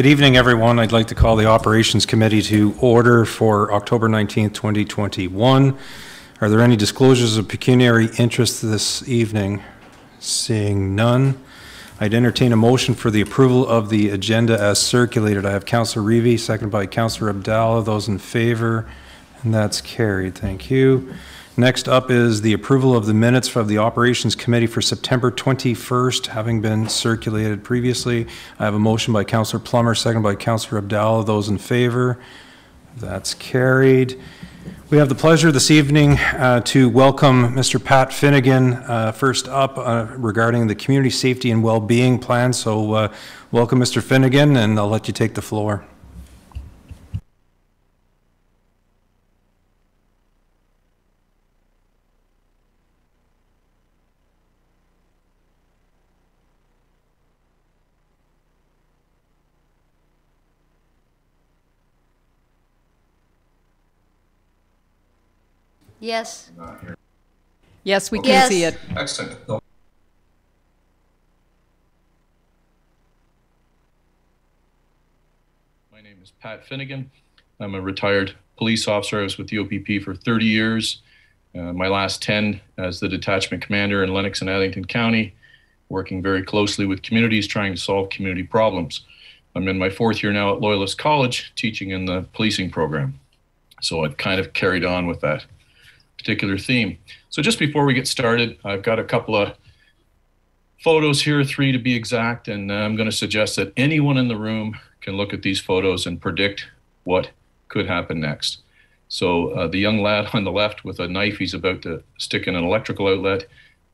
Good evening, everyone. I'd like to call the Operations Committee to order for October 19th, 2021. Are there any disclosures of pecuniary interest this evening? Seeing none, I'd entertain a motion for the approval of the agenda as circulated. I have Councillor Reavie, seconded by Councillor Abdallah. Those in favor, and that's carried. Thank you. Next up is the approval of the minutes from the Operations Committee for September 21st, having been circulated previously. I have a motion by Councillor Plummer, second by Councillor Abdallah. Those in favor? That's carried. We have the pleasure this evening uh, to welcome Mr. Pat Finnegan, uh, first up uh, regarding the Community Safety and Well-Being Plan. So uh, welcome, Mr. Finnegan, and I'll let you take the floor. Yes. Yes, we can Yes. see it. Excellent. My name is Pat Finnegan. I'm a retired police officer. I was with the OPP for 30 years. Uh, my last 10 as the detachment commander in Lennox and Addington County, working very closely with communities trying to solve community problems. I'm in my fourth year now at Loyalist College, teaching in the policing program. So I've kind of carried on with that particular theme. So just before we get started, I've got a couple of photos here, three to be exact, and uh, I'm going to suggest that anyone in the room can look at these photos and predict what could happen next. So uh, the young lad on the left with a knife, he's about to stick in an electrical outlet.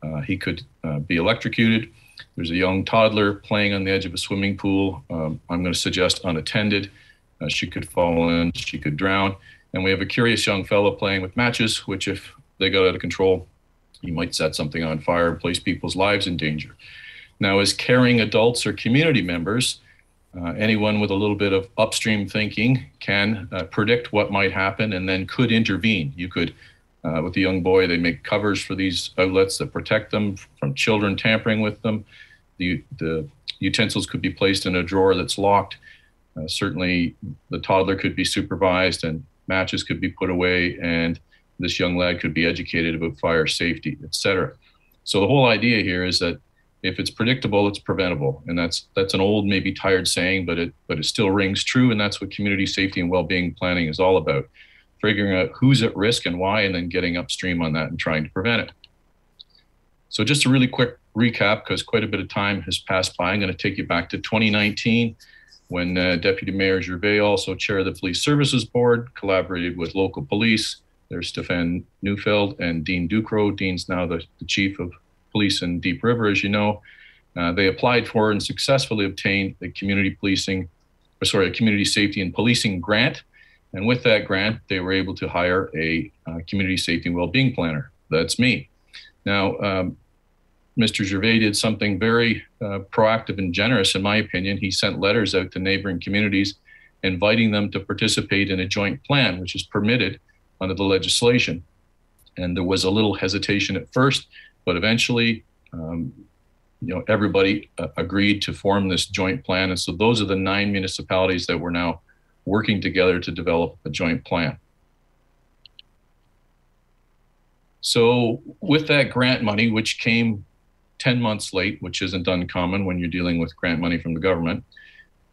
Uh, he could uh, be electrocuted. There's a young toddler playing on the edge of a swimming pool. Um, I'm going to suggest unattended. Uh, she could fall in, she could drown. And we have a curious young fellow playing with matches, which, if they got out of control, he might set something on fire and place people's lives in danger. Now, as caring adults or community members, uh, anyone with a little bit of upstream thinking can uh, predict what might happen and then could intervene. You could, uh, with the young boy, they make covers for these outlets that protect them from children tampering with them. The, the utensils could be placed in a drawer that's locked. Uh, certainly, the toddler could be supervised and matches could be put away, and this young lad could be educated about fire safety, etc. So the whole idea here is that if it's predictable, it's preventable, and that's that's an old, maybe tired saying, but it but it still rings true, and that's what community safety and well-being planning is all about: figuring out who's at risk and why, and then getting upstream on that and trying to prevent it. So just a really quick recap, because quite a bit of time has passed by. I'm going to take you back to 2019 when uh, Deputy Mayor Gervais, also chair of the Police Services Board, collaborated with local police. There's Stefan Neufeld and Dean Ducro. Dean's now the, the chief of police in Deep River, as you know. Uh, they applied for and successfully obtained a community policing, or sorry, a community safety and policing grant. And with that grant, they were able to hire a uh, community safety and well-being planner. That's me. Now, um, Mr. Gervais did something very uh, proactive and generous, in my opinion. He sent letters out to neighboring communities inviting them to participate in a joint plan, which is permitted under the legislation. And there was a little hesitation at first, but eventually, um, you know, everybody uh, agreed to form this joint plan. And so those are the nine municipalities that we're now working together to develop a joint plan. So with that grant money, which came 10 months late, which isn't uncommon when you're dealing with grant money from the government.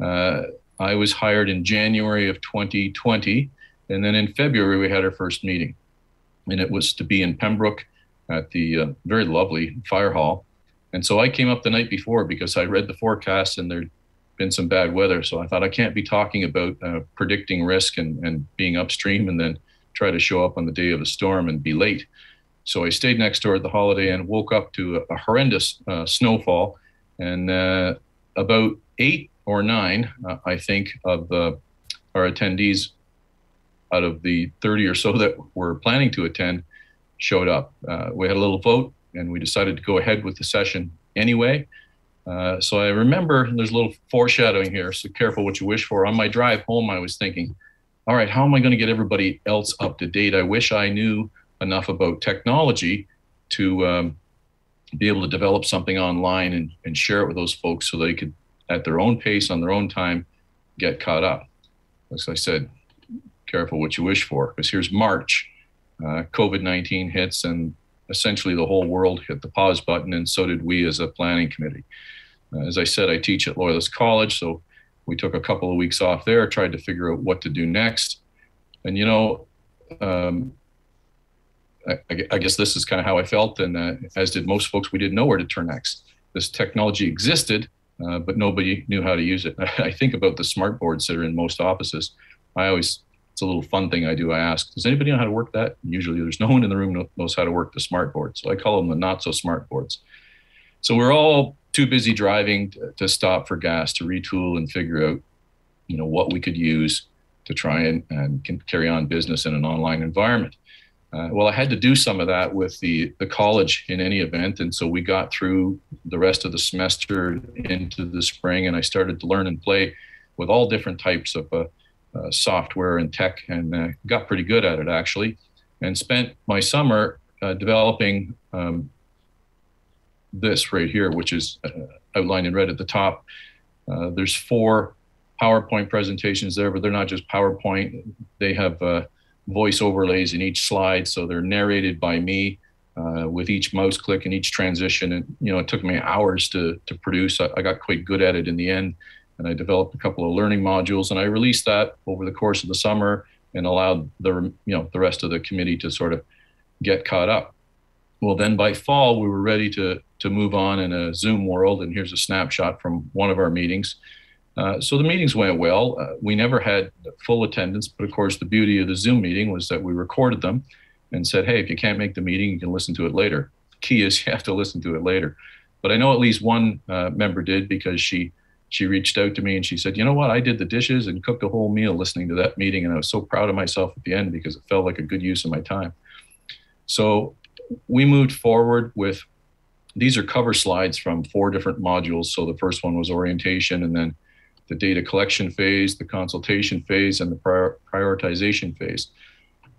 Uh, I was hired in January of 2020. And then in February, we had our first meeting. And it was to be in Pembroke at the uh, very lovely fire hall. And so I came up the night before because I read the forecast and there'd been some bad weather. So I thought I can't be talking about uh, predicting risk and, and being upstream and then try to show up on the day of a storm and be late. So I stayed next door at the Holiday and woke up to a, a horrendous uh, snowfall, and uh, about eight or nine, uh, I think, of our attendees out of the 30 or so that were planning to attend showed up. Uh, we had a little vote, and we decided to go ahead with the session anyway. Uh, so I remember there's a little foreshadowing here, so careful what you wish for. On my drive home, I was thinking, all right, how am I going to get everybody else up to date? I wish I knew enough about technology to um, be able to develop something online and, and share it with those folks so they could, at their own pace, on their own time, get caught up. As I said, careful what you wish for, because here's March, uh, COVID 19 hits, and essentially the whole world hit the pause button, and so did we as a planning committee. Uh, as I said, I teach at Loyalist College, so we took a couple of weeks off there, tried to figure out what to do next. And, you know, um, I, I, guess this is kind of how I felt, and uh, as did most folks, we didn't know where to turn next. This technology existed, uh, but nobody knew how to use it. I think about the smart boards that are in most offices. I always, it's a little fun thing I do. I ask, does anybody know how to work that? usually there's no one in the room knows how to work the smart board. So I call them the not so smart boards. So we're all too busy driving to, to stop for gas, to retool and figure out, you know, what we could use to try and, and carry on business in an online environment. Uh, well, I had to do some of that with the, the college in any event. And so we got through the rest of the semester into the spring, and I started to learn and play with all different types of uh, uh, software and tech and uh, got pretty good at it actually. And spent my summer uh, developing um, this right here, which is uh, outlined in red at the top. there's four PowerPoint presentations there, but they're not just PowerPoint. They have voice overlays in each slide. So they're narrated by me uh, with each mouse click and each transition. And, you know, it took me hours to, to produce. I, I, got quite good at it in the end. And I developed a couple of learning modules and I released that over the course of the summer and allowed the, you know, the rest of the committee to sort of get caught up. Well, then by fall, we were ready to, to move on in a Zoom world. And here's a snapshot from one of our meetings. Uh, so the meetings went well. Uh, we never had full attendance, but of course, the beauty of the Zoom meeting was that we recorded them and said, hey, if you can't make the meeting, you can listen to it later. Key is you have to listen to it later. But I know at least one uh, member did because she she reached out to me and she said, you know what, I did the dishes and cooked a whole meal listening to that meeting, and I was so proud of myself at the end because it felt like a good use of my time. So we moved forward with these are cover slides from four different modules. So the first one was orientation, and then the data collection phase, the consultation phase, and the prior, prioritization phase.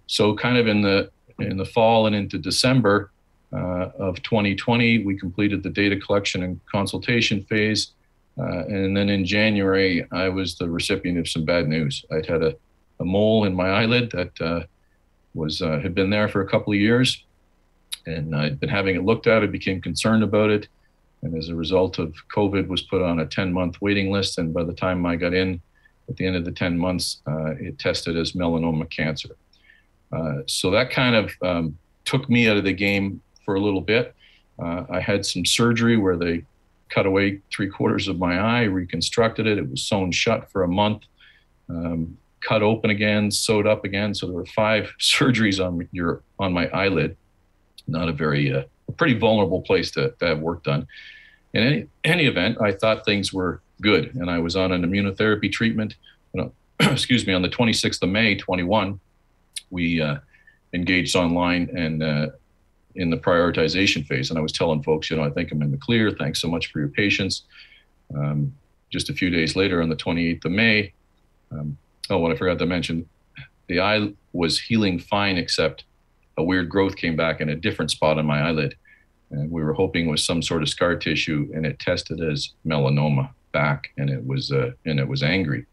So, kind of in the in the fall and into December uh, of 2020, we completed the data collection and consultation phase. Uh, and then in January, I was the recipient of some bad news. I'd had a, a mole in my eyelid that uh, was uh, had been there for a couple of years, and I'd been having it looked at. I became concerned about it and as a result of COVID, was put on a 10 month waiting list. And by the time I got in at the end of the 10 months, uh, it tested as melanoma cancer. Uh, so that kind of um, took me out of the game for a little bit. Uh, I had some surgery where they cut away three quarters of my eye, reconstructed it. It was sewn shut for a month, um, cut open again, sewed up again. So there were five surgeries on your on my eyelid. Not a very uh, a pretty vulnerable place to, to have work done. In any, any event, I thought things were good, and I was on an immunotherapy treatment. You know, excuse me, on the 26th of May, 21, we uh, engaged online and uh, in the prioritization phase. And I was telling folks, you know, I think I'm in the clear. Thanks so much for your patience. Um, just a few days later, on the 28th of May, um, oh, what I forgot to mention, the eye was healing fine, except a weird growth came back in a different spot on my eyelid. And we were hoping it was some sort of scar tissue, and it tested as melanoma back, and it was uh, and it was angry.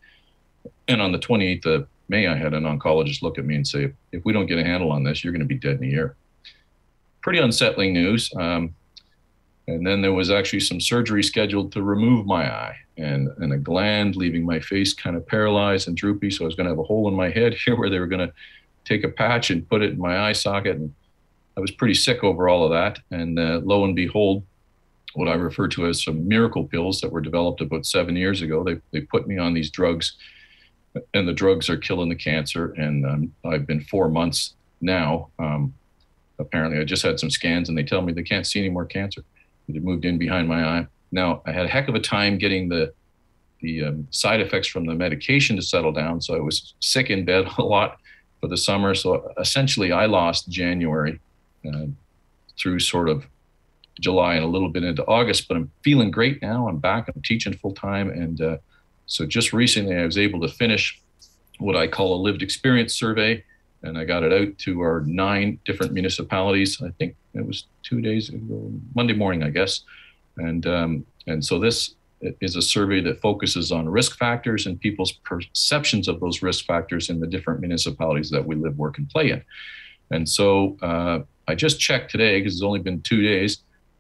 And on the 28th of May, I had an oncologist look at me and say, "If we don't get a handle on this, you're going to be dead in a year." Pretty unsettling news. Um, and then there was actually some surgery scheduled to remove my eye and, and a gland, leaving my face kind of paralyzed and droopy. So I was going to have a hole in my head here where they were going to take a patch and put it in my eye socket. And I was pretty sick over all of that. And uh, lo and behold, what I refer to as some miracle pills that were developed about seven years ago, they, they put me on these drugs, and the drugs are killing the cancer. And um, I've been four months now. Um, apparently, I just had some scans, and they tell me they can't see any more cancer. It moved in behind my eye. Now, I had a heck of a time getting the the um, side effects from the medication to settle down. So I was sick in bed a lot for the summer. So essentially, I lost January uh, through sort of July and a little bit into August, but I'm feeling great now. I'm back. I'm teaching full time, and uh, so just recently I was able to finish what I call a lived experience survey, and I got it out to our nine different municipalities. I think it was two days ago, Monday morning, I guess, and um, and so this is a survey that focuses on risk factors and people's perceptions of those risk factors in the different municipalities that we live, work, and play in. And so uh, I just checked today because it's only been two days,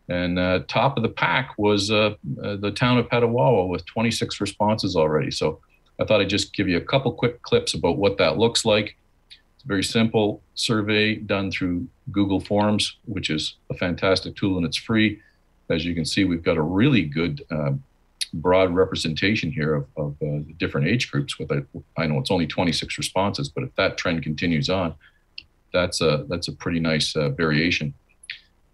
and uh, top of the pack was uh, uh the town of Petawawa with 26 responses already. So I thought I'd just give you a couple quick clips about what that looks like. It's a very simple survey done through Google Forms, which is a fantastic tool and it's free. As you can see, we've got a really good um, broad representation here of, of uh, different age groups. With a, I know it's only 26 responses, but if that trend continues on, that's a that's a pretty nice uh, variation.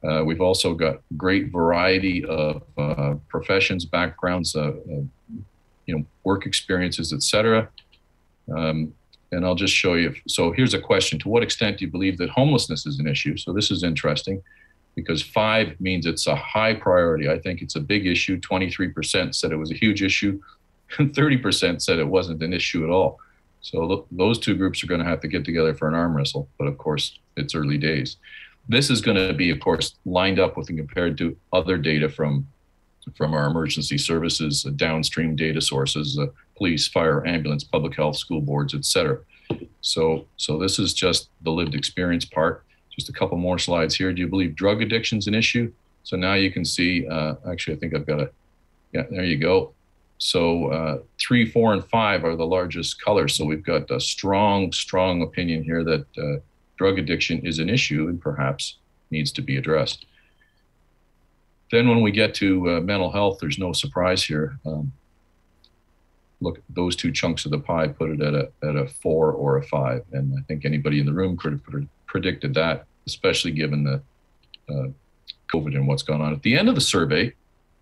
Uh, we've also got great variety of uh, professions, backgrounds, uh, uh, you know, work experiences, etc. Um, and I'll just show you. So here's a question: To what extent do you believe that homelessness is an issue? So this is interesting because five means it's a high priority. I think it's a big issue. 23% said it was a huge issue, and 30% said it wasn't an issue at all. So those two groups are going to have to get together for an arm wrestle. But of course, it's early days. This is going to be, of course, lined up with and compared to other data from from our emergency services, uh, downstream data sources, uh, police, fire, ambulance, public health, school boards, etc. So, so this is just the lived experience part. Just a couple more slides here. Do you believe drug addiction is an issue? So now you can see, uh, actually, I think I've got a, yeah, there you go. So uh, three, four, and five are the largest colors. So we've got a strong, strong opinion here that uh, drug addiction is an issue and perhaps needs to be addressed. Then when we get to uh, mental health, there's no surprise here. Um, look, those two chunks of the pie put it at a, at a four or a five. And I think anybody in the room could have predicted that, especially given the uh, COVID and what's gone on. At the end of the survey,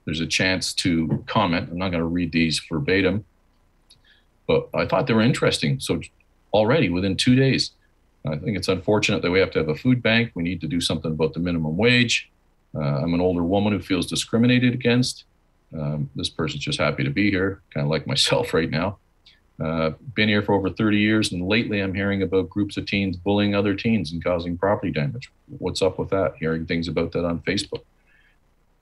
there's a chance to comment. I'm not going to read these verbatim, but I thought they were interesting. So already within two days, I think it's unfortunate that we have to have a food bank. We need to do something about the minimum wage. Uh, I'm an older woman who feels discriminated against. Um, this person's just happy to be here, kind of like myself right now. Uh, been here for over 30 years, and lately I'm hearing about groups of teens bullying other teens and causing property damage. What's up with that? Hearing things about that on Facebook.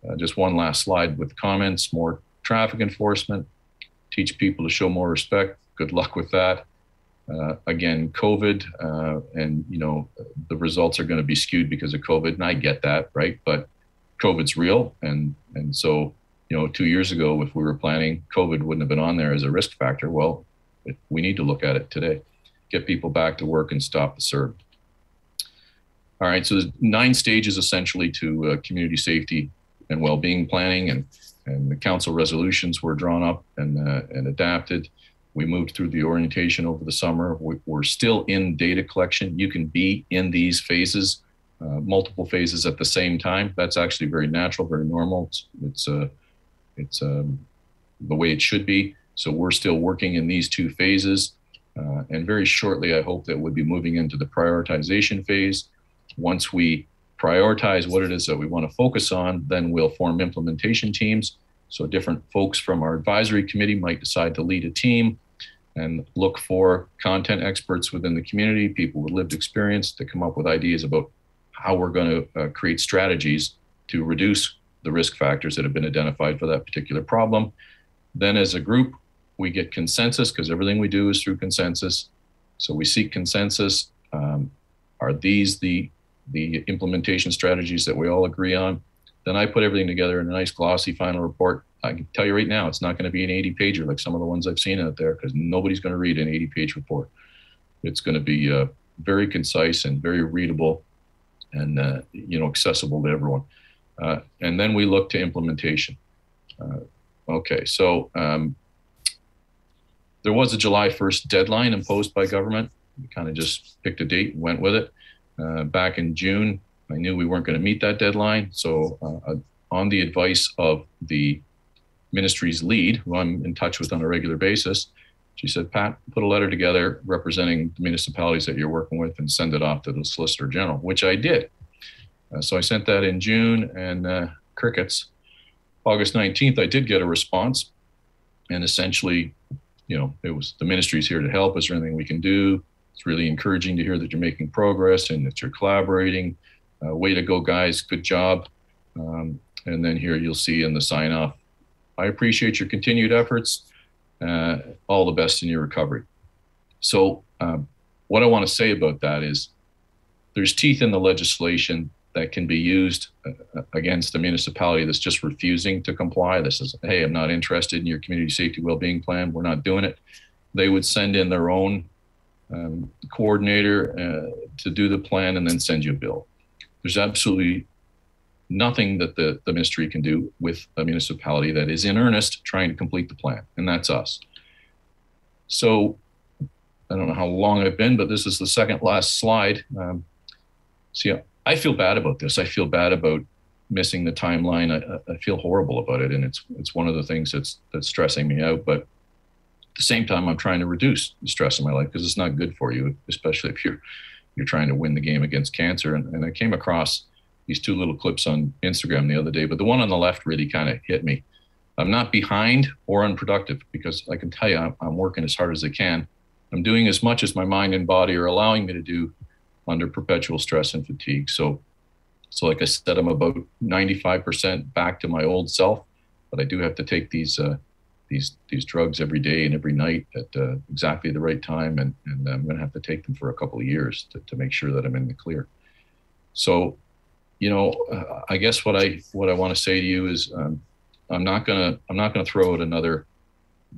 Uh, just one last slide with comments, more traffic enforcement, teach people to show more respect. Good luck with that. Uh, again, COVID, uh, and you know the results are going to be skewed because of COVID, and I get that, right? But COVID's real, and and so you know, two years ago, if we were planning, COVID wouldn't have been on there as a risk factor. Well, it, we need to look at it today, get people back to work and stop the surge. All right, so there's nine stages essentially to uh, community safety and well-being planning, and and the council resolutions were drawn up and uh, and adapted. We moved through the orientation over the summer. We, are still in data collection. You can be in these phases, uh, multiple phases at the same time. That's actually very natural, very normal. It's it's, uh, it's um, the way it should be. So we're still working in these two phases. Uh, and very shortly, I hope that we'll be moving into the prioritization phase. Once we prioritize what it is that we want to focus on, then we'll form implementation teams. So different folks from our advisory committee might decide to lead a team and look for content experts within the community, people with lived experience to come up with ideas about how we're going to uh, create strategies to reduce the risk factors that have been identified for that particular problem. Then, as a group, we get consensus because everything we do is through consensus. So we seek consensus. Um, are these the the implementation strategies that we all agree on? Then I put everything together in a nice glossy final report. I can tell you right now, it's not going to be an 80 pager like some of the ones I've seen out there because nobody's going to read an 80 page report. It's going to be uh, very concise and very readable and uh, you know accessible to everyone. Uh, and then we look to implementation. Uh, okay, so um, there was a July 1st deadline imposed by government. We kind of just picked a date and went with it. Uh, back in June, I knew we weren't going to meet that deadline. So, uh, on the advice of the ministry's lead, who I'm in touch with on a regular basis, she said, Pat, put a letter together representing the municipalities that you're working with and send it off to the Solicitor General, which I did. Uh, so I sent that in June and uh, crickets. August 19th, I did get a response. And essentially, you know, it was the ministry's here to help. Is there anything we can do? It's really encouraging to hear that you're making progress and that you're collaborating. Uh, way to go, guys. Good job. Um, and then here you'll see in the sign off I appreciate your continued efforts. Uh, all the best in your recovery. So, um, what I want to say about that is there's teeth in the legislation that can be used uh, against a municipality that's just refusing to comply. This is, hey, I'm not interested in your community safety well-being plan. We're not doing it. They would send in their own um, coordinator uh, to do the plan and then send you a bill. There's absolutely nothing that the, the ministry can do with a municipality that is in earnest trying to complete the plan, and that's us. So I don't know how long I've been, but this is the second last slide. Um, see, I feel bad about this. I feel bad about missing the timeline. I, I feel horrible about it, and it's it's one of the things that's that's stressing me out. But the same time, I'm trying to reduce the stress in my life because it's not good for you, especially if you're you're trying to win the game against cancer. And, and I came across these two little clips on Instagram the other day, but the one on the left really kind of hit me. I'm not behind or unproductive because I can tell you I'm, I'm working as hard as I can. I'm doing as much as my mind and body are allowing me to do under perpetual stress and fatigue. So, so like I said, I'm about 95% back to my old self, but I do have to take these uh, these these drugs every day and every night at uh, exactly the right time, and and I'm going to have to take them for a couple of years to, to make sure that I'm in the clear. So you know, uh, I guess what I what I want to say to you is um, I'm not gonna I'm not gonna throw out another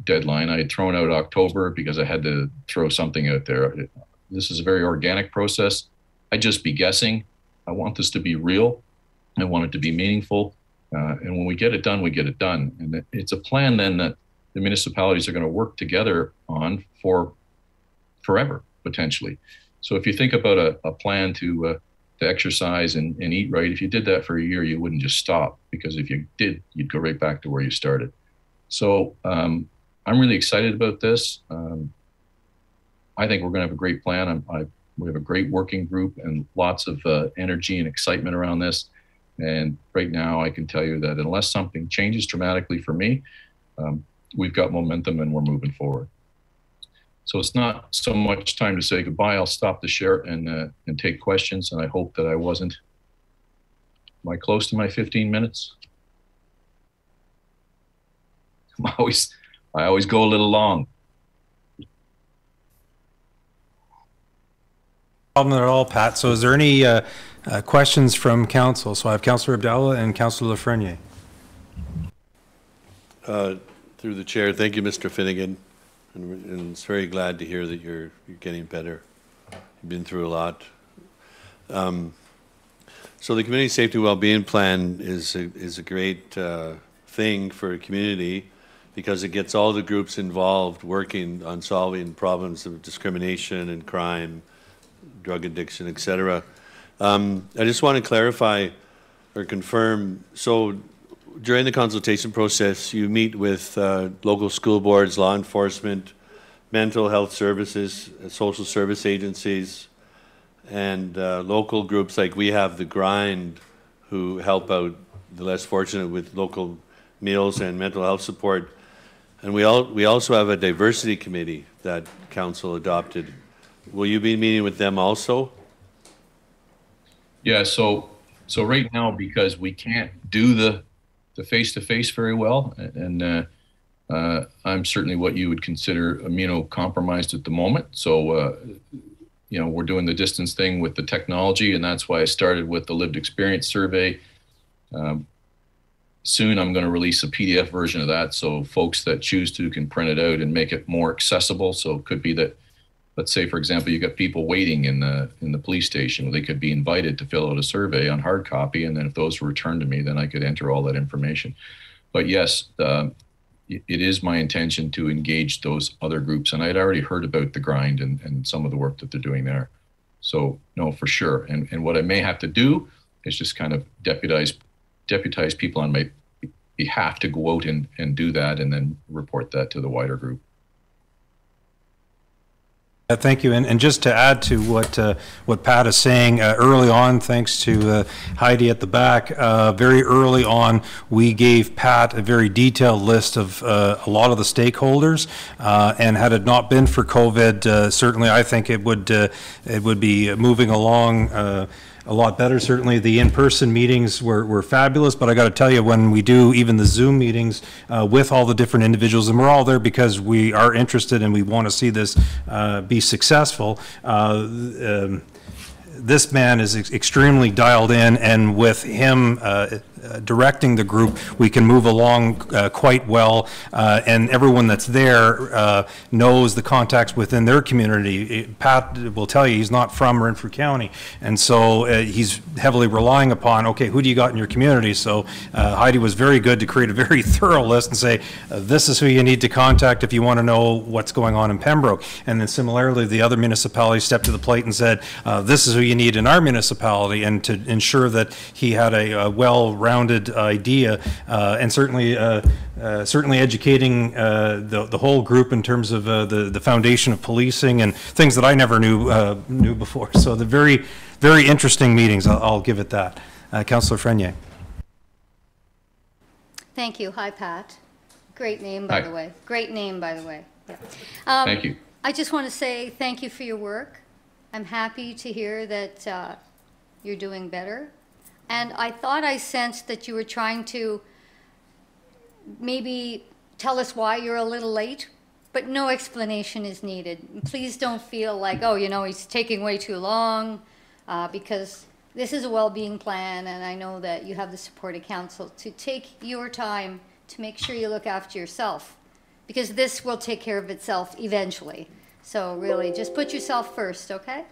deadline. I had thrown out October because I had to throw something out there. This is a very organic process. I'd just be guessing. I want this to be real. I want it to be meaningful. Uh, and when we get it done, we get it done. And it's a plan then that the municipalities are going to work together on for forever potentially. So if you think about a, a plan to uh, to exercise and, and eat right. If you did that for a year, you wouldn't just stop because if you did, you'd go right back to where you started. So um, I'm really excited about this. Um, I think we're going to have a great plan. I'm, I, we have a great working group and lots of uh, energy and excitement around this. And right now, I can tell you that unless something changes dramatically for me, um, we've got momentum and we're moving forward. So it's not so much time to say goodbye. I'll stop the share and uh, and take questions. And I hope that I wasn't. Am I close to my 15 minutes? I'm always, I always go a little long. Problem at all, Pat. So is there any uh, uh, questions from council? So I have Councillor Abdallah and Councillor Lafreniere. Through the chair, thank you, Mr. Finnegan and, and it's very glad to hear that you're, you're getting better. You've been through a lot. Um, so the community safety well-being plan is a, is a great uh, thing for a community because it gets all the groups involved working on solving problems of discrimination and crime, drug addiction, etc. Um, I just want to clarify or confirm. So during the consultation process, you meet with uh, local school boards, law enforcement, mental health services, uh, social service agencies, and uh, local groups like we have the Grind, who help out the less fortunate with local meals and mental health support. And we, all, we also have a diversity committee that council adopted. Will you be meeting with them also? Yeah, so so right now because we can't do the the face to face very well, and uh, uh, I'm certainly what you would consider immunocompromised at the moment. So, uh, you know, we're doing the distance thing with the technology, and that's why I started with the lived experience survey. Um, soon, I'm going to release a PDF version of that, so folks that choose to can print it out and make it more accessible. So it could be that let's say for example you got people waiting in the in the police station. They could be invited to fill out a survey on hard copy and then if those were returned to me then i could enter all that information. But yes uh, it is my intention to engage those other groups and i had already heard about the grind and, and some of the work that they're doing there. So no for sure. And and what i may have to do is just kind of deputize deputize people on my behalf to go out and, and do that and then report that to the wider group Uh, Thank you. And, and just to add to what, uh, what Pat is saying, uh, early on, thanks to uh, Heidi at the back, uh, very early on, we gave Pat a very detailed list of uh, a lot of the stakeholders. And had it not been for COVID, certainly I think it would, it would be moving along a lot better. Certainly, the in-person meetings were, were fabulous, but I got to tell you, when we do even the Zoom meetings uh, with all the different individuals, and we're all there because we are interested and we want to see this uh, be successful, uh, um, this man is ex- extremely dialed in, and with him uh, directing the group, we can move along uh, quite well, uh, and everyone that's there uh, knows the contacts within their community. It- Pat will tell you, he's not from Renfrew County, and so uh, he's heavily relying upon, okay, who do you got in your community? So uh, Heidi was very good to create a very thorough list and say, uh, this is who you need to contact if you want to know what's going on in Pembroke. And then similarly, the other municipalities stepped to the plate and said, uh, this is who you need in our municipality, and to ensure that he had a a well-rounded idea, uh, and certainly, uh, uh, certainly educating uh, the the whole group in terms of uh, the the foundation of policing and things that I never knew, uh, knew before. So the very, very interesting meetings, I'll I'll give it that. Uh, Councillor Frenier. Thank you. Hi, Pat. Great name, by Hi. the way. Great name, by the way. Yeah. Um, Thank you. I just want to say thank you for your work. I'm happy to hear that uh, you're doing better. And I thought I sensed that you were trying to maybe tell us why you're a little late, but no explanation is needed. Please don't feel like, oh, you know, he's taking way too long, uh, because this is a well-being plan, and I know that you have the support of council to take your time to make sure you look after yourself, because this will take care of itself eventually. So really, just put yourself first, okay?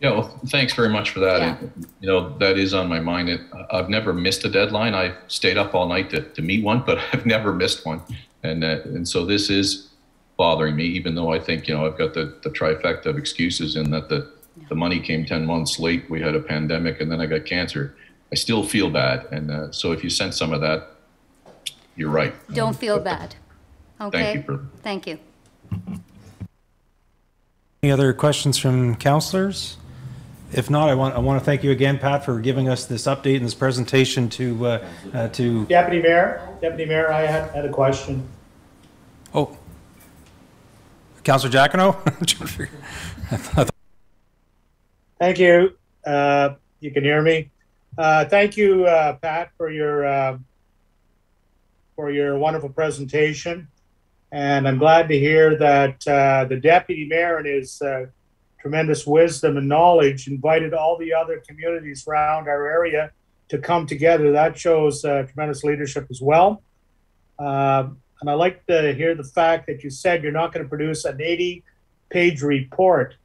Yeah, well, thanks very much for that. Yeah. And, you know, that is on my mind. It, I've never missed a deadline. I've stayed up all night to, to meet one, but I've never missed one. And, uh, and so this is bothering me, even though I think, you know, I've got the, the trifecta of excuses in that the, the money came 10 months late. We had a pandemic and then I got cancer. I still feel bad. And uh, so if you sense some of that, you're right. Don't feel But- bad, okay? Thank you for- Thank you. Any other questions from councillors? If not, I want, I want to thank you again, Pat, for giving us this update and this presentation to, uh, uh, to, Deputy Mayor, Deputy Mayor, I had, had a question. oh. Councillor Jacquino? Thank you. Uh, you can hear me. Uh, thank you, uh, Pat, for your, uh, for your wonderful presentation. And I'm glad to hear that, uh, the deputy mayor and his, uh, tremendous wisdom and knowledge invited all the other communities around our area to come together. That shows, uh, tremendous leadership as well. Um, and I like to hear the fact that you said you're not going to produce an 80 page report.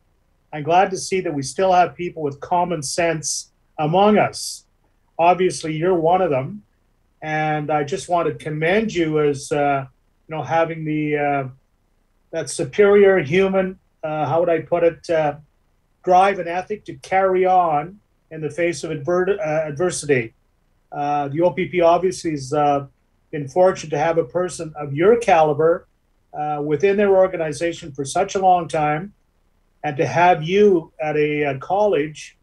I'm glad to see that we still have people with common sense among us. Obviously, you're one of them, and I just want to commend you as uh, you know having the uh, that superior human. Uh, how would I put it? Uh, drive and ethic to carry on in the face of adver- uh, adversity. Uh, the OPP obviously has uh, been fortunate to have a person of your caliber within their organization for such a long time and to have you at a, uh college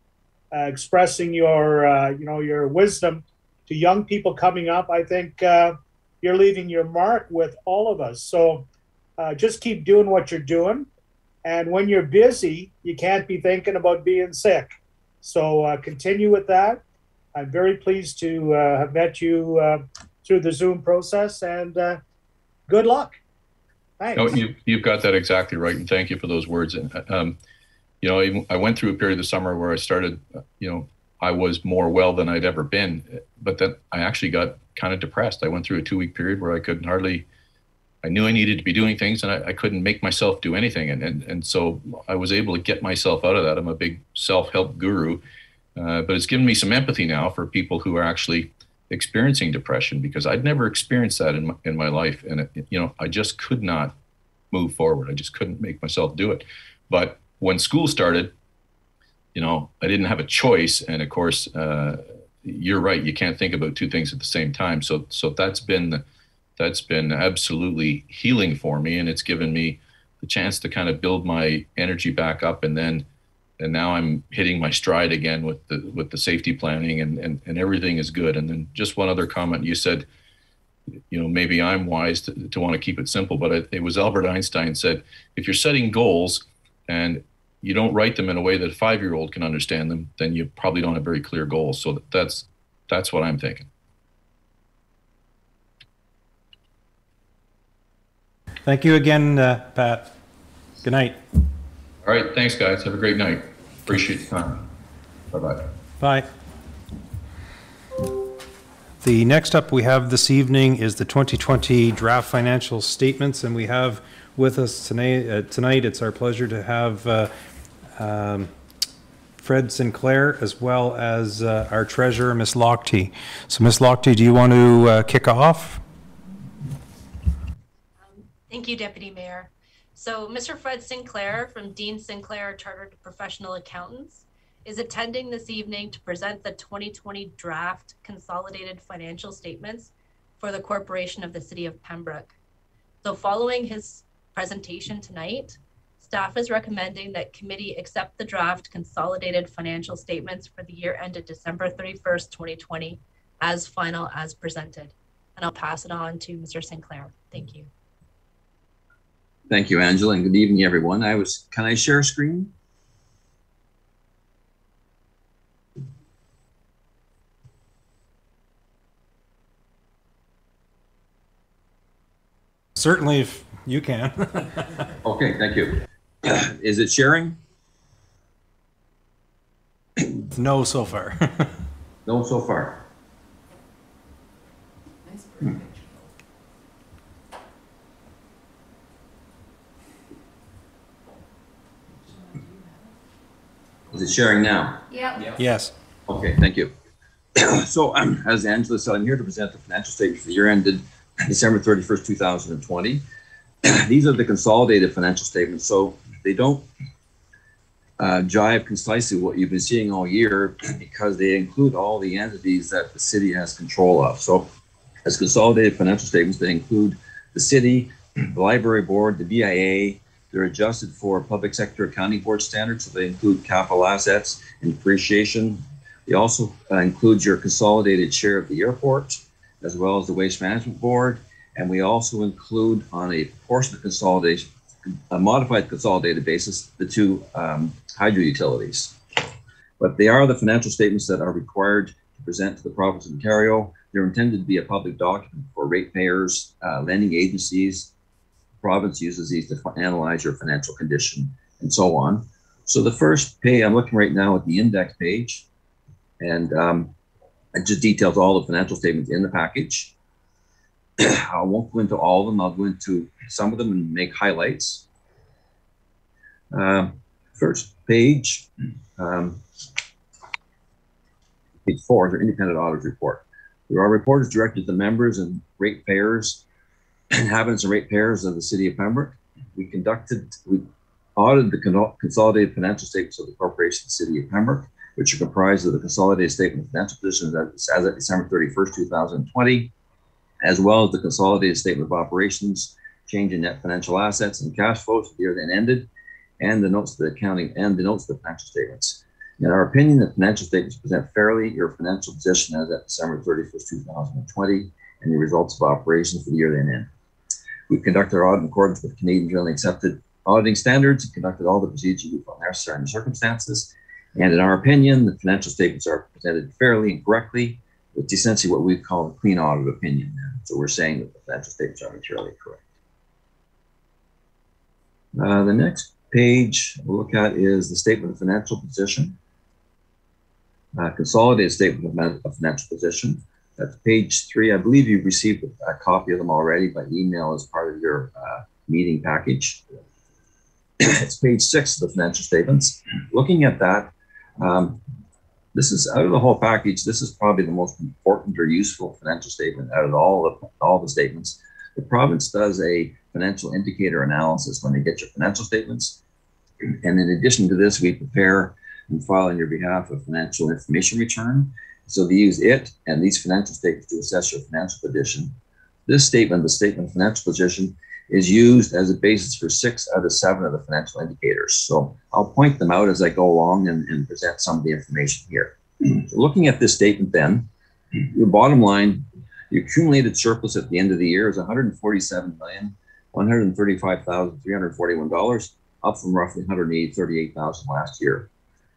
expressing your you know your wisdom to young people coming up i think you're leaving your mark with all of us so uh, just keep doing what you're doing and when you're busy you can't be thinking about being sick so uh, continue with that i'm very pleased to uh, have met you uh, through the zoom process and uh, good luck thanks No, you, you've got that exactly right, and thank you for those words. And um, you know, I went through a period of the summer where I started, uh, you know, I was more well than I'd ever been, but then I actually got kind of depressed. I went through a two-week period where I couldn't hardly. I knew I needed to be doing things, and I, I couldn't make myself do anything, and, and and so I was able to get myself out of that. I'm a big self-help guru, uh, but it's given me some empathy now for people who are actually experiencing depression because I'd never experienced that in my, in my life, and it, you know, I just could not move forward. I just couldn't make myself do it. But when school started, you know, I didn't have a choice, and of course, uh, you're right. You can't think about two things at the same time. So, so that's been that's been absolutely healing for me, and it's given me the chance to kind of build my energy back up, and then and now I'm hitting my stride again with the with the safety planning, and and, and everything is good. And then just one other comment, you said, you know, maybe I'm wise to, to want to keep it simple, but it, it was Albert Einstein said, if you're setting goals and you don't write them in a way that a five year old can understand them, then you probably don't have very clear goals. So that's that's what I'm thinking. Thank you again, uh, Pat. Good night. All right, thanks, guys. Have a great night. Appreciate the time. Bye bye. Bye. The next up we have this evening is the 2020 draft financial statements, and we have with us tonight, uh, tonight it's our pleasure to have uh, um, Fred Sinclair as well as uh, our treasurer, Ms. Lochte. So Ms. Lochte, do you want to uh, kick off? Thank you, Deputy Mayor. So Mr. Fred Sinclair from Dean Sinclair Chartered Professional Accountants is attending this evening to present the 2020 draft consolidated financial statements for the Corporation of the City of Pembroke. So following his presentation tonight, staff is recommending that committee accept the draft consolidated financial statements for the year ended December 31st, 2020 as final as presented. And I'll pass it on to Mr. Sinclair. Thank you. Thank you, Angela, and good evening, everyone. I was, can I share screen? Certainly, if you can. Okay, thank you. Is it sharing? No, so far. No, so far. Hmm. Is it sharing now? Yep. Yes. Okay, thank you. So, um, as Angela said, I'm here to present the financial statements for the year ended December 31st, 2020. These are the consolidated financial statements, so they don't uh, jive concisely what you've been seeing all year because they include all the entities that the city has control of. So, as consolidated financial statements, they include the city, the library board, the BIA. They're adjusted for public sector accounting board standards, so they include capital assets and depreciation. They also uh, include your consolidated share of the airport, as well as the waste management board. And we also include on a portion of consolidation, a modified consolidated basis, the two um, hydro utilities. But they are the financial statements that are required to present to the province of Ontario. They're intended to be a public document for ratepayers, uh, lending agencies. Province uses these to analyze your financial condition and so on. So the first page, I'm looking right now at the index page, and um, it just details all the financial statements in the package. I won't go into all of them. I'll go into some of them and make highlights. Um, first page, um, page four is our independent audit report. There are reports directed to members and ratepayers, inhabitants and ratepayers of the city of Pembroke. We conducted, we audited the consolidated financial statements of the corporation, city of Pembroke, which are comprised of the consolidated statement of financial position as, of December 31st, 2020, as well as the consolidated statement of operations, change in net financial assets and cash flows for the year that ended, and the notes to the accounting and the notes to the financial statements. In our opinion, the financial statements present fairly your financial position as at December 31st, 2020, and the results of operations for the year that ended. We've conducted our audit in accordance with Canadian generally accepted auditing standards and conducted all the procedures we felt necessary in the circumstances. And in our opinion, the financial statements are presented fairly and correctly. It's essentially what we call a clean audit opinion. So we're saying that the financial statements are materially correct. Uh, the next page we'll look at is the statement of financial position. Uh, consolidated statement of, of financial position. That's page three. I believe you've received a, copy of them already by email as part of your uh, meeting package. it's page six of the financial statements. Looking at that, um, this is out of the whole package. This is probably the most important or useful financial statement out of all of all the statements. The province does a financial indicator analysis when they get your financial statements. And in addition to this, we prepare and file on your behalf a financial information return. So they use it and these financial statements to assess your financial condition. This statement, the statement of financial position, is used as a basis for six out of seven of the financial indicators. So I'll point them out as I go along and, and present some of the information here. So looking at this statement then, your bottom line, the accumulated surplus at the end of the year is $147,135,341, up from roughly $138,000 last year.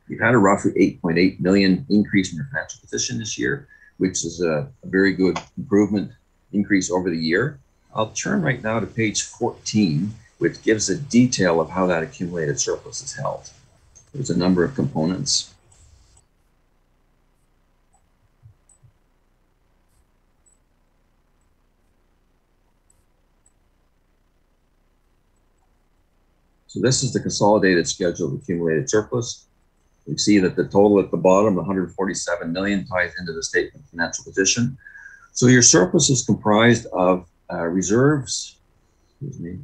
You've had a roughly 8.8 million increase in your financial position this year, which is a, a very good improvement increase over the year. I'll turn right now to page 14, which gives a detail of how that accumulated surplus is held. There's a number of components. So this is the consolidated schedule of accumulated surplus. You see that the total at the bottom, 147 million, ties into the statement financial position. So your surplus is comprised of uh, reserves, excuse me,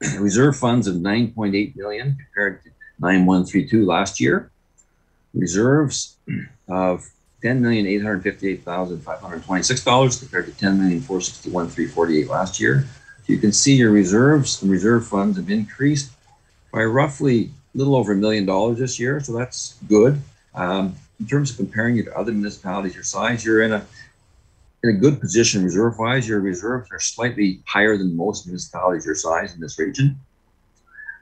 reserve funds of 9.8 million compared to 9132 last year. Reserves of $10,858,526 compared to $10,461,348 last year. So you can see your reserves and reserve funds have increased by roughly little over a million dollars this year. So that's good. Um, in terms of comparing you to other municipalities your size, you're in a in a good position reserve wise. Your reserves are slightly higher than most municipalities your size in this region.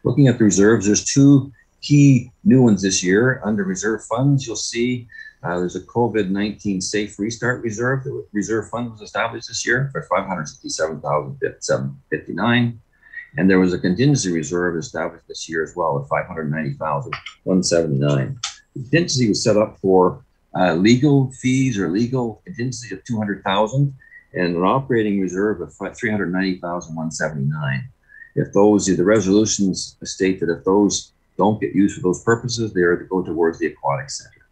Looking at the reserves, there's two key new ones this year. Under reserve funds, you'll see uh, there's a COVID 19 safe restart reserve. The reserve fund was established this year for 567,759. And there was a contingency reserve established this year as well at 590,179. The contingency was set up for uh, legal fees or legal contingency of 200,000 and an operating reserve of 390,179. If those, the resolutions state that if those don't get used for those purposes, they are to go towards the aquatic center.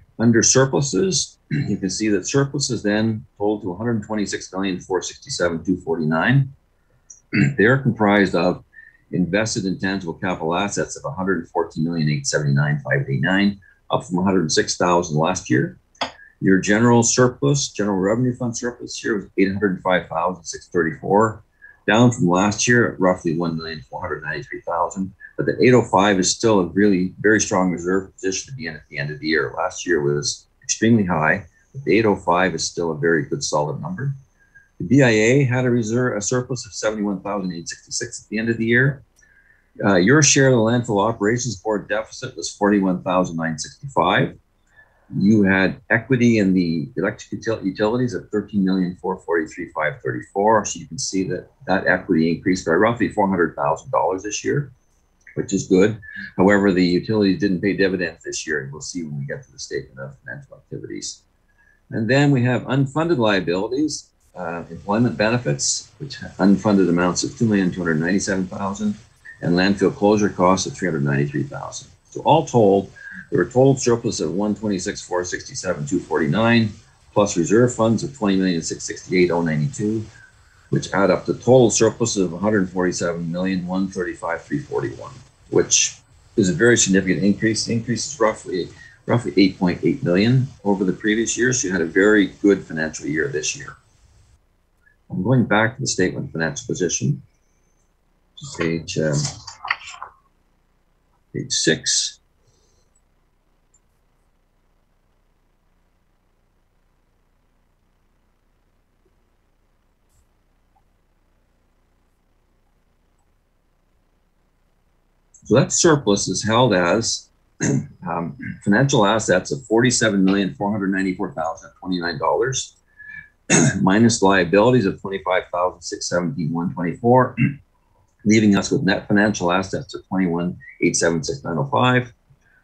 Under surpluses, you can see that surpluses then total to 126,467,249. They're comprised of invested intangible capital assets of 114,879,589, up from 106,000 last year. Your general surplus, general revenue fund surplus here was 805,634, down from last year at roughly 1,493,000. But the 805 is still a really very strong reserve position to be in at the end of the year. Last year was extremely high, but the 805 is still a very good solid number. The BIA had a reserve, a surplus of 71,866 at the end of the year. Uh, your share of the landfill operations board deficit was 41,965. You had equity in the electric util- utilities of 13,443,534. So you can see that that equity increased by roughly $400,000 this year, which is good. However, the utilities didn't pay dividends this year, and we'll see when we get to the statement of financial activities. And then we have unfunded liabilities uh, employment benefits, which unfunded amounts of two million two hundred ninety-seven thousand, and landfill closure costs of three hundred ninety-three thousand. So all told, there were total surplus of one twenty-six four sixty-seven two forty-nine, plus reserve funds of twenty million six sixty-eight oh ninety-two, which add up to total surplus of one hundred forty-seven million one thirty-five three forty-one, which is a very significant increase. The increase is roughly roughly 8.8 million over the previous year. So you had a very good financial year this year. I'm going back to the statement of financial position, page, um, page six. So that surplus is held as um, financial assets of forty-seven million four hundred ninety-four thousand twenty-nine dollars minus liabilities of 25,617,124, leaving us with net financial assets of 21,876,905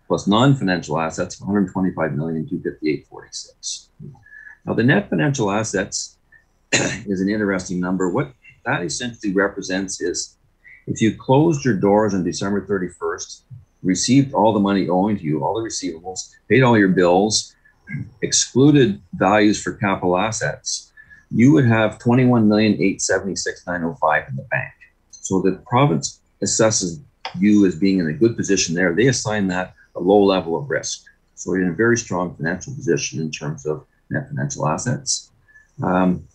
plus non-financial assets of 125,258,46. Now, the net financial assets is an interesting number. What that essentially represents is if you closed your doors on December 31st, received all the money owing to you, all the receivables, paid all your bills, excluded values for capital assets, you would have 21,876,905 in the bank. So the province assesses you as being in a good position there. They assign that a low level of risk. So you're in a very strong financial position in terms of net financial assets. Um,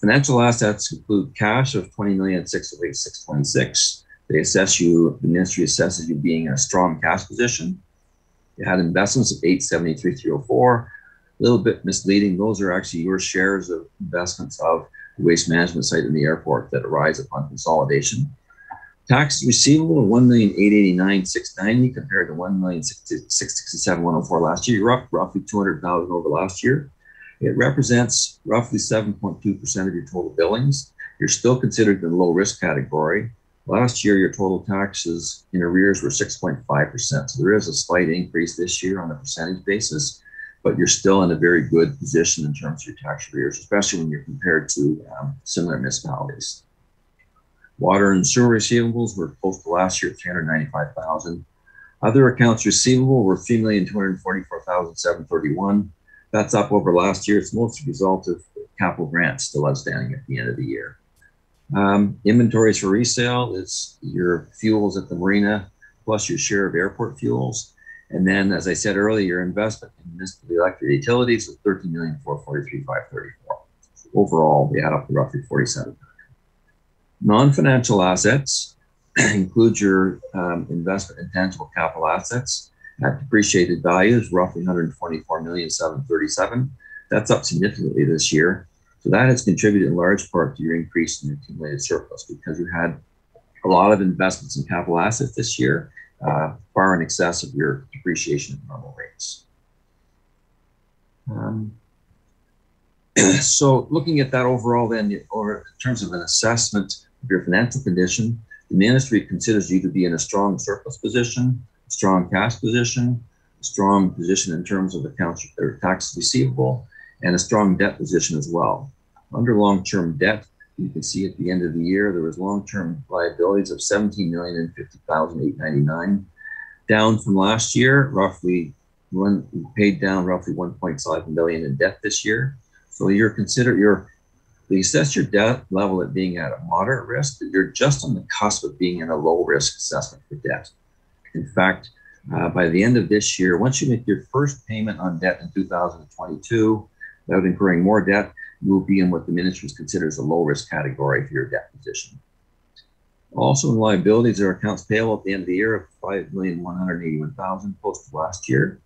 Financial assets include cash of twenty million six oh eight six twenty six. They assess you. The ministry assesses you being in a strong cash position. You had investments of eight seventy three three hundred four. A little bit misleading. Those are actually your shares of investments of the waste management site in the airport that arise upon consolidation. Tax receivable of one million eight eighty nine six ninety compared to one million six sixty seven one hundred four last year. You're up roughly two hundred thousand over last year. It represents roughly seven point two percent of your total billings. You're still considered in the low risk category. Last year, your total taxes in arrears were six point five percent. So there is a slight increase this year on a percentage basis, but you're still in a very good position in terms of your tax arrears, especially when you're compared to um, similar municipalities. Water and sewer receivables were close to last year at 395,000. Other accounts receivable were 3,244,731. That's up over last year. It's mostly a result of capital grants still outstanding at the end of the year. Um, inventories for resale is your fuels at the marina plus your share of airport fuels. And then, as I said earlier, your investment in municipal electric utilities was 13,443,534. Overall, they add up to roughly 47 Non-financial assets include your um, investment in tangible capital assets at depreciated value is roughly 124 million 737. That's up significantly this year. So that has contributed in large part to your increase in accumulated surplus because you had a lot of investments in capital assets this year, uh, far in excess of your depreciation at normal rates. Um, so looking at that overall then, or in terms of an assessment of your financial condition, the ministry considers you to be in a strong surplus position, strong cash position, a strong position in terms of accounts or tax receivable, and a strong debt position as well. Under long-term debt, you can see at the end of the year there was long-term liabilities of 17 million and 50,899, down from last year, roughly one paid down roughly 1.5 million in debt this year. So you're considered you're they assess your debt level at being at a moderate risk, but you're just on the cusp of being in a low risk assessment for debt. In fact, uh, by the end of this year, once you make your first payment on debt in 2022, without incurring more debt, you will be in what the ministry considers a low risk category for your debt position. Also in liabilities, there are accounts payable at the end of the year of 5,181,000, close to last year.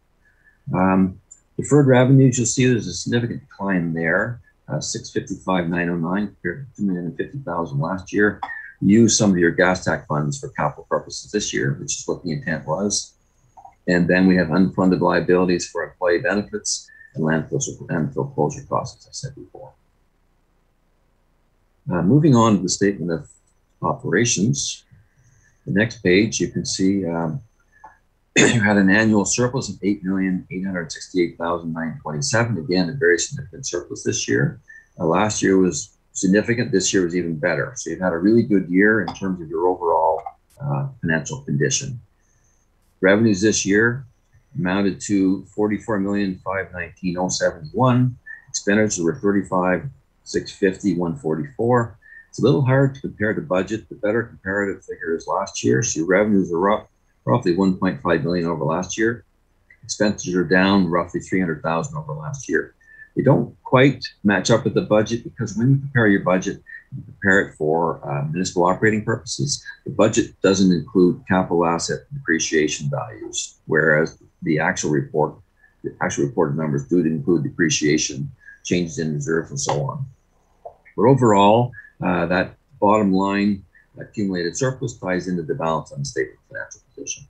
Um, deferred revenues, you'll see there's a significant decline there uh, 655,909 compared to 250,000 last year. Use some of your gas tax funds for capital purposes this year, which is what the intent was. And then we have unfunded liabilities for employee benefits and landfill, closure costs, as I said before. Uh, moving on to the statement of operations. The next page, you can see um, you had an annual surplus of 8,868,927. Again, a very significant surplus this year. Uh, last year was significant. This year was even better. So you've had a really good year in terms of your overall uh, financial condition. Revenues this year amounted to 44,519,071. Expenditures were 35,650,144. It's a little hard to compare to budget. The better comparative figure is last year. So your revenues are up roughly 1.5 million over last year. Expenses are down roughly 300,000 over last year. They don't quite match up with the budget because when you prepare your budget, you prepare it for uh, municipal operating purposes. The budget doesn't include capital asset depreciation values, whereas the actual report, the actual reported numbers do include depreciation, changes in reserves, and so on. But overall, uh, that bottom line accumulated surplus ties into the balance on the statement financial position.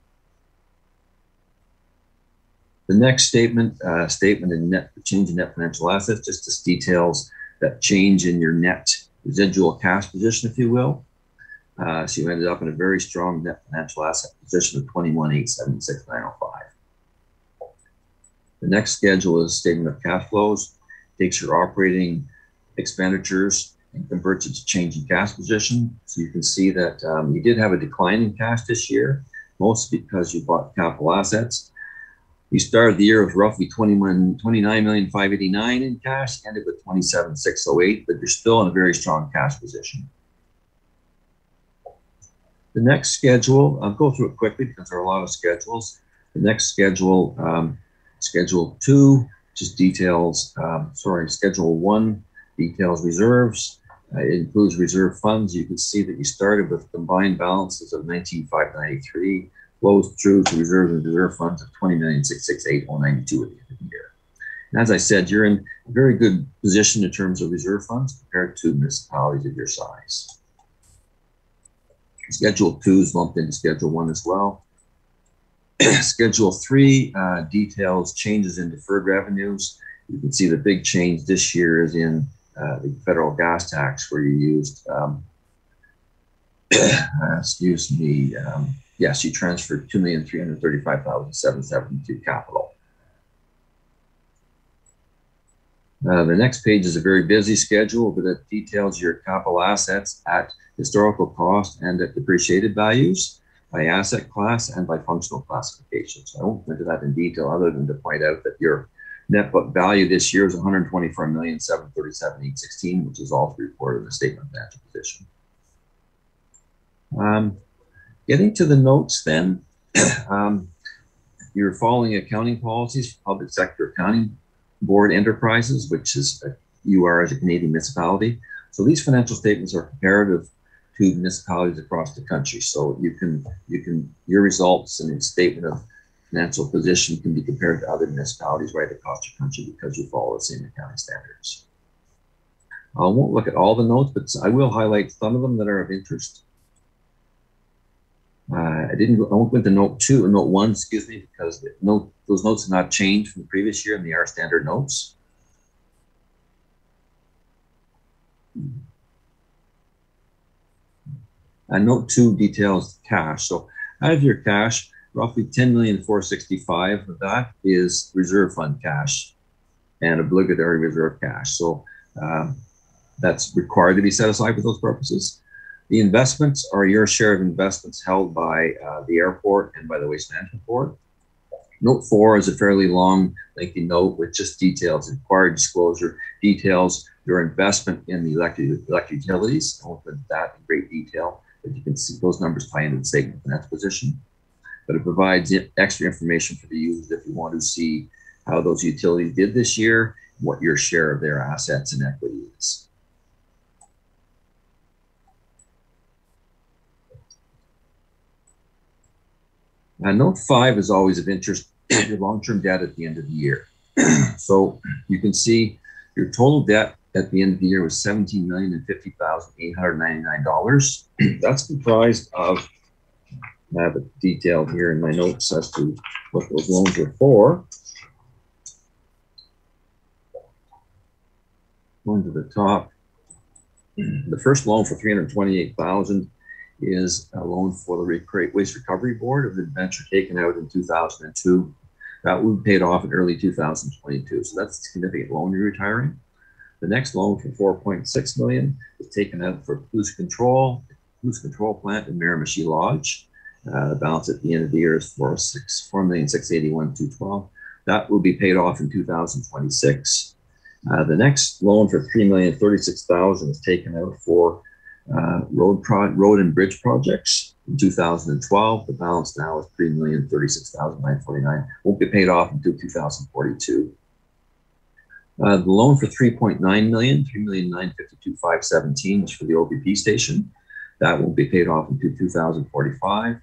The next statement, uh, statement in net change in net financial assets, just this details that change in your net residual cash position, if you will. Uh, so you ended up in a very strong net financial asset position of 21,876,905. The next schedule is a statement of cash flows, takes your operating expenditures and converts it to change in cash position. So you can see that um, you did have a decline in cash this year, mostly because you bought capital assets. You started the year with roughly 21, 29,589 in cash, ended with 27 608, but you're still in a very strong cash position. The next schedule, I'll go through it quickly because there are a lot of schedules. The next schedule, um, schedule two, just details, um, sorry, schedule one details reserves. Uh, it includes reserve funds. You can see that you started with combined balances of 19,593, flows through to reserves and reserve funds of 20,668,092 at the end of the year. And as I said, you're in a very good position in terms of reserve funds compared to municipalities of your size. Schedule two is lumped into Schedule one as well. Schedule three uh, details changes in deferred revenues. You can see the big change this year is in uh, the federal gas tax, where you used, um, uh, excuse me, um, yes, you transferred two million three hundred thirty-five thousand seven seventy-two capital. Uh, the next page is a very busy schedule, but it details your capital assets at historical cost and at depreciated values by asset class and by functional classification. So I won't go into that in detail other than to point out that your net book value this year is 124,737,816, which is also reported in the statement of financial position. Um, getting to the notes then, um, you're following accounting policies, for public sector accounting board enterprises, which is a, you are as a Canadian municipality. So these financial statements are comparative to municipalities across the country. So you can you can your results and statement of financial position can be compared to other municipalities right across the country because you follow the same accounting standards. I won't look at all the notes, but I will highlight some of them that are of interest. Uh, I didn't. Go, I won't go into note two and note one, excuse me, because note those notes have not changed from the previous year, and they are standard notes. And note two details cash. So out of your cash, roughly 10 million 465 of that is reserve fund cash and obligatory reserve cash. So um, that's required to be set aside for those purposes. The investments are your share of investments held by uh, the airport and by the Waste Management Board. Note four is a fairly long, lengthy note with just details, required disclosure, details your investment in the electric, electric utilities. I won't put that in great detail, but you can see those numbers tie into the of finance position. But it provides extra information for the users if you want to see how those utilities did this year, what your share of their assets and equity is. Now, note five is always of interest, your long-term debt at the end of the year. so you can see your total debt at the end of the year was seventeen million and fifty thousand eight hundred ninety-nine dollars. That's comprised of, I have it detailed here in my notes as to what those loans are for. Going to the top, the first loan for three hundred twenty-eight thousand is a loan for the Waste Recovery Board of the venture taken out in 2002. That be paid off in early 2022. So that's a significant loan you're retiring. The next loan for 4.6 million is taken out for pollution control, pollution control plant in Miramichi Lodge. Uh, the balance at the end of the year is for six four million six eighty one two twelve. That will be paid off in 2026. Uh, the next loan for three million thirty six thousand is taken out for uh, road pro- road and bridge projects in 2012. The balance now is three million thirty-six thousand nine forty-nine. Won't be paid off until 2042. Uh, the loan for 3.9 million, 3,952,517 is for the OPP station. That won't be paid off until 2045.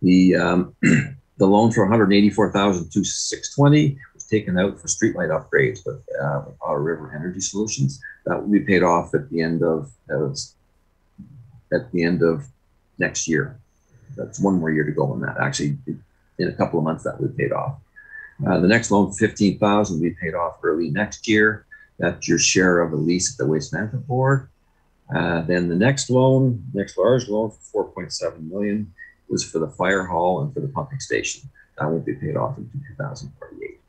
The um, the loan for 184,620 was taken out for streetlight upgrades with uh, our River Energy Solutions. That will be paid off at the end of, of at the end of next year. That's one more year to go on that. Actually, in a couple of months, that will be paid off. Uh, the next loan, fifteen thousand, will be paid off early next year. That's your share of a lease at the Waste Management Board. Uh, then the next loan, next large loan for four point seven million, was for the fire hall and for the pumping station. That won't be paid off until 2048.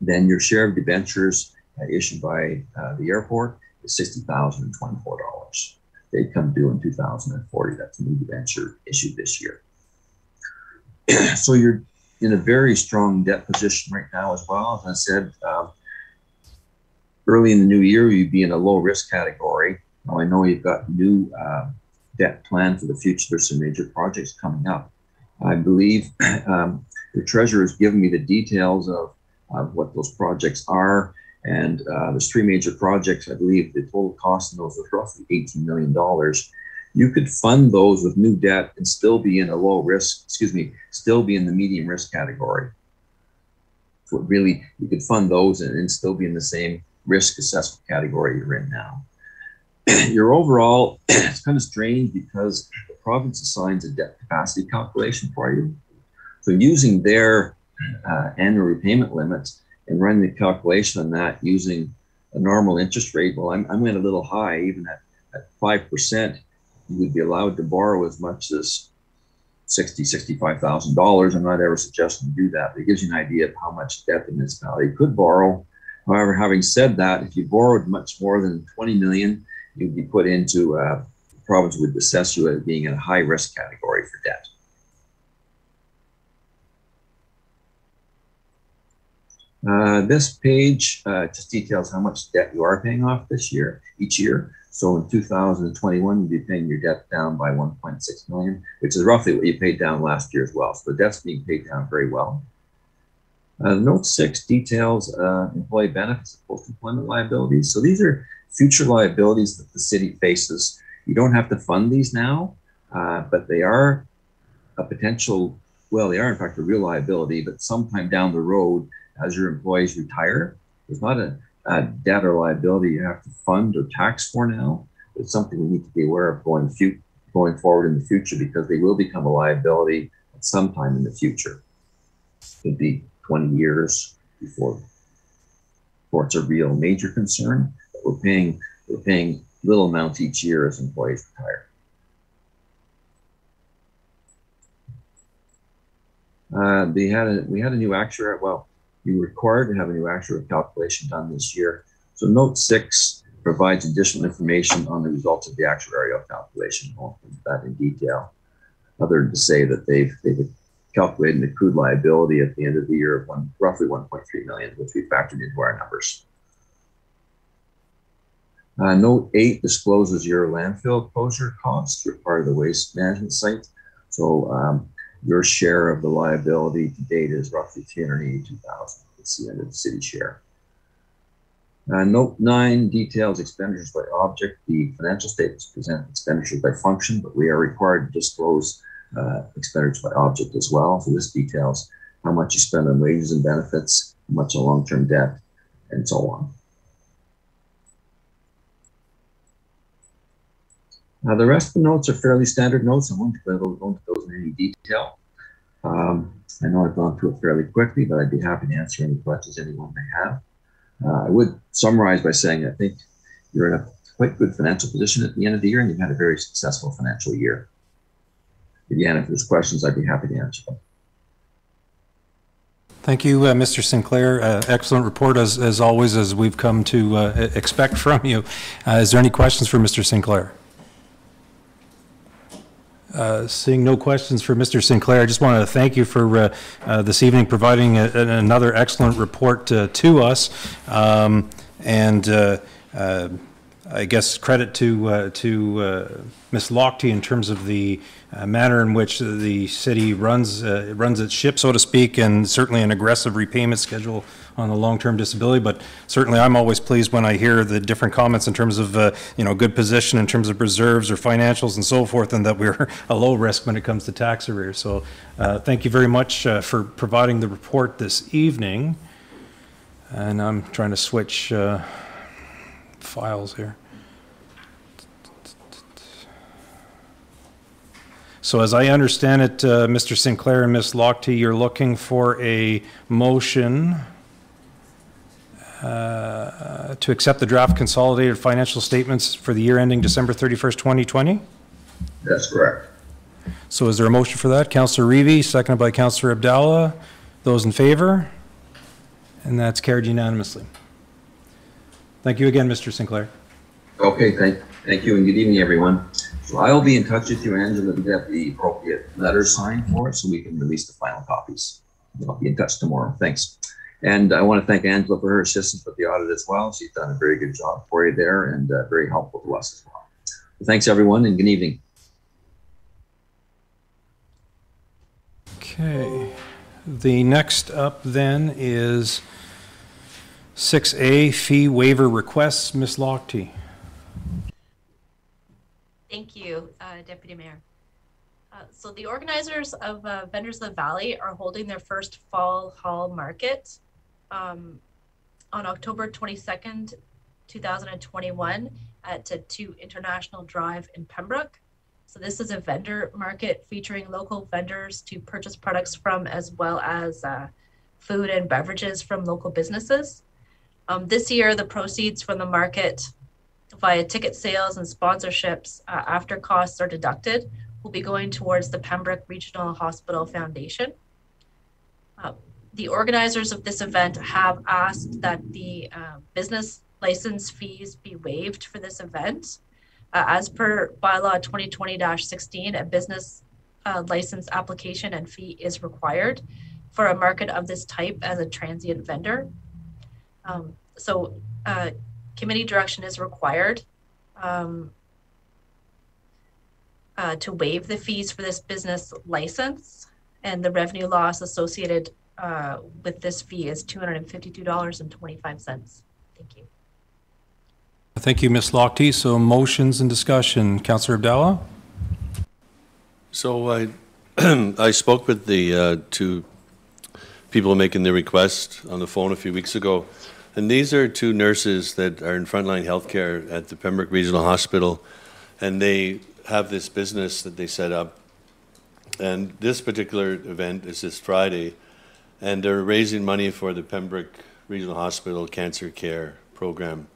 Then your share of debentures uh, issued by uh, the airport is $60,024 they come due in 2040. That's a new debenture issued this year. so you're in a very strong debt position right now as well. As I said, um, early in the new year, you'd be in a low risk category. Now I know you've got new uh, debt plan for the future. There's some major projects coming up. I believe um, the treasurer has given me the details of, of what those projects are And uh, there's three major projects. I believe the total cost of those was roughly $18 million. You could fund those with new debt and still be in a low risk, excuse me, still be in the medium risk category. So really, you could fund those and, and still be in the same risk assessment category you're in now. your overall, it's kind of strange because the province assigns a debt capacity calculation for you. So using their uh, annual repayment limits and running the calculation on that using a normal interest rate, well, I'm, I'm at a little high, even at, at 5%, you would be allowed to borrow as much as sixty, sixty-five thousand dollars. I'm not ever suggesting do that, but it gives you an idea of how much debt the municipality could borrow. However, having said that, if you borrowed much more than 20 million, you'd be put into the province would assess you as being in a high risk category for debt. Uh, this page uh, just details how much debt you are paying off this year, each year. So in 2021, you'd be paying your debt down by 1.6 million, which is roughly what you paid down last year as well. So the debt's being paid down very well. Uh, note six details uh, employee benefits and post-employment liabilities. So these are future liabilities that the city faces. You don't have to fund these now, uh, but they are a potential, well, they are in fact a real liability, but sometime down the road, as your employees retire, it's not a, a debt or liability you have to fund or tax for now. It's something we need to be aware of going, fu- going forward in the future because they will become a liability at some time in the future. It could be 20 years before, before it's a real major concern. But we're paying we're paying little amounts each year as employees retire. Uh, they had a we had a new actuary. Well, you required to have a new actuary calculation done this year. So note six provides additional information on the results of the actuarial calculation. I won't go into that in detail, other than to say that they've they've calculated an accrued liability at the end of the year of one, roughly 1.3 million, which we factored into our numbers. Uh, note eight discloses your landfill closure costs. You're part of the waste management site. So um, your share of the liability to date is roughly 382,000. It's the end of the city share. Uh, note nine details expenditures by object. The financial statements present expenditures by function, but we are required to disclose uh, expenditures by object as well. So this details how much you spend on wages and benefits, how much on long-term debt, and so on. Now, the rest of the notes are fairly standard notes. I won't go into any detail. Um, I know I've gone through it fairly quickly, but I'd be happy to answer any questions anyone may have. Uh, I would summarize by saying I think you're in a quite good financial position at the end of the year, and you've had a very successful financial year. Again, if there's questions, I'd be happy to answer them. Thank you, uh, Mr. Sinclair. Uh, Excellent report, as as always, as we've come to uh, expect from you. Uh, Is there any questions for Mr. Sinclair? Uh, Seeing no questions for Mr. Sinclair, I just wanted to thank you for uh, uh, this evening providing a- a- another excellent report uh, to us. Um, And uh, I guess credit to, to Ms. Lochte in terms of the uh, manner in which the city runs, uh, runs its ship, so to speak, and certainly an aggressive repayment schedule on the long-term disability. But certainly, I'm always pleased when I hear the different comments in terms of, uh, you know, good position in terms of reserves or financials and so forth, and that we're a low risk when it comes to tax arrears. So uh, thank you very much uh, for providing the report this evening. And I'm trying to switch uh, files here. So as I understand it, uh, Mr. Sinclair and Ms. Lochte, you're looking for a motion uh, to accept the draft consolidated financial statements for the year ending December 31st, 2020? That's correct. So is there a motion for that? Counselor Reavie, seconded by Counselor Abdallah. Those in favor? And that's carried unanimously. Thank you again, Mr. Sinclair. Okay, thank, thank you and good evening, everyone. So I'll be in touch with you, Angela, to get the appropriate letters signed for it so we can release the final copies. I'll be in touch tomorrow. Thanks. And I want to thank Angela for her assistance with the audit as well. She's done a very good job for you there and uh, very helpful to us as well. Thanks, everyone, and good evening. Okay. The next up then is 6A, fee waiver requests, Ms. Lochte. Thank you, uh, Deputy Mayor. Uh, So the organizers of uh, Vendors of the Valley are holding their first Fall Hall Market um, on October 22nd, 2021 at 2 International Drive in Pembroke. So this is a vendor market featuring local vendors to purchase products from as well as uh, food and beverages from local businesses. Um, This year, the proceeds from the market via ticket sales and sponsorships uh, after costs are deducted will be going towards the Pembroke Regional Hospital Foundation. Uh, the organizers of this event have asked that the uh, business license fees be waived for this event. Uh, as per bylaw 2020-16, a business uh, license application and fee is required for a market of this type as a transient vendor. Um, so uh, committee direction is required um, uh, to waive the fees for this business license, and the revenue loss associated uh, with this fee is $252.25. Thank you. Thank you, Ms. Lochte. So motions and discussion. Councillor Abdallah? So I, I spoke with the uh, two people making the request on the phone a few weeks ago, and these are two nurses that are in frontline healthcare at the Pembroke Regional Hospital, and they have this business that they set up. And this particular event is this Friday, and they're raising money for the Pembroke Regional Hospital Cancer Care Program.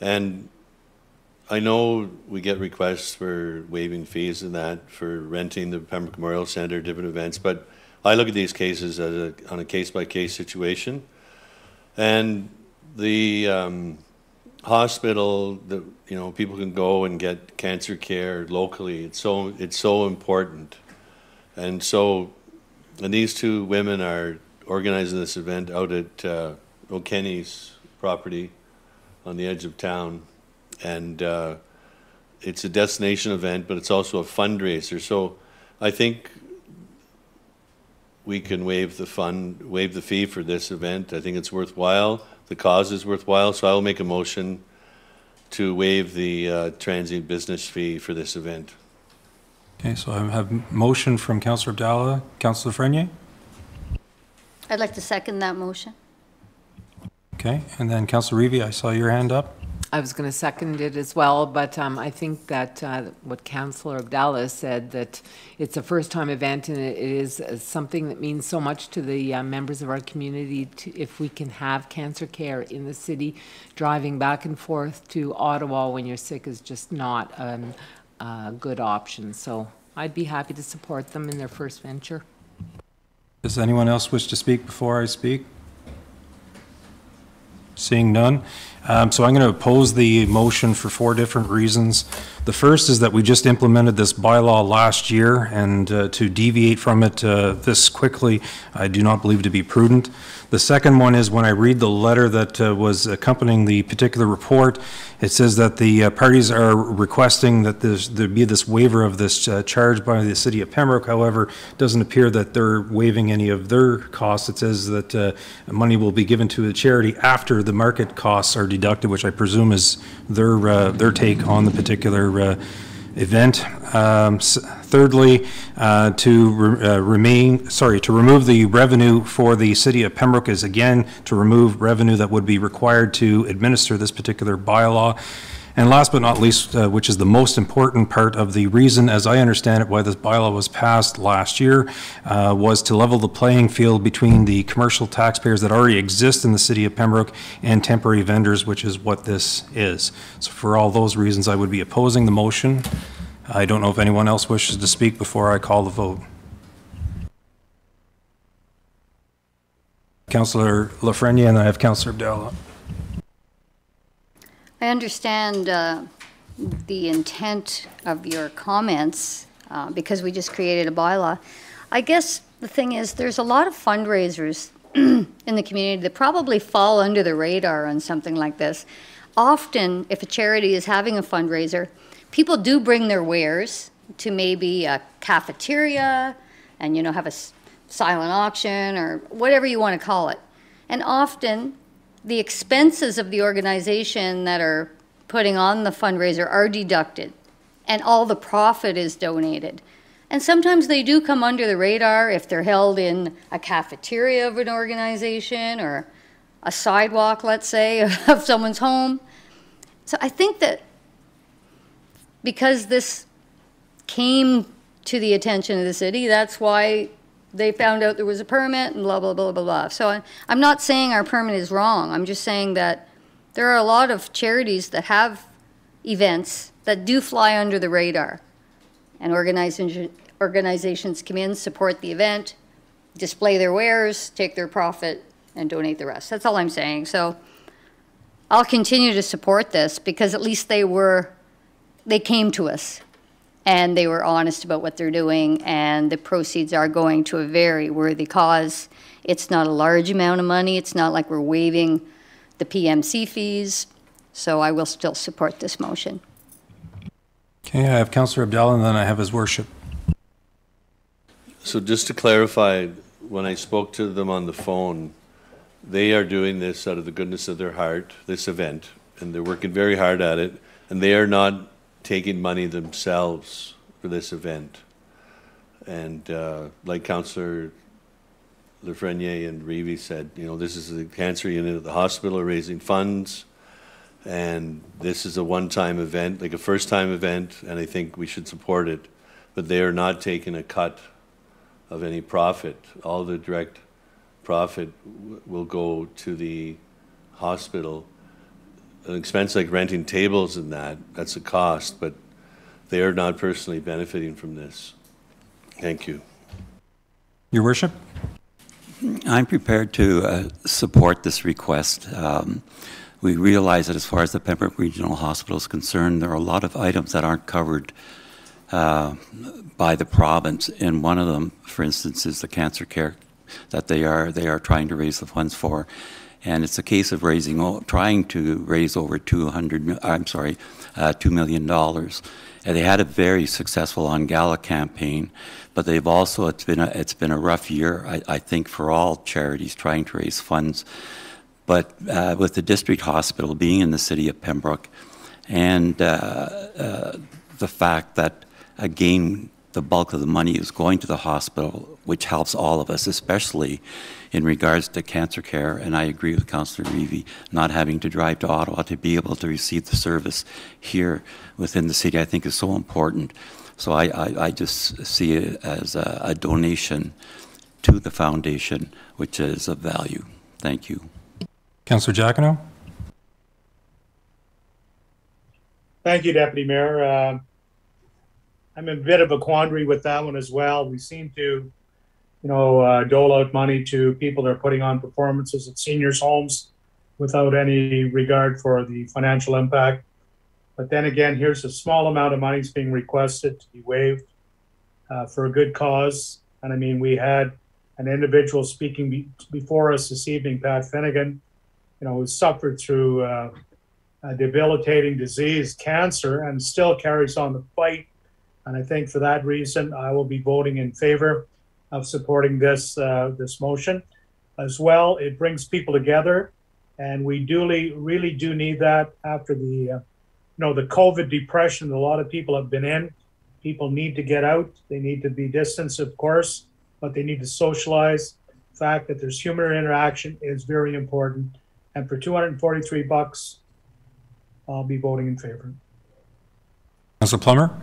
And I know we get requests for waiving fees and that for renting the Pembroke Memorial Center, different events, but I look at these cases as a, on a case-by-case situation. And the um, hospital, the, you know, people can go and get cancer care locally. It's so, it's so important. And so, and these two women are organizing this event out at uh, O'Kenny's property on the edge of town. And uh, it's a destination event, but it's also a fundraiser. So I think we can waive the fund, waive the fee for this event. I think it's worthwhile. The cause is worthwhile, so I will make a motion to waive the uh, transient business fee for this event. Okay, so I have motion from Councillor Abdallah. Councillor Frenier? I'd like to second that motion. Okay, and then Councillor Reavie, I saw your hand up. I was going to second it as well, but um, I think that uh, what Councillor Abdallah said, that it's a first-time event and it is something that means so much to the uh, members of our community to, if we can have cancer care in the city. Driving back and forth to Ottawa when you're sick is just not um, a good option. So I'd be happy to support them in their first venture. Does anyone else wish to speak before I speak? Seeing none. Um, So I'm going to oppose the motion for four different reasons. The first is that we just implemented this bylaw last year, and uh, to deviate from it uh, this quickly, I do not believe to be prudent. The second one is when I read the letter that uh, was accompanying the particular report, it says that the uh, parties are requesting that there be this waiver of this uh, charge by the city of Pembroke. However, it doesn't appear that they're waiving any of their costs. It says that uh, money will be given to the charity after the market costs are deducted, which I presume is their, uh, their take on the particular uh, event. Um, s- Thirdly, uh, to re- uh, remain, sorry, to remove the revenue for the city of Pembroke is again to remove revenue that would be required to administer this particular bylaw. And last but not least, uh, which is the most important part of the reason, as I understand it, why this bylaw was passed last year, uh, was to level the playing field between the commercial taxpayers that already exist in the city of Pembroke and temporary vendors, which is what this is. So for all those reasons, I would be opposing the motion. I don't know if anyone else wishes to speak before I call the vote. Councillor Lafreniere, and I have Councillor Abdallah. I understand uh, the intent of your comments, uh, because we just created a bylaw. I guess the thing is, there's a lot of fundraisers in the community that probably fall under the radar on something like this. Often, if a charity is having a fundraiser, people do bring their wares to maybe a cafeteria and, you know, have a silent auction or whatever you want to call it. And often, the expenses of the organization that are putting on the fundraiser are deducted, and all the profit is donated. And sometimes they do come under the radar if they're held in a cafeteria of an organization or a sidewalk, let's say, of someone's home. So I think that because this came to the attention of the city, that's why they found out there was a permit and blah, blah, blah, blah, blah. So I- I'm not saying our permit is wrong. I'm just saying that there are a lot of charities that have events that do fly under the radar. And organization, organizations come in, support the event, display their wares, take their profit, and donate the rest. That's all I'm saying. So I'll continue to support this because at least they were, they came to us and they were honest about what they're doing, and the proceeds are going to a very worthy cause. It's not a large amount of money. It's not like we're waiving the PMC fees, so I will still support this motion. Okay, I have Councillor Abdallah, and then I have his worship. So just to clarify, when I spoke to them on the phone, they are doing this out of the goodness of their heart, this event, and they're working very hard at it, and they are not taking money themselves for this event. And uh, like Councillor Lafreniere and Reavie said, you know, this is the cancer unit at the hospital raising funds, and this is a one-time event, like a first-time event, and I think we should support it. But they are not taking a cut of any profit. All the direct profit will go to the hospital. An expense like renting tables and that, that's a cost, but they are not personally benefiting from this. Thank you. Your worship? I'm prepared to uh, support this request. Um, We realize that as far as the Pembroke Regional Hospital is concerned, there are a lot of items that aren't covered uh, by the province, and one of them, for instance, is the cancer care that they are, they are trying to raise the funds for. And it's a case of raising, trying to raise over 200, I'm sorry, uh, $2 million. And they had a very successful On Gala campaign, but they've also, it's been a, it's been a rough year, I, I think, for all charities trying to raise funds. But uh, with the district hospital being in the city of Pembroke, and uh, uh, the fact that, again, the bulk of the money is going to the hospital, which helps all of us, especially in regards to cancer care. And I agree with Councillor Reavie, not having to drive to Ottawa to be able to receive the service here within the city, I think is so important. So I, I, I just see it as a, a donation to the foundation, which is of value. Thank you. Councillor Jacyno? Thank you, Deputy Mayor. Uh, I'm in a bit of a quandary with that one as well. We seem to, you know, uh, dole out money to people that are putting on performances at seniors' homes without any regard for the financial impact. But then again, here's a small amount of money is being requested to be waived uh, for a good cause. And I mean, we had an individual speaking be- before us this evening, Pat Finnegan, you know, who suffered through uh, a debilitating disease, cancer, and still carries on the fight. And I think for that reason, I will be voting in favor of supporting this uh, this motion. As well, it brings people together, and we duly really do need that after the uh, you know the COVID depression that a lot of people have been in. People need to get out. They need to be distanced, of course, but they need to socialize. The fact that there's human interaction is very important. And for 243 bucks, I'll be voting in favor. Councillor Plummer?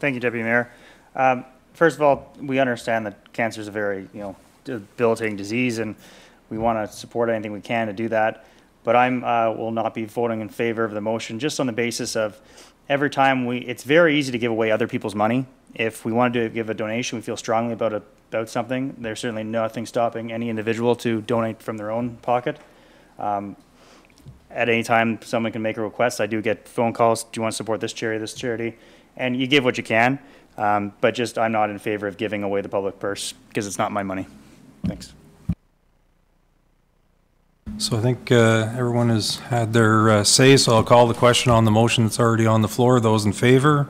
Thank you, Deputy Mayor. Um, First of all, we understand that cancer is a very, you know, debilitating disease, and we want to support anything we can to do that. But I'm, uh, will not be voting in favor of the motion, just on the basis of every time we, it's very easy to give away other people's money. If we wanted to give a donation, we feel strongly about a, about something, there's certainly nothing stopping any individual to donate from their own pocket. Um, at any time, someone can make a request. I do get phone calls, do you want to support this charity, this charity? And you give what you can, um, but just, I'm not in favor of giving away the public purse, because it's not my money. Thanks. So I think uh, everyone has had their uh, say, so I'll call the question on the motion that's already on the floor. Those in favor?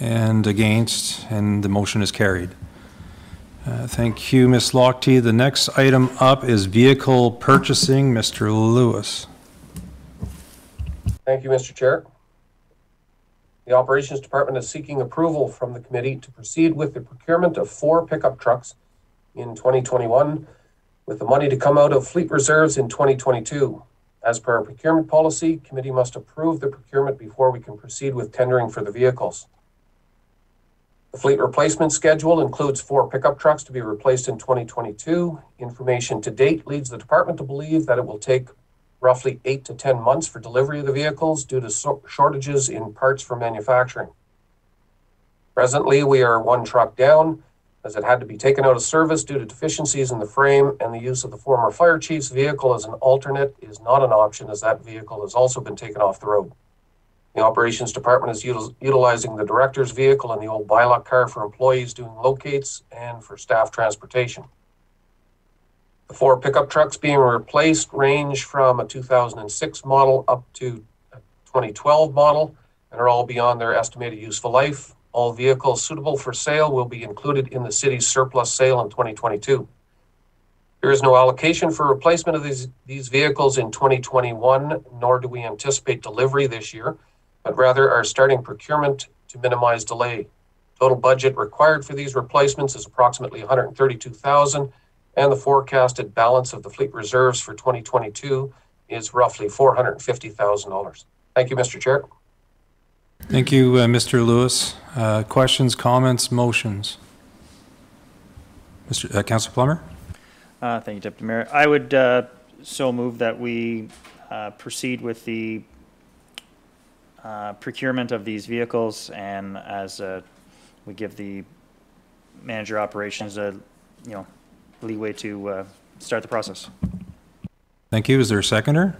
And against, and the motion is carried. Uh, Thank you, Ms. Lochte. The next item up is vehicle purchasing. Mr. Lewis. Thank you, Mr. Chair. The Operations Department is seeking approval from the committee to proceed with the procurement of four pickup trucks in 2021, with the money to come out of fleet reserves in 2022. As per our procurement policy, committee must approve the procurement before we can proceed with tendering for the vehicles. The fleet replacement schedule includes four pickup trucks to be replaced in 2022. Information to date leads the department to believe that it will take roughly eight to 10 months for delivery of the vehicles due to shortages in parts for manufacturing. Presently, we are one truck down as it had to be taken out of service due to deficiencies in the frame and the use of the former fire chief's vehicle as an alternate is not an option as that vehicle has also been taken off the road. The operations department is util- utilizing the director's vehicle and the old Bylock car for employees doing locates and for staff transportation. The four pickup trucks being replaced range from a 2006 model up to a 2012 model and are all beyond their estimated useful life. All vehicles suitable for sale will be included in the city's surplus sale in 2022. There is no allocation for replacement of these, these vehicles in 2021, nor do we anticipate delivery this year, but rather are starting procurement to minimize delay. Total budget required for these replacements is approximately 132,000, and the forecasted balance of the fleet reserves for 2022 is roughly $450,000. Thank you, Mr. Chair. Thank you, uh, Mr. Lewis. Uh, Questions, comments, motions? Mr. uh, Council Plummer? Uh, Thank you, Deputy Mayor. I would uh, so move that we uh, proceed with the uh, procurement of these vehicles and as uh, we give the manager operations a, you know, leeway to uh, start the process. Thank you. Is there a seconder?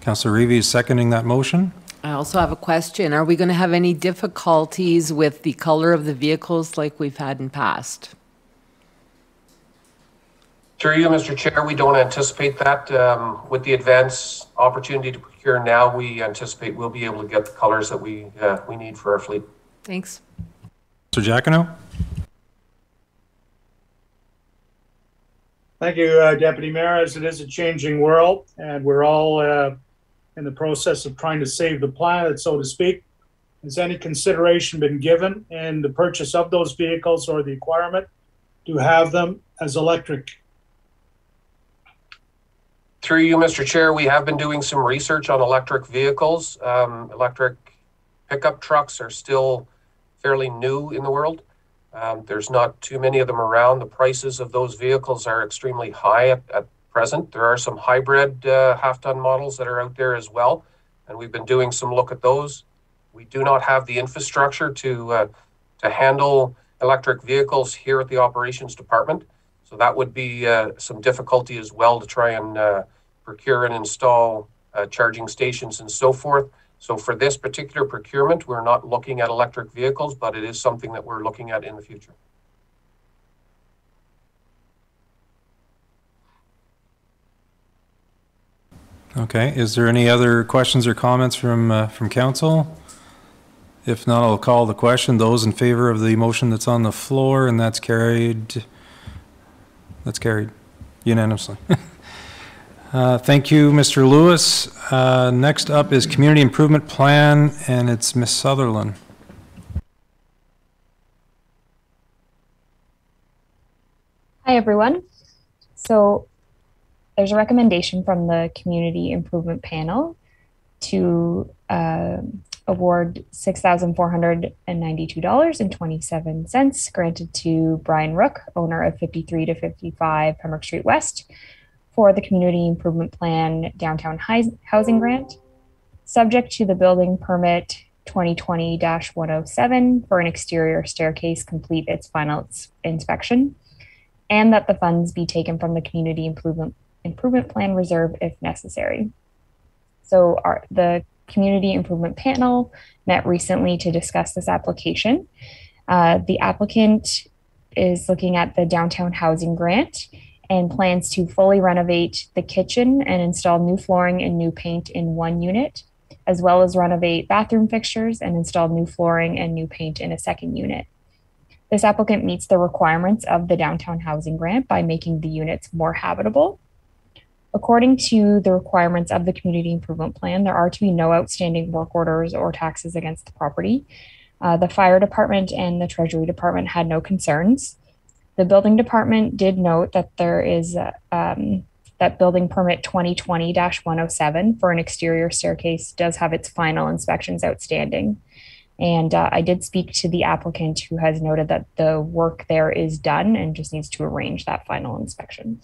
Councilor Reavie is seconding that motion. I also have a question. Are we going to have any difficulties with the color of the vehicles like we've had in past? Through you, Mr. Chair, we don't anticipate that. Um, With the advance opportunity to procure now, we anticipate we'll be able to get the colors that we, uh, we need for our fleet. Thanks. Mr. Jacyno? Thank you, uh, Deputy Mayor, as it is a changing world, and we're all uh, in the process of trying to save the planet, so to speak. Has any consideration been given in the purchase of those vehicles or the requirement to have them as electric? Through you, Mr. Chair, we have been doing some research on electric vehicles. Um, Electric pickup trucks are still fairly new in the world. Um, There's not too many of them around. The prices of those vehicles are extremely high at, at present. There are some hybrid uh, half-ton models that are out there as well, and we've been doing some look at those. We do not have the infrastructure to uh, to handle electric vehicles here at the operations department, so that would be uh, some difficulty as well to try and uh, procure and install uh, charging stations and so forth. So for this particular procurement, we're not looking at electric vehicles, but it is something that we're looking at in the future. Okay, is there any other questions or comments from, uh, from council? If not, I'll call the question. Those in favor of the motion that's on the floor, and that's carried, that's carried unanimously. Uh, Thank you, Mr. Lewis. Uh, Next up is Community Improvement Plan, and it's Ms. Sutherland. Hi, everyone. So there's a recommendation from the Community Improvement Panel to uh, award $6,492.27 granted to Brian Rook, owner of 53 to 55 Pembroke Street West, for the Community Improvement Plan Downtown Housing Grant, subject to the building permit 2020 107 for an exterior staircase complete its final ins- inspection and that the funds be taken from the community improvement improvement plan reserve if necessary. So our the community improvement panel met recently to discuss this application. Uh, the applicant is looking at the downtown housing grant and plans to fully renovate the kitchen and install new flooring and new paint in one unit, as well as renovate bathroom fixtures and install new flooring and new paint in a second unit. This applicant meets the requirements of the downtown housing grant by making the units more habitable. According to the requirements of the community improvement plan, there are to be no outstanding work orders or taxes against the property. Uh, the fire department and the treasury department had no concerns. The building department did note that there is uh, um, that building permit 2020-107 for an exterior staircase does have its final inspections outstanding. And uh, I did speak to the applicant who has noted that the work there is done and just needs to arrange that final inspection.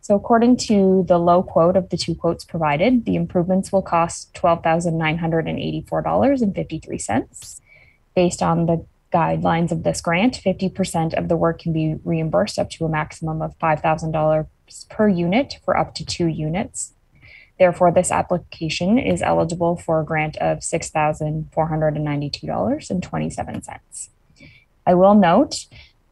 So according to the low quote of the two quotes provided, the improvements will cost $12,984.53. Based on the guidelines of this grant, 50% of the work can be reimbursed up to a maximum of $5,000 per unit for up to two units. Therefore, this application is eligible for a grant of $6,492.27. I will note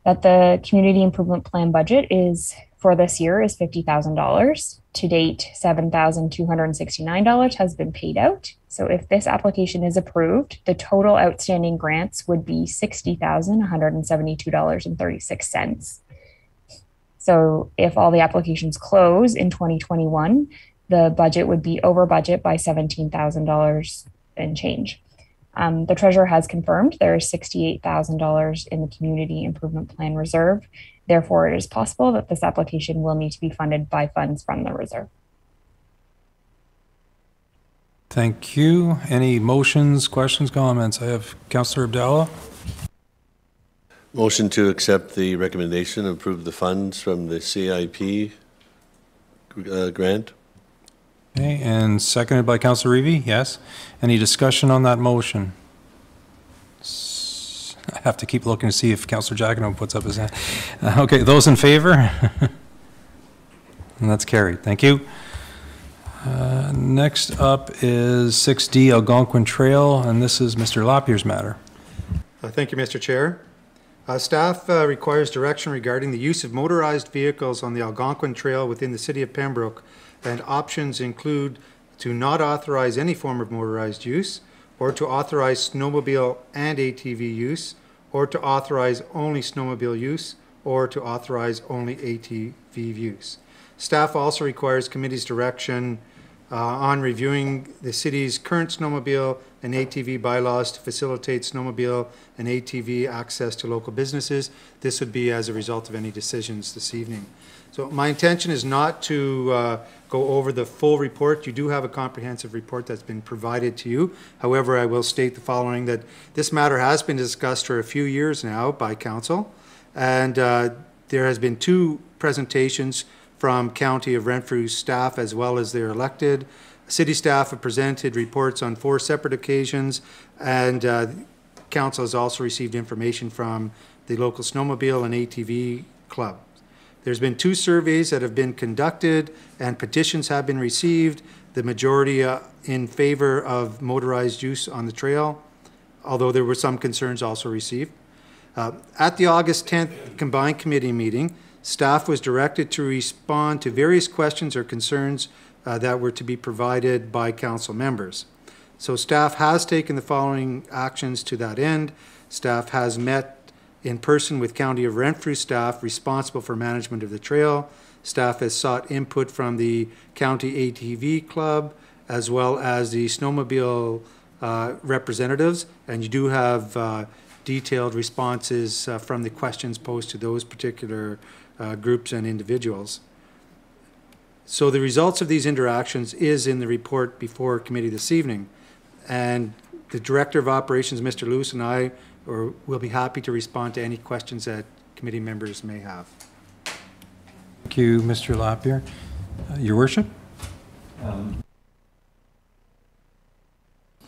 that the community improvement plan budget is for this year is $50,000. To date, $7,269 has been paid out. So if this application is approved, the total outstanding grants would be $60,172.36. So if all the applications close in 2021, the budget would be over budget by $17,000 and change. Um, the treasurer has confirmed there is $68,000 in the community improvement plan reserve. Therefore, it is possible that this application will need to be funded by funds from the reserve. Thank you. Any motions, questions, comments? I have Councillor Abdallah. Motion to accept the recommendation, and approve the funds from the CIP uh, grant. Okay, and seconded by Councillor Reavie, yes. Any discussion on that motion? Have to keep looking to see if Councillor Jacyno puts up his hand. Uh, Okay, those in favor? And that's carried, thank you. Uh, Next up is 6D Algonquin Trail, and this is Mr. Lapierre's matter. Uh, Thank you, Mr. Chair. Uh, Staff uh, requires direction regarding the use of motorized vehicles on the Algonquin Trail within the city of Pembroke, and options include to not authorize any form of motorized use, or to authorize snowmobile and ATV use, or to authorize only snowmobile use, or to authorize only ATV use. Staff also requires committee's direction uh, on reviewing the city's current snowmobile and ATV bylaws to facilitate snowmobile and ATV access to local businesses. This would be as a result of any decisions this evening. So my intention is not to uh, go over the full report. You do have a comprehensive report that's been provided to you. However, I will state the following, that this matter has been discussed for a few years now by council, and uh, there has been two presentations from County of Renfrew staff as well as their elected. City staff have presented reports on four separate occasions, and uh, council has also received information from the local snowmobile and ATV club. There's been two surveys that have been conducted, and petitions have been received, the majority uh, in favor of motorized use on the trail, although there were some concerns also received. Uh, At the August 10th combined committee meeting, staff was directed to respond to various questions or concerns uh, that were to be provided by council members. So staff has taken the following actions to that end. Staff has met in person with County of Renfrew staff responsible for management of the trail. Staff has sought input from the County ATV Club as well as the snowmobile uh, representatives, and you do have uh, detailed responses uh, from the questions posed to those particular uh, groups and individuals. So the results of these interactions is in the report before committee this evening. And the Director of Operations, Mr. Lewis, and I or we'll be happy to respond to any questions that committee members may have. Thank you, Mr. Lapierre. Uh, Your worship?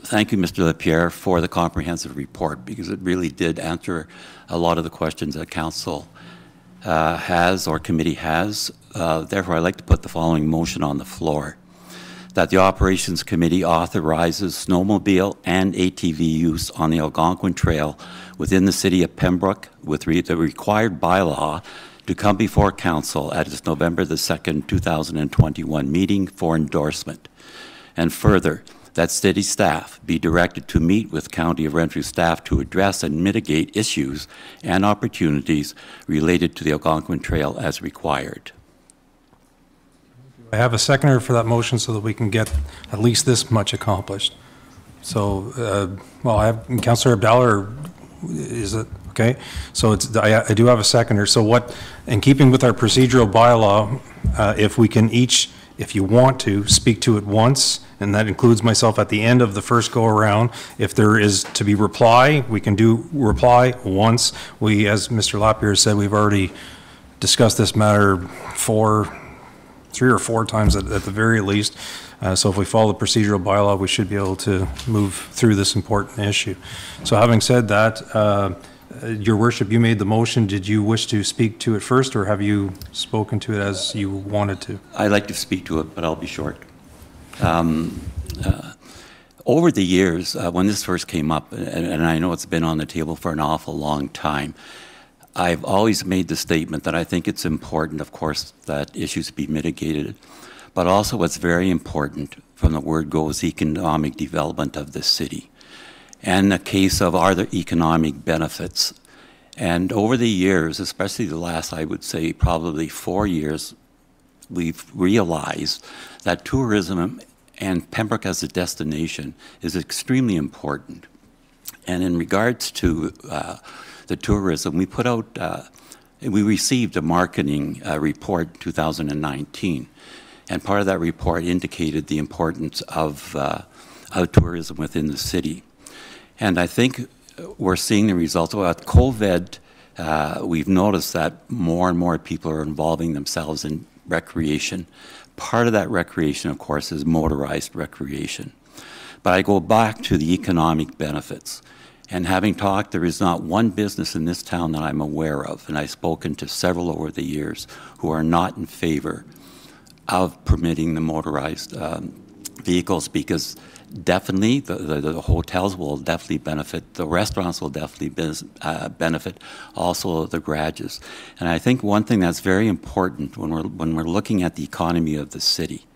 Thank you, Mr. Lapierre, for the comprehensive report, because it really did answer a lot of the questions that council uh, has or committee has. Uh, Therefore, I'd like to put the following motion on the floor. That the Operations Committee authorizes snowmobile and ATV use on the Algonquin Trail within the city of Pembroke with re- the required bylaw to come before council at its November the 2nd, 2021 meeting for endorsement. And further, that city staff be directed to meet with County of Renfrew staff to address and mitigate issues and opportunities related to the Algonquin Trail as required. I have a seconder for that motion so that we can get at least this much accomplished. So, uh, well, I have Councillor Abdallah, is it, okay? So it's, I, I do have a seconder. So what, in keeping with our procedural bylaw, uh, if we can each, if you want to, speak to it once, and that includes myself at the end of the first go-around. If there is to be reply, we can do reply once. We, as Mr. Lapierre said, we've already discussed this matter four, three or four times at, at the very least. Uh, so if we follow the procedural bylaw, we should be able to move through this important issue. So having said that, uh, your worship, you made the motion. Did you wish to speak to it first, or have you spoken to it as you wanted to? I'd like to speak to it, but I'll be short. Um, uh, over the years, uh, when this first came up, and, and I know it's been on the table for an awful long time, I've always made the statement that I think it's important, of course, that issues be mitigated, but also what's very important from the word goes economic development of the city. And the case of are there economic benefits? And over the years, especially the last, I would say, probably four years, we've realized that tourism and Pembroke as a destination is extremely important. And in regards to uh, the tourism, we put out, uh, we received a marketing uh, report 2019. And part of that report indicated the importance of, uh, of tourism within the city. And I think we're seeing the results. Well, at COVID, uh, we've noticed that more and more people are involving themselves in recreation. Part of that recreation, of course, is motorized recreation. But I go back to the economic benefits. And having talked, there is not one business in this town that I'm aware of, and I've spoken to several over the years, who are not in favor of permitting the motorized um, vehicles because definitely the, the, the, hotels will definitely benefit, the restaurants will definitely uh, benefit, also the garages. And I think one thing that's very important when we're, when we're looking at the economy of the city,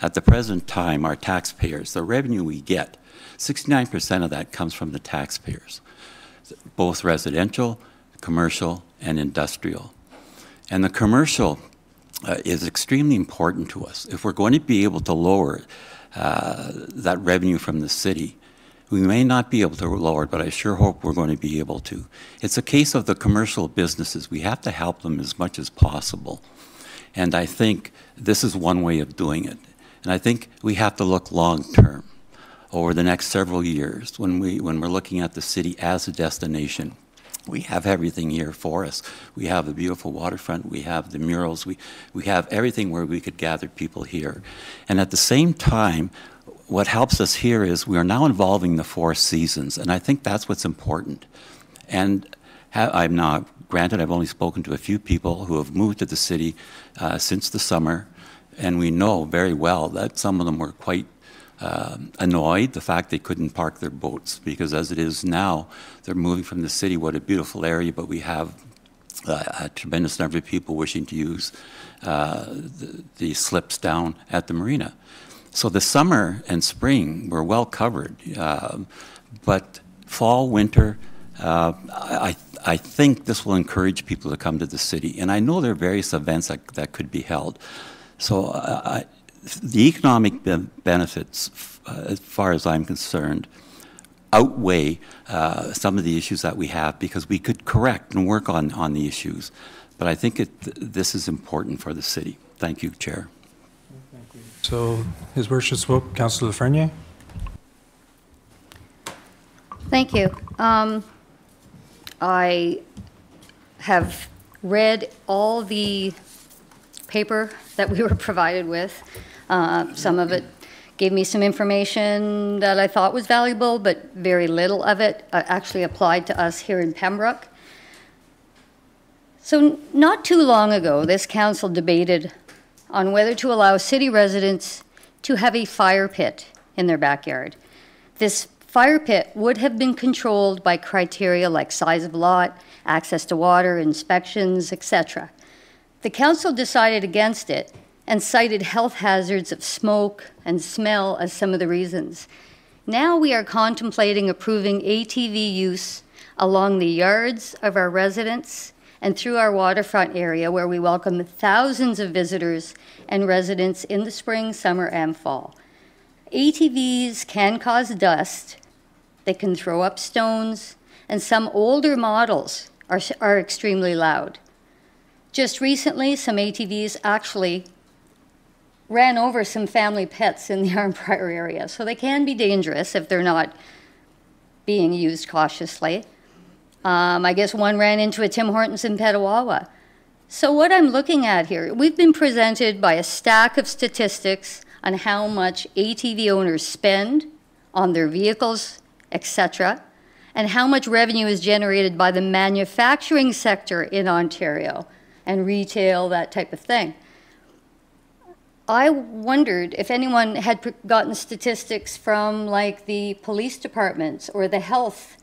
at the present time, our taxpayers, the revenue we get, 69% of that comes from the taxpayers, both residential, commercial, and industrial. And the commercial uh, is extremely important to us. If we're going to be able to lower uh, that revenue from the city. We may not be able to lower it, but I sure hope we're going to be able to. It's a case of the commercial businesses. We have to help them as much as possible. And I think this is one way of doing it. And I think we have to look long term over the next several years when, we, when we're looking at the city as a destination we have everything here for us. We have the beautiful waterfront, we have the murals, we, we have everything where we could gather people here. And at the same time, what helps us here is we are now involving the four seasons, and I think that's what's important. And I'm now, granted, I've only spoken to a few people who have moved to the city uh, since the summer, and we know very well that some of them were quite uh, annoyed the fact they couldn't park their boats because as it is now, they're moving from the city. What a beautiful area, but we have uh, a tremendous number of people wishing to use uh, the, the, slips down at the marina. So the summer and spring were well covered, um, but fall, winter, uh, I, I think this will encourage people to come to the city. And I know there are various events that, that could be held. So uh, I, the economic be benefits, uh, as far as I'm concerned, outweigh uh, some of the issues that we have because we could correct and work on, on the issues. But I think it, this is important for the city. Thank you, Chair. So, His Worship spoke. Councillor Lafreniere. Thank you. Um, I have read all the paper that we were provided with. Uh, some of it gave me some information that I thought was valuable, but very little of it uh, actually applied to us here in Pembroke. So, not too long ago, this council debated on whether to allow city residents to have a fire pit in their backyard. This fire pit would have been controlled by criteria like size of lot, access to water, inspections, etc. The council decided against it and cited health hazards of smoke and smell as some of the reasons. Now we are contemplating approving ATV use along the yards of our residents and through our waterfront area where we welcome thousands of visitors and residents in the spring, summer, and fall. ATVs can cause dust, they can throw up stones, and some older models are, are extremely loud. Just recently, some ATVs actually ran over some family pets in the Arnprior area, so they can be dangerous if they're not being used cautiously. Um, I guess one ran into a Tim Hortons in Petawawa. So what I'm looking at here, we've been presented by a stack of statistics on how much ATV owners spend on their vehicles, etc., and how much revenue is generated by the manufacturing sector in Ontario and retail, that type of thing. I wondered if anyone had gotten statistics from like the police departments or the health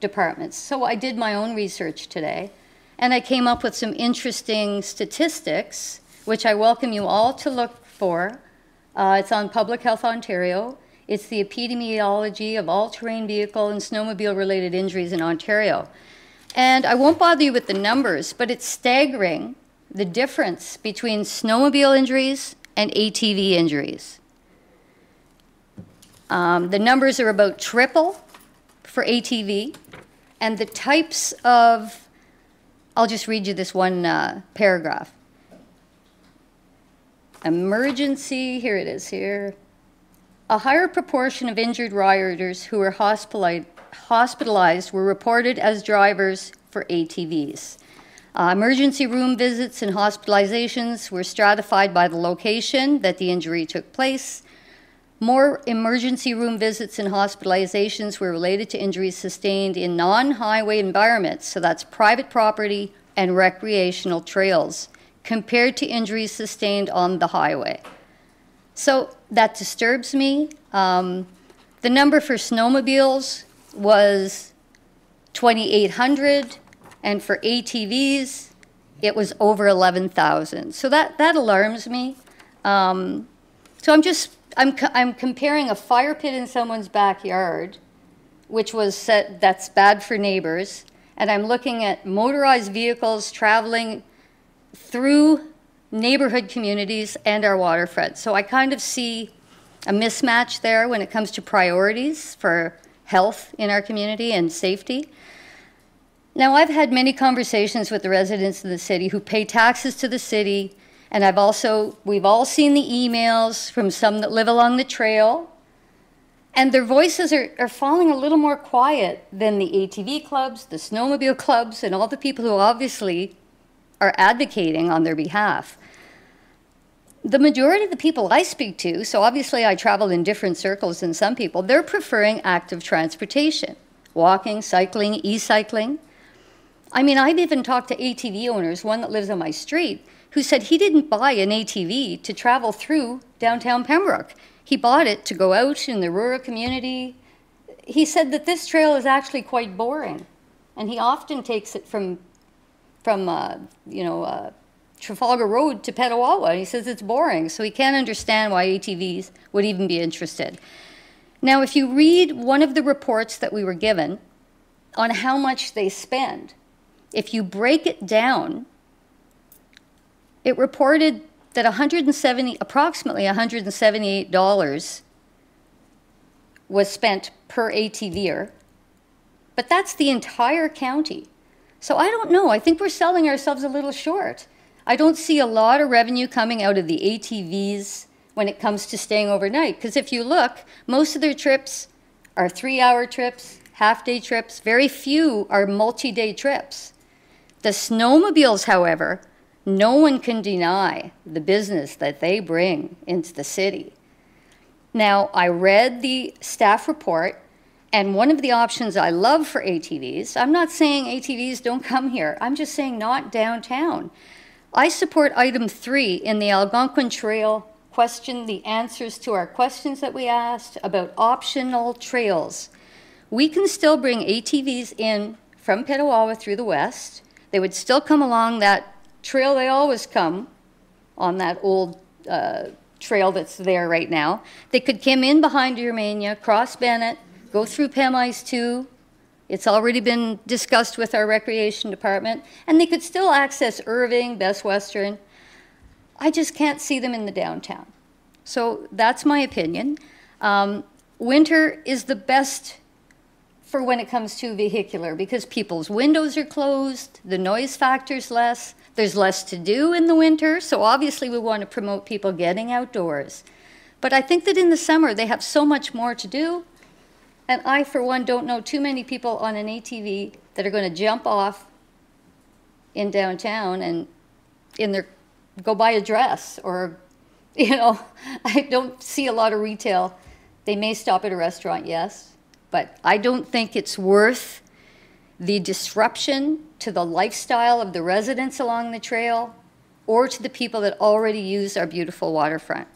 departments. So I did my own research today and I came up with some interesting statistics, which I welcome you all to look for. Uh, it's on Public Health Ontario. It's the epidemiology of all terrain vehicle and snowmobile related injuries in Ontario. And I won't bother you with the numbers, but it's staggering the difference between snowmobile injuries and ATV injuries. Um, the numbers are about triple for ATV, and the types of, I'll just read you this one uh, paragraph. Emergency, here it is here. A higher proportion of injured riders who were hospitalized were reported as drivers for ATVs. Uh, emergency room visits and hospitalizations were stratified by the location that the injury took place. More emergency room visits and hospitalizations were related to injuries sustained in non highway environments, so that's private property and recreational trails, compared to injuries sustained on the highway. So that disturbs me. Um, the number for snowmobiles was 2,800 and for ATVs, it was over 11,000. So that, that alarms me. Um, so I'm just, I'm, I'm comparing a fire pit in someone's backyard, which was set, that's bad for neighbors, and I'm looking at motorized vehicles traveling through neighborhood communities and our waterfront. So I kind of see a mismatch there when it comes to priorities for health in our community and safety. Now, I've had many conversations with the residents of the city who pay taxes to the city, and I've also, we've all seen the emails from some that live along the trail, and their voices are, are falling a little more quiet than the ATV clubs, the snowmobile clubs, and all the people who obviously are advocating on their behalf. The majority of the people I speak to, so obviously I travel in different circles than some people, they're preferring active transportation walking, cycling, e cycling. I mean, I've even talked to ATV owners, one that lives on my street, who said he didn't buy an ATV to travel through downtown Pembroke. He bought it to go out in the rural community. He said that this trail is actually quite boring, and he often takes it from, from uh, you know, uh, Trafalgar Road to Petawawa. He says it's boring, so he can't understand why ATVs would even be interested. Now, if you read one of the reports that we were given on how much they spend, if you break it down, it reported that 170, approximately $178 was spent per ATVer, but that's the entire county. So I don't know. I think we're selling ourselves a little short. I don't see a lot of revenue coming out of the ATVs when it comes to staying overnight. Because if you look, most of their trips are three hour trips, half day trips. Very few are multi day trips. The snowmobiles, however, no one can deny the business that they bring into the city. Now, I read the staff report, and one of the options I love for ATVs, I'm not saying ATVs don't come here, I'm just saying not downtown. I support item three in the Algonquin Trail question, the answers to our questions that we asked about optional trails. We can still bring ATVs in from Petawawa through the west. They would still come along that trail they always come on that old uh, trail that's there right now. They could come in behind Germania, cross Bennett, go through Pemmice 2. It's already been discussed with our recreation department, and they could still access Irving, Best Western. I just can't see them in the downtown. So that's my opinion. Um, winter is the best for when it comes to vehicular because people's windows are closed, the noise factor's less, there's less to do in the winter, so obviously we want to promote people getting outdoors. But I think that in the summer they have so much more to do, and I, for one, don't know too many people on an ATV that are going to jump off in downtown and in their go buy a dress or you know i don't see a lot of retail they may stop at a restaurant yes but i don't think it's worth the disruption to the lifestyle of the residents along the trail or to the people that already use our beautiful waterfront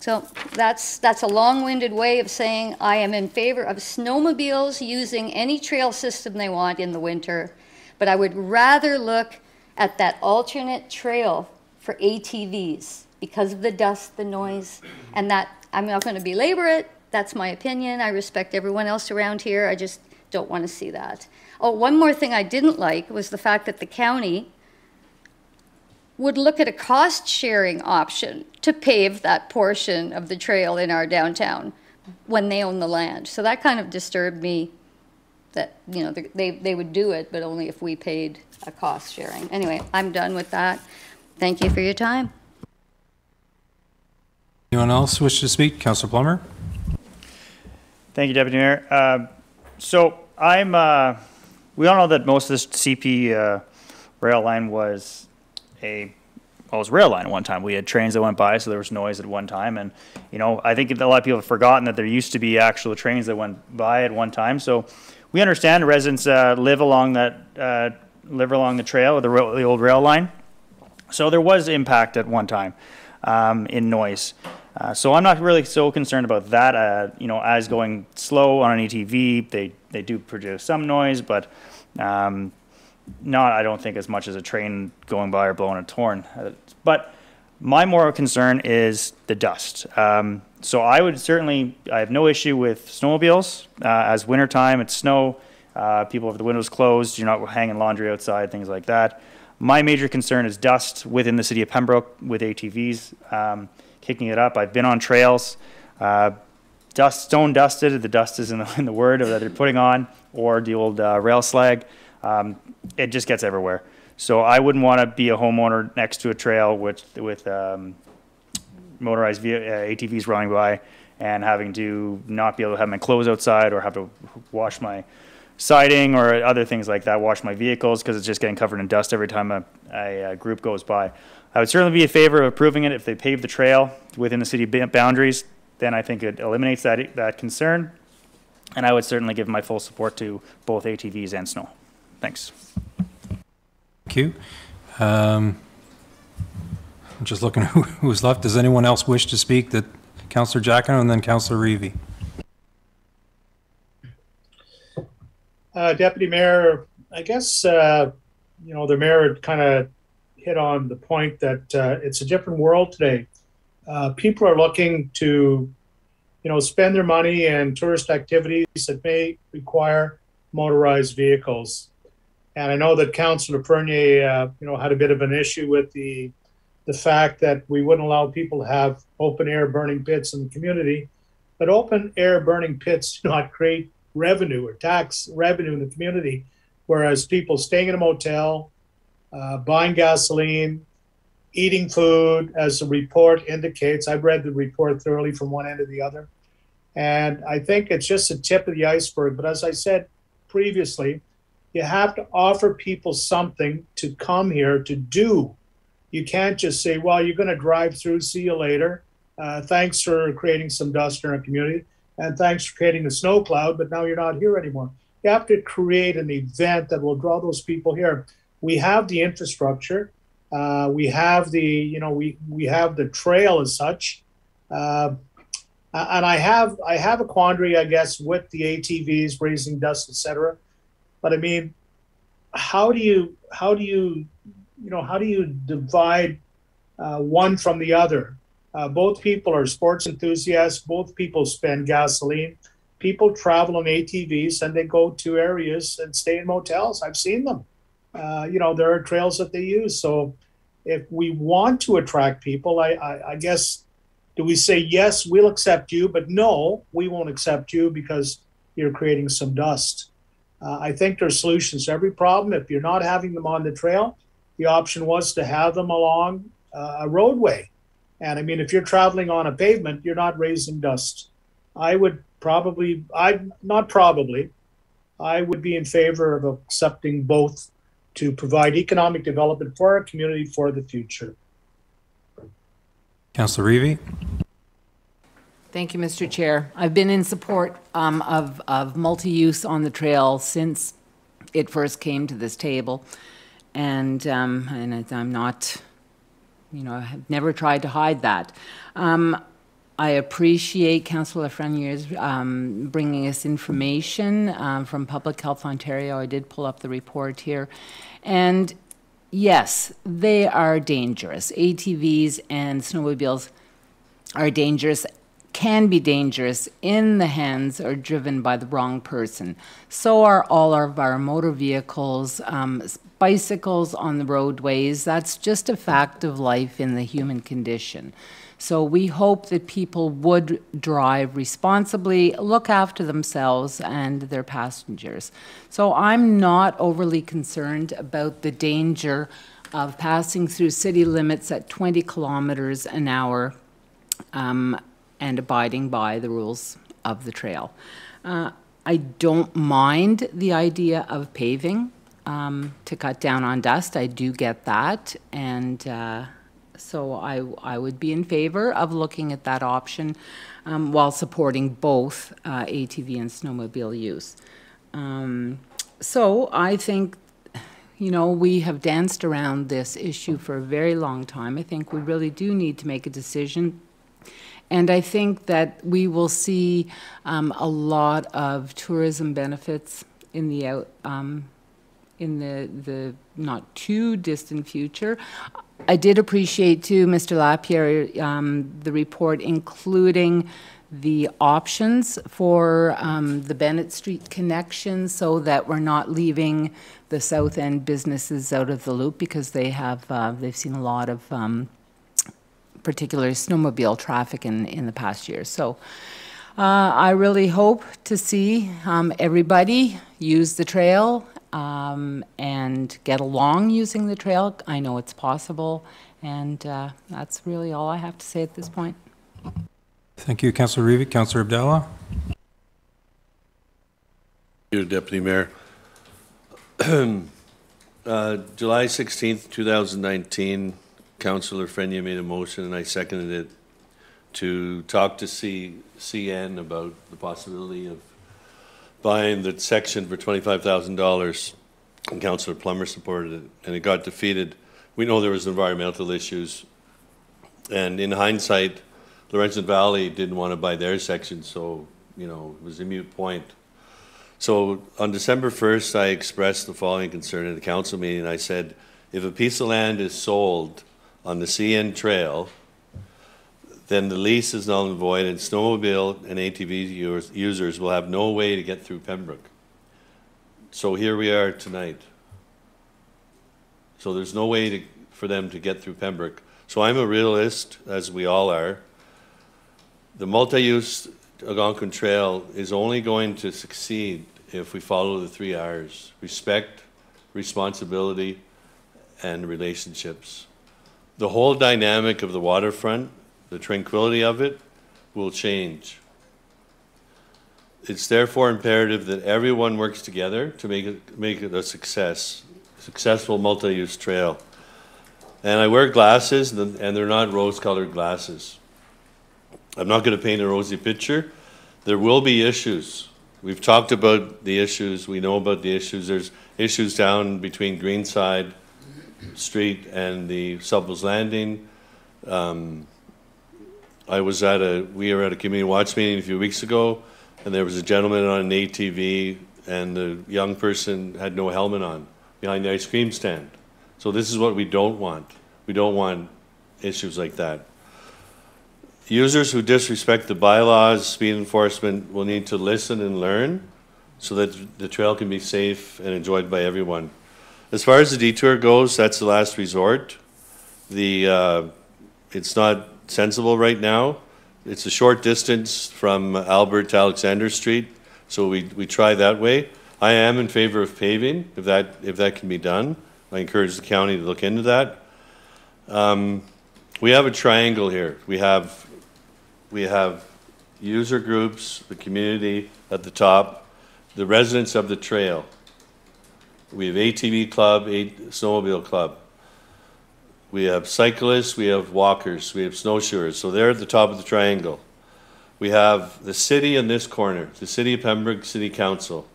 so that's that's a long-winded way of saying i am in favor of snowmobiles using any trail system they want in the winter but i would rather look at that alternate trail for ATVs because of the dust, the noise, and that I'm not going to belabor it. That's my opinion. I respect everyone else around here. I just don't want to see that. Oh, one more thing I didn't like was the fact that the county would look at a cost sharing option to pave that portion of the trail in our downtown when they own the land. So that kind of disturbed me that, you know, they, they would do it, but only if we paid a cost sharing. Anyway, I'm done with that. Thank you for your time. Anyone else wish to speak? Councilor Plummer? Thank you, Deputy Mayor. Uh, so I'm, uh, we all know that most of this CP uh, rail line was a, well, was rail line at one time. We had trains that went by, so there was noise at one time. And, you know, I think a lot of people have forgotten that there used to be actual trains that went by at one time. So we understand residents uh, live along that, uh, live along the trail, the, the old rail line. So there was impact at one time um, in noise. Uh, so I'm not really so concerned about that. Uh, you know, as going slow on an ATV, they they do produce some noise, but um, not I don't think as much as a train going by or blowing a horn. Uh, but my moral concern is the dust. Um, so I would certainly I have no issue with snowmobiles uh, as wintertime. It's snow. People have the windows closed. You're not hanging laundry outside, things like that. My major concern is dust within the city of Pembroke with ATVs um, kicking it up. I've been on trails, uh, dust, stone dusted. The dust is in the, in the word that they're putting on, or the old uh, rail slag. Um, it just gets everywhere. So I wouldn't want to be a homeowner next to a trail with with um, motorized uh, ATVs running by and having to not be able to have my clothes outside or have to wash my siding or other things like that, wash my vehicles because it's just getting covered in dust every time a, a, a, group goes by. I would certainly be in favor of approving it if they pave the trail within the city boundaries. Then I think it eliminates that that concern, and I would certainly give my full support to both ATVs and snow. Thanks. Thank you. Um, I'm just looking who, who's left. Does anyone else wish to speak? That Councillor Jacyno and then Councillor Reavie. Uh, Deputy Mayor, I guess, uh, you know, the mayor kind of hit on the point that uh, it's a different world today. Uh, people are looking to, you know, spend their money in tourist activities that may require motorized vehicles. And I know that Councillor Bernier, uh, you know, had a bit of an issue with the the fact that we wouldn't allow people to have open air burning pits in the community. But open air burning pits do not create revenue or tax revenue in the community, whereas people staying in a motel, uh, buying gasoline, eating food, as the report indicates, I've read the report thoroughly from one end to the other. And I think it's just the tip of the iceberg. But as I said previously, you have to offer people something to come here to do. You can't just say, well, you're going to drive through, see you later. Uh, thanks for creating some dust in our community and thanks for creating the snow cloud, but now you're not here anymore. You have to create an event that will draw those people here. We have the infrastructure. Uh, we have the, you know, we, we have the trail as such. Uh, and I have I have a quandary, I guess, with the ATVs raising dust, etc. But I mean, how do you how do you you know how do you divide uh, one from the other? Uh, both people are sports enthusiasts. Both people spend gasoline. People travel on ATVs and they go to areas and stay in motels. I've seen them. Uh, you know, there are trails that they use. So if we want to attract people, I, I, I guess, do we say, yes, we'll accept you, but no, we won't accept you because you're creating some dust? Uh, I think there's solutions to every problem. If you're not having them on the trail, the option was to have them along uh, a roadway. And I mean, if you're traveling on a pavement, you're not raising dust. I would probably, I not probably, I would be in favor of accepting both to provide economic development for our community for the future. Councillor Reavie? Thank you, Mr. Chair. I've been in support um, of, of multi-use on the trail since it first came to this table. And, um, and I'm not, you know, I have never tried to hide that. Um, I appreciate Councillor Lafreniere's um, bringing us information um, from Public Health Ontario. I did pull up the report here. And yes, they are dangerous. ATVs and snowmobiles are dangerous, can be dangerous in the hands or driven by the wrong person. So are all of our motor vehicles, um, bicycles on the roadways. That's just a fact of life in the human condition. So we hope that people would drive responsibly, look after themselves and their passengers. So I'm not overly concerned about the danger of passing through city limits at 20 kilometers an hour um, and abiding by the rules of the trail. Uh, I don't mind the idea of paving um, to cut down on dust. I do get that, and uh, so I, I would be in favor of looking at that option um, while supporting both uh, ATV and snowmobile use. Um, so I think you know, we have danced around this issue for a very long time. I think we really do need to make a decision. And I think that we will see um, a lot of tourism benefits in the out, um, in the, the not too distant future. I did appreciate too, Mr. Lapierre, um, the report including the options for um, the Bennett Street connection so that we're not leaving the South End businesses out of the loop because they have, uh, they've seen a lot of um, particular snowmobile traffic in, in the past year. So uh, I really hope to see um, everybody use the trail um, and get along using the trail. I know it's possible, and uh, that's really all I have to say at this point. Thank you, Councillor Reavie. Councillor Abdallah? you, Deputy Mayor. Uh, July 16th, 2019, Councillor Frenia made a motion, and I seconded it, to talk to C, CN about the possibility of buying the section for $25,000. And Councillor Plummer supported it, and it got defeated. We know there was environmental issues, and in hindsight, Laurentian Valley didn't want to buy their section, so, you know, it was a mute point. So on December 1st, I expressed the following concern at the council meeting. I said, if a piece of land is sold on the CN Trail, then the lease is null and void, and snowmobile and ATV us- users will have no way to get through Pembroke. So here we are tonight. So there's no way to, for them to get through Pembroke. So I'm a realist, as we all are. The multi-use Algonquin Trail is only going to succeed if we follow the three R's: respect, responsibility, and relationships. The whole dynamic of the waterfront, the tranquility of it, will change. It's therefore imperative that everyone works together to make it, make it a success, successful multi-use trail. And I wear glasses, and they're not rose-colored glasses. I'm not going to paint a rosy picture. There will be issues. We've talked about the issues. We know about the issues. There's issues down between Greenside Street and the Subwell's Landing. Um, I was at a, we were at a community watch meeting a few weeks ago, and there was a gentleman on an ATV, and the young person had no helmet on behind the ice cream stand. So this is what we don't want. We don't want issues like that. users who disrespect the bylaws, speed enforcement will need to listen and learn so that the trail can be safe and enjoyed by everyone. As far as the detour goes, that's the last resort. The, uh, it's not sensible right now. It's a short distance from Albert to Alexander Street, so we, we try that way. I am in favor of paving, if that, if that can be done. I encourage the county to look into that. Um, we have a triangle here. We have, we have user groups, the community at the top, the residents of the trail. We have ATV club, a snowmobile club. We have cyclists, we have walkers, we have snowshoers. So they're at the top of the triangle. We have the city in this corner, the city of Pembroke City Council.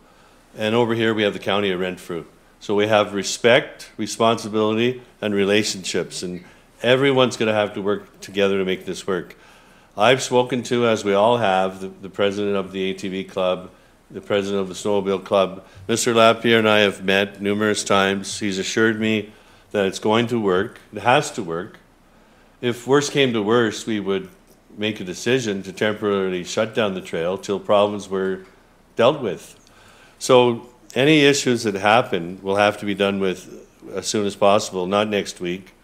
And over here, we have the county of Renfrew. So we have respect, responsibility, and relationships. And everyone's going to have to work together to make this work. I've spoken to, as we all have, the, the president of the ATV club, the president of the snowmobile club. Mr. Lapierre and I have met numerous times. He's assured me that it's going to work. It has to work. If worse came to worse, we would make a decision to temporarily shut down the trail till problems were dealt with. So any issues that happen will have to be done with as soon as possible, not next week.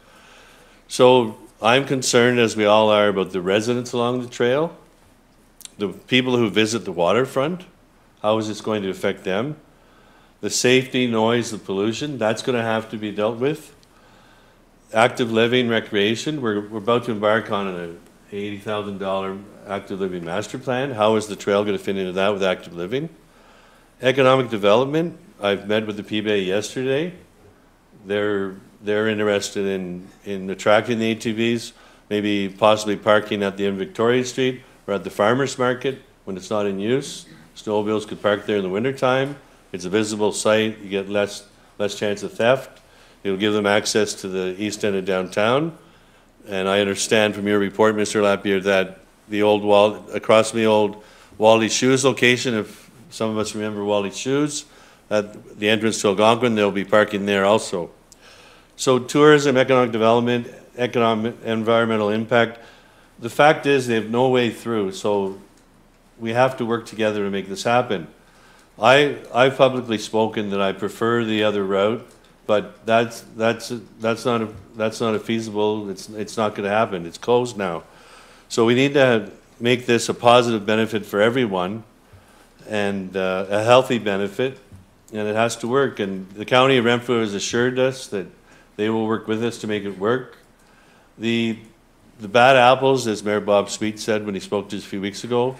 So I'm concerned, as we all are, about the residents along the trail, the people who visit the waterfront. How is this going to affect them? The safety, noise, the pollution, that's going to have to be dealt with. Active living, recreation, we're, we're about to embark on an $80,000 active living master plan. How is the trail going to fit into that with active living? Economic development, I've met with the PBA yesterday. They're, they're interested in, in attracting the ATVs, maybe possibly parking at the end of Victoria Street or at the farmer's market when it's not in use. Snowmobiles could park there in the wintertime. It's a visible site. You get less, less chance of theft. It'll give them access to the east end of downtown. And I understand from your report, Mr. Lapierre, that the old wall, across from the old Wally Shoes location, if some of us remember Wally Shoes, at the entrance to Algonquin, they'll be parking there also. So tourism, economic development, economic, environmental impact, the fact is they have no way through, so we have to work together to make this happen. I, I've publicly spoken that I prefer the other route, but that's, that's, that's not, a, that's not a feasible, it's, it's not gonna happen, it's closed now. So we need to make this a positive benefit for everyone and uh, a healthy benefit, and it has to work. And the county of Renfrew has assured us that they will work with us to make it work. The, the bad apples, as Mayor Bob Sweet said when he spoke to us a few weeks ago,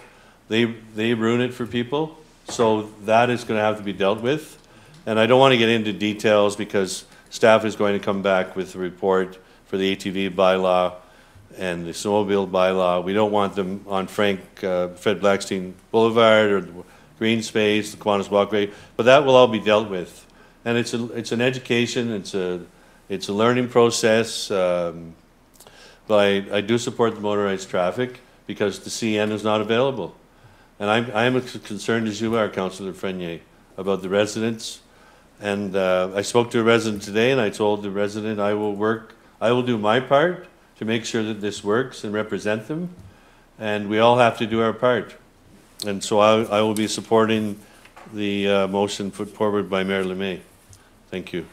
they, they ruin it for people. So that is going to have to be dealt with. And I don't want to get into details because staff is going to come back with a report for the ATV bylaw and the snowmobile bylaw. We don't want them on Frank, uh, Fred Blackstein Boulevard or the green space, the Kiwanis Walkway, but that will all be dealt with. And it's a, it's an education, it's a, it's a learning process. Um, but I, I do support the motorized traffic because the CN is not available. And I'm, I'm as concerned as you are, Councillor Frenier, about the residents. And uh, I spoke to a resident today and I told the resident I will work, I will do my part to make sure that this works and represent them. And we all have to do our part. And so I, I will be supporting the uh, motion put forward by Mayor Lemay. Thank you.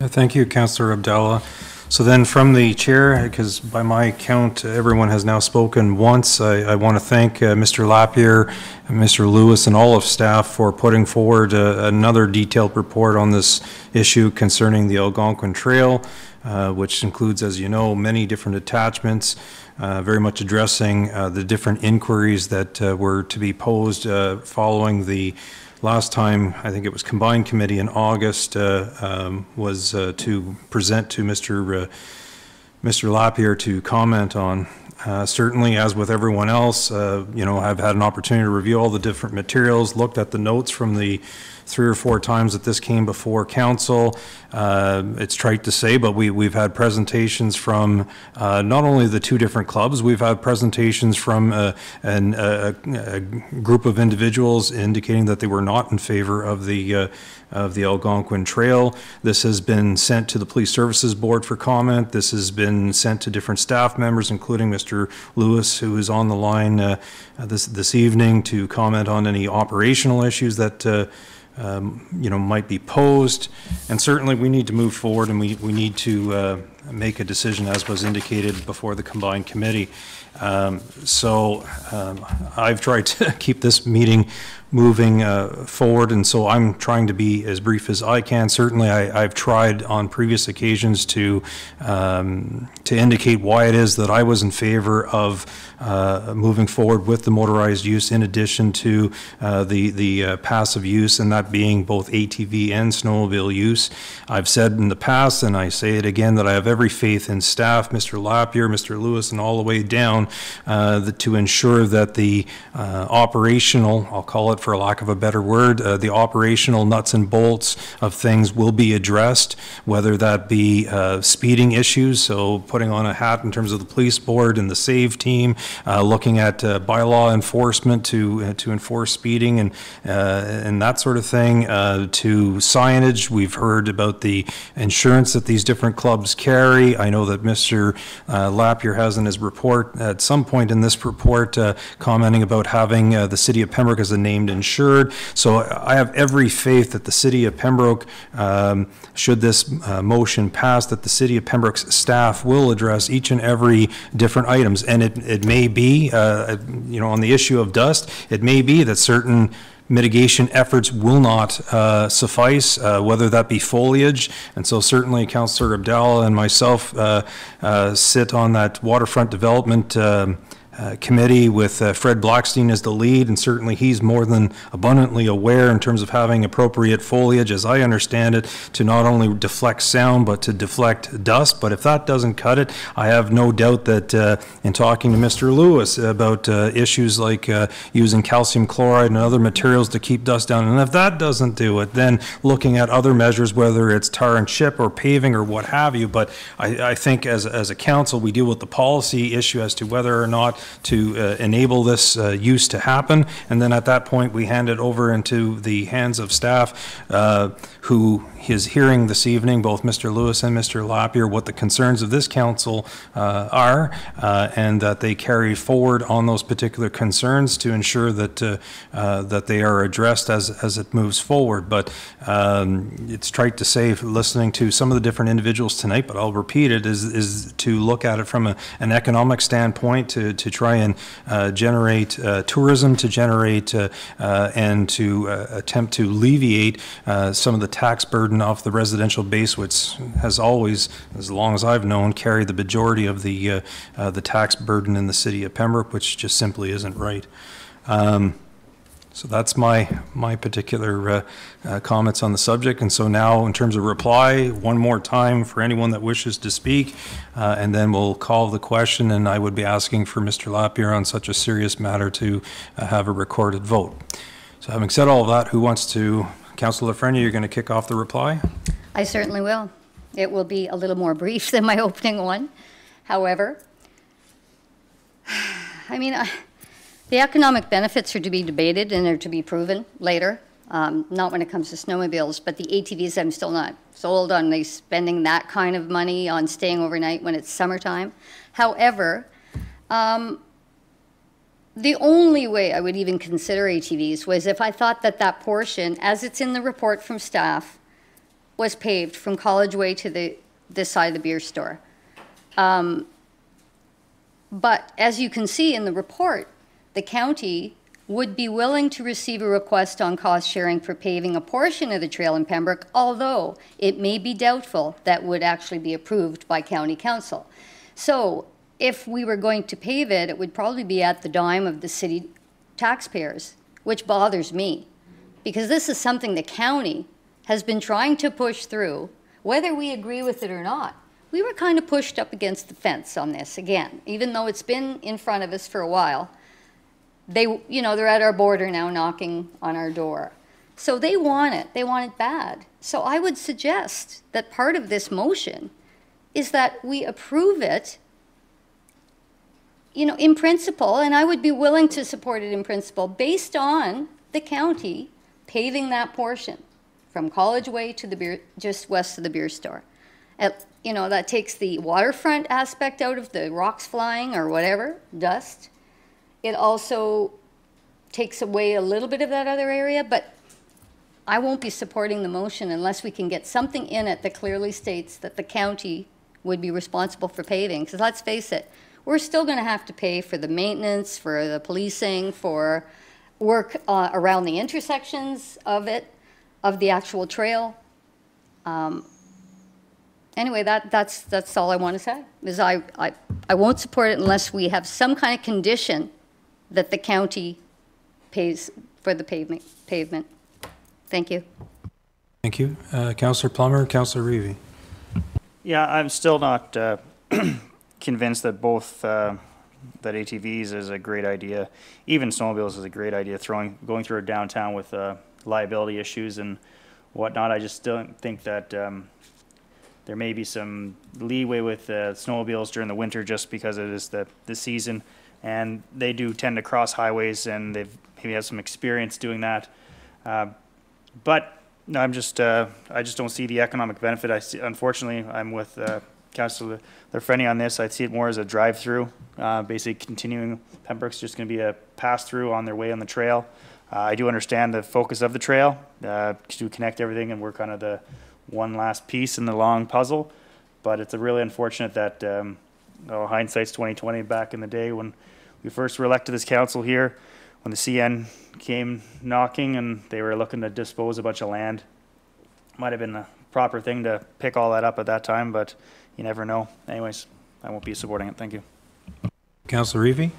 Thank you, Councillor Abdallah. So then from the chair, because by my count, everyone has now spoken once, I, I want to thank uh, Mr. Lapierre, Mr. Lewis, and all of staff for putting forward uh, another detailed report on this issue concerning the Algonquin Trail, uh, which includes, as you know, many different attachments, uh, very much addressing uh, the different inquiries that uh, were to be posed uh, following the last time, I think it was combined committee in August, uh, um, was uh, to present to Mr. uh, Mr. Lapierre to comment on. Uh, Certainly, as with everyone else, uh, you know, I've had an opportunity to review all the different materials, looked at the notes from the three or four times that this came before council. Uh, It's trite to say, but we, we've had presentations from uh, not only the two different clubs, we've had presentations from uh, an, a, a a group of individuals indicating that they were not in favor of the, uh, of the Algonquin Trail. This has been sent to the Police Services Board for comment. This has been sent to different staff members, including Mr. Lewis, who is on the line uh, this, this evening to comment on any operational issues that, uh, um, you know, might be posed. And certainly, we need to move forward, and we, we need to uh, make a decision, as was indicated before the combined committee. Um, So um, I've tried to keep this meeting moving uh, forward, and so I'm trying to be as brief as I can. Certainly, I, I've tried on previous occasions to, um, to indicate why it is that I was in favor of uh, moving forward with the motorized use in addition to uh, the, the uh, passive use, and that being both ATV and snowmobile use. I've said in the past, and I say it again, that I have every faith in staff, Mr. Lapierre, Mr. Lewis, and all the way down, uh, that to ensure that the uh, operational, I'll call it for lack of a better word, uh, the operational nuts and bolts of things will be addressed, whether that be uh, speeding issues, so putting on a hat in terms of the police board and the SAVE team, uh, looking at uh, bylaw enforcement to, uh, to enforce speeding and, and that sort of thing, to signage. We've heard about the insurance that these different clubs carry. I know that Mr. Lapierre has in his report, at some point in this report, commenting about having the city of Pembroke as a named insured. So I have every faith that the city of Pembroke, um, should this uh, motion pass, that the city of Pembroke's staff will address each and every different items. And it, it may be, uh, you know, on the issue of dust, it may be that certain mitigation efforts will not uh, suffice, uh, whether that be foliage. And so certainly Councillor Abdallah and myself uh, uh, sit on that waterfront development um, uh, committee with uh, Fred Blockstein as the lead, and certainly he's more than abundantly aware in terms of having appropriate foliage, as I understand it, to not only deflect sound, but to deflect dust. But if that doesn't cut it, I have no doubt that uh, in talking to Mr. Lewis about uh, issues like uh, using calcium chloride and other materials to keep dust down, and if that doesn't do it, then looking at other measures, whether it's tar and chip or paving or what have you. But I, I think as, as a council, we deal with the policy issue as to whether or not to uh, enable this uh, use to happen. And then at that point, we hand it over into the hands of staff uh, who is hearing this evening, both Mr. Lewis and Mr. Lapierre, what the concerns of this council uh, are, uh, and that they carry forward on those particular concerns to ensure that uh, uh, that they are addressed as as it moves forward. But um, it's trite to say, listening to some of the different individuals tonight, but I'll repeat it: is is to look at it from a, an economic standpoint, to to try and uh, generate uh, tourism, to generate and to attempt to alleviate some of the tax burden off the residential base, which has always, as long as I've known, carried the majority of the uh, uh, the tax burden in the city of Pembroke, which just simply isn't right. Um, so that's my, my particular uh, uh, comments on the subject. And so now, in terms of reply, one more time for anyone that wishes to speak, uh, and then we'll call the question, and I would be asking for Mr. Lapierre on such a serious matter to uh, have a recorded vote. So having said all of that, who wants to, Councillor Lafreniere, you're going to kick off the reply? I certainly will. It will be a little more brief than my opening one. However, I mean, the economic benefits are to be debated and are to be proven later, um, not when it comes to snowmobiles, but the ATVs, I'm still not sold on they spending that kind of money on staying overnight when it's summertime. However, um, the only way I would even consider ATVs was if I thought that that portion, as it's in the report from staff, was paved from College Way to the, this side of the beer store. Um, But as you can see in the report, the county would be willing to receive a request on cost sharing for paving a portion of the trail in Pembroke, although it may be doubtful that would actually be approved by county council. So if we were going to pave it, it would probably be at the dime of the city taxpayers, which bothers me. Because this is something the county has been trying to push through, whether we agree with it or not. We were kind of pushed up against the fence on this again, even though it's been in front of us for a while. They, you know, they're at our border now knocking on our door. So they want it, they want it bad. So I would suggest that part of this motion is that we approve it, you know, in principle, and I would be willing to support it in principle, based on the county paving that portion from College Way to the beer, just west of the beer store. At- you know, that takes the waterfront aspect out of the rocks flying or whatever, dust. It also takes away a little bit of that other area, but I won't be supporting the motion unless we can get something in it that clearly states that the county would be responsible for paving. Because let's face it, we're still going to have to pay for the maintenance, for the policing, for work uh, around the intersections of it, of the actual trail. Um, anyway, that, that's, that's all I want to say, is I, I, I won't support it unless we have some kind of condition that the county pays for the pavement, pavement. Thank you. Thank you. Uh, Councillor Plummer, Councillor Reavie. Yeah, I'm still not uh, convinced that both, uh, that ATVs is a great idea. Even snowmobiles is a great idea, throwing, going through a downtown with uh, liability issues and whatnot. I just don't think that um, there may be some leeway with uh, snowmobiles during the winter just because it is the, the season. And they do tend to cross highways and they've maybe have some experience doing that. Uh, but no, I'm just, uh, I just don't see the economic benefit. I see, unfortunately, I'm with uh, Councilor Lefreni on this. I see it more as a drive-through, uh, basically continuing. Pembroke's just going to be a pass-through on their way on the trail. Uh, I do understand the focus of the trail uh, to connect everything, and we're kind of the one last piece in the long puzzle. But it's a really unfortunate that um, oh, hindsight's 2020. Back in the day when we first were elected as council here, when the CN came knocking and they were looking to dispose a bunch of land. Might have been the proper thing to pick all that up at that time, but you never know. Anyways, I won't be supporting it. Thank you. Councillor Reavie.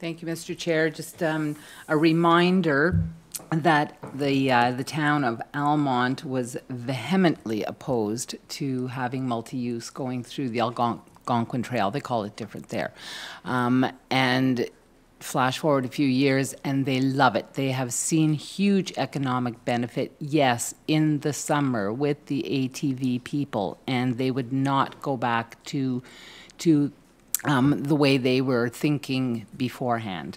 Thank you, Mr. Chair. Just um, a reminder that the uh, the town of Almonte was vehemently opposed to having multi-use going through the Algonquin Trail. They call it different there, um, and flash forward a few years and they love it. They have seen huge economic benefit, yes, in the summer with the ATV people, and they would not go back to to um, the way they were thinking beforehand.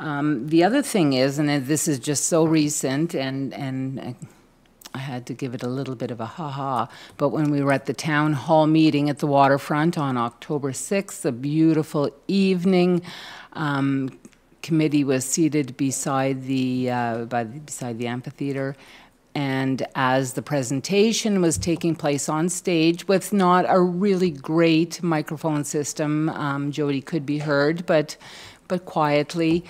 Um, the other thing is, and this is just so recent, and and I had to give it a little bit of a ha-ha, but when we were at the town hall meeting at the waterfront on October 6th, a beautiful evening, um, committee was seated beside the, uh, by the, beside the amphitheater. And as the presentation was taking place on stage with not a really great microphone system, um, Jody could be heard, but, but quietly,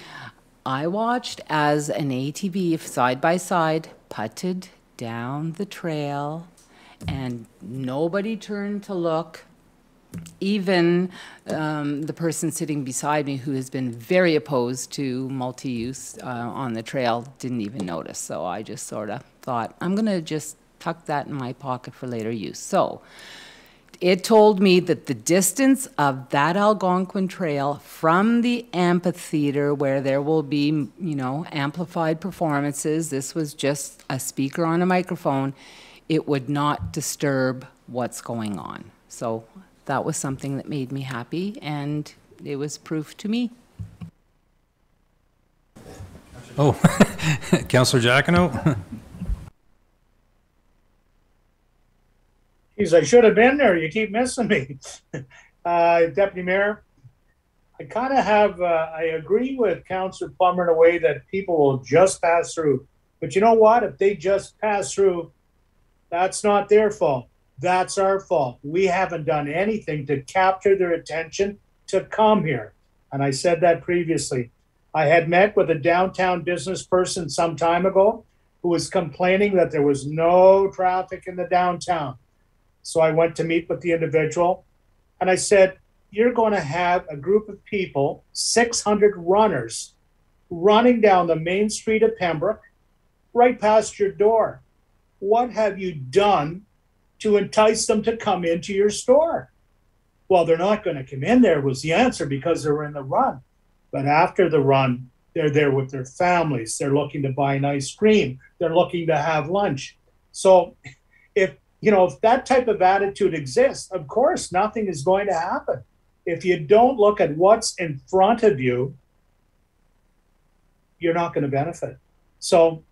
I watched as an ATV side by side putted down the trail and nobody turned to look even um, the person sitting beside me who has been very opposed to multi-use uh, on the trail didn't even notice. So I just sort of thought, I'm going to just tuck that in my pocket for later use. So it told me that the distance of that Algonquin Trail from the amphitheater where there will be, you know, amplified performances, this was just a speaker on a microphone, it would not disturb what's going on. So that was something that made me happy, and it was proof to me. Oh, Councillor Jacyno? Geez, I should have been there. You keep missing me. uh, Deputy Mayor, I kind of have, uh, I agree with Councillor Plummer in a way that people will just pass through. But you know what? If they just pass through, that's not their fault. That's our fault. We haven't done anything to capture their attention to come here. And I said that previously. I had met with a downtown business person some time ago who was complaining that there was no traffic in the downtown. So I went to meet with the individual and I said, You're going to have a group of people, 600 runners, running down the main street of Pembroke right past your door. What have you done to entice them to come into your store. Well, they're not going to come in there was the answer because they were in the run. But after the run, They're there with their families. They're looking to buy an ice cream. They're looking to have lunch. So if you know if that type of attitude exists, of course nothing is going to happen. If you don't look at what's in front of you, you're not going to benefit. So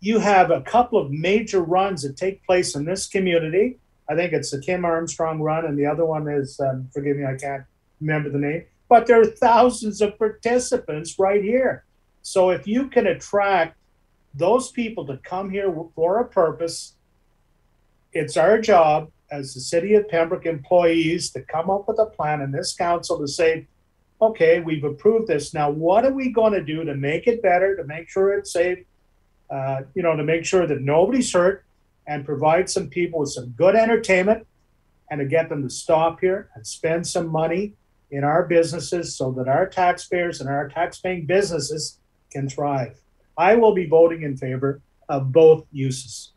you have a couple of major runs that take place in this community. I think it's the Kim Armstrong run, and the other one is, um, forgive me, I can't remember the name, but there are thousands of participants right here. So if you can attract those people to come here for a purpose, it's our job as the city of Pembroke employees to come up with a plan in this council to say, okay, we've approved this. Now, what are we going to do to make it better, to make sure it's safe, uh, you know, to make sure that nobody's hurt and provide some people with some good entertainment and to get them to stop here and spend some money in our businesses so that our taxpayers and our tax-paying businesses can thrive. I will be voting in favor of both uses.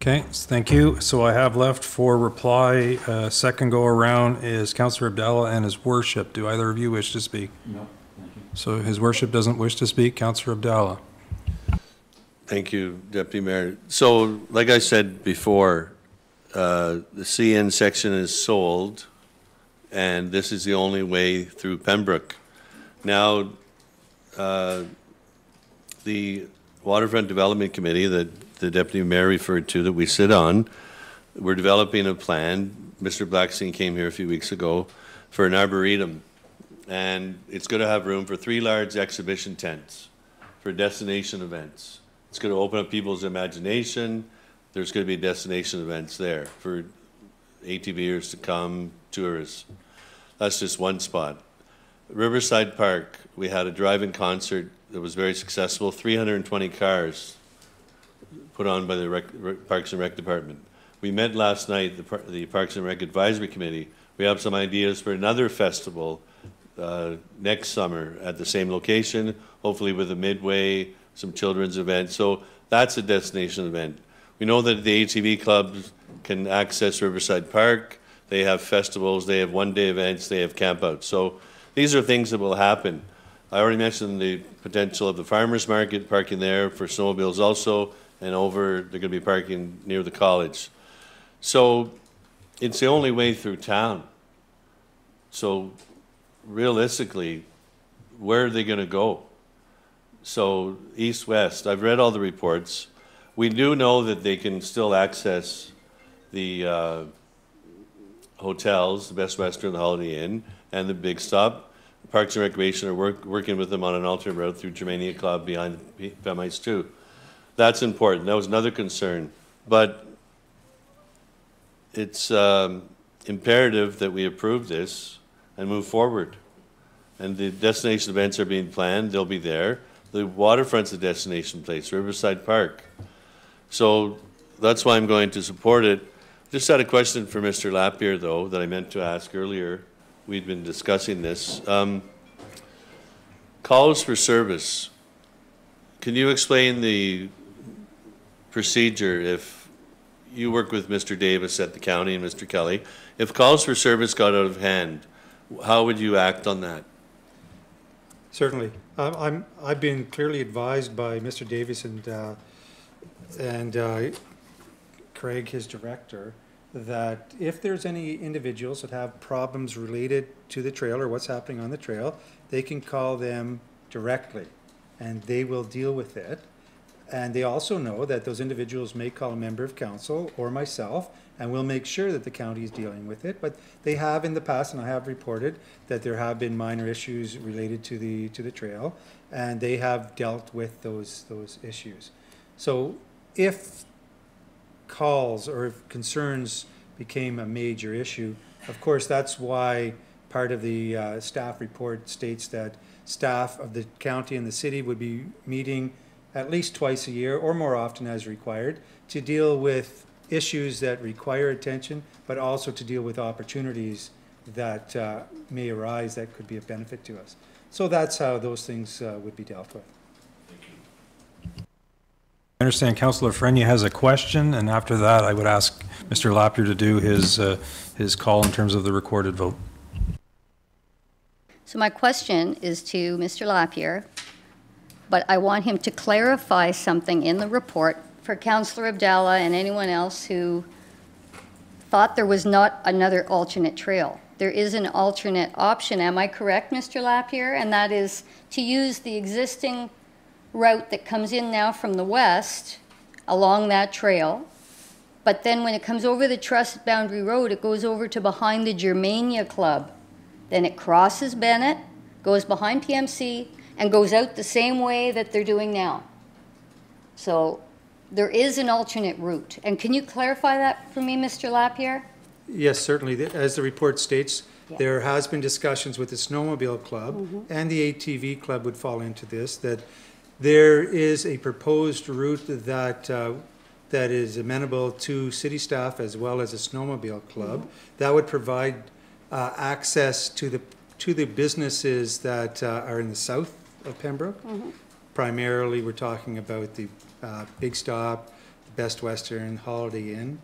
Okay, thank you. So I have left for reply, uh, second go around is Councillor Abdallah and his worship. Do either of you wish to speak? No, thank you. So his worship doesn't wish to speak. Councillor Abdallah. Thank you, Deputy Mayor. So, like I said before, uh, the CN section is sold, and this is the only way through Pembroke. Now, uh, the Waterfront Development Committee that the Deputy Mayor referred to, that we sit on, we're developing a plan. Mr. Blackstein came here a few weeks ago for an arboretum, and it's going to have room for three large exhibition tents for destination events. It's going to open up people's imagination. There's going to be destination events there for ATVers to come, tourists. That's just one spot. Riverside Park, we had a drive-in concert that was very successful, 320 cars put on by the Rec- Parks and Rec Department. We met last night, the the Parks and Rec Advisory Committee. We have some ideas for another festival uh, next summer at the same location, hopefully with a midway, some children's events. So that's a destination event. We know that the ATV clubs can access Riverside Park. They have festivals, they have one-day events, they have campouts. So these are things that will happen. I already mentioned the potential of the farmers market parking there for snowmobiles also, and over, they're gonna be parking near the college. So it's the only way through town. So realistically, where are they gonna go? So east, west, I've read all the reports. We do know that they can still access the uh, hotels, the Best Western, the Holiday Inn, and the Big Stop. Parks and Recreation are work, working with them on an alternate route through Germania Club behind Pemites too. That's important. That was another concern. But it's um, imperative that we approve this and move forward. And the destination events are being planned, they'll be there. The waterfront's a destination place, Riverside Park. So that's why I'm going to support it. Just had a question for Mr. Lapierre, though, that I meant to ask earlier. We'd been discussing this. Um, Calls for service. Can you explain the procedure if you work with Mr. Davis at the county and Mr. Kelly? If calls for service got out of hand, how would you act on that? Certainly. I'm, I've been clearly advised by Mr. Davis and, uh, and uh, Craig, his director, that if there's any individuals that have problems related to the trail or what's happening on the trail, they can call them directly and they will deal with it. And they also know that those individuals may call a member of council or myself, and we'll make sure that the county is dealing with it. But they have in the past, and I have reported, that there have been minor issues related to the, to the trail, and they have dealt with those, those issues. So if calls or if concerns became a major issue, of course, that's why part of the uh, staff report states that staff of the county and the city would be meeting at least twice a year or more often as required to deal with issues that require attention, but also to deal with opportunities that uh, may arise that could be of benefit to us. So that's how those things uh, would be dealt with. I understand Councillor Frenia has a question, and after that, I would ask Mr. Lapierre to do his, uh, his call in terms of the recorded vote. So my question is to Mr. Lapierre. But I want him to clarify something in the report for Councillor Abdallah and anyone else who thought there was not another alternate trail. There is an alternate option, am I correct, Mr. Lapierre? And that is to use the existing route that comes in now from the west along that trail. But then when it comes over the Trust Boundary Road, it goes over to behind the Germania Club. Then it crosses Bennett, goes behind PMC, and goes out the same way that they're doing now. So there is an alternate route. And can you clarify that for me, Mr. Lapierre? Yes, certainly. As the report states, there has been discussions with the Snowmobile Club, and the ATV Club would fall into this, that there is a proposed route that, uh, that is amenable to city staff as well as a snowmobile club. That would provide uh, access to the, to the businesses that uh, are in the south of Pembroke. Primarily, we're talking about the uh, Big Stop, Best Western, Holiday Inn.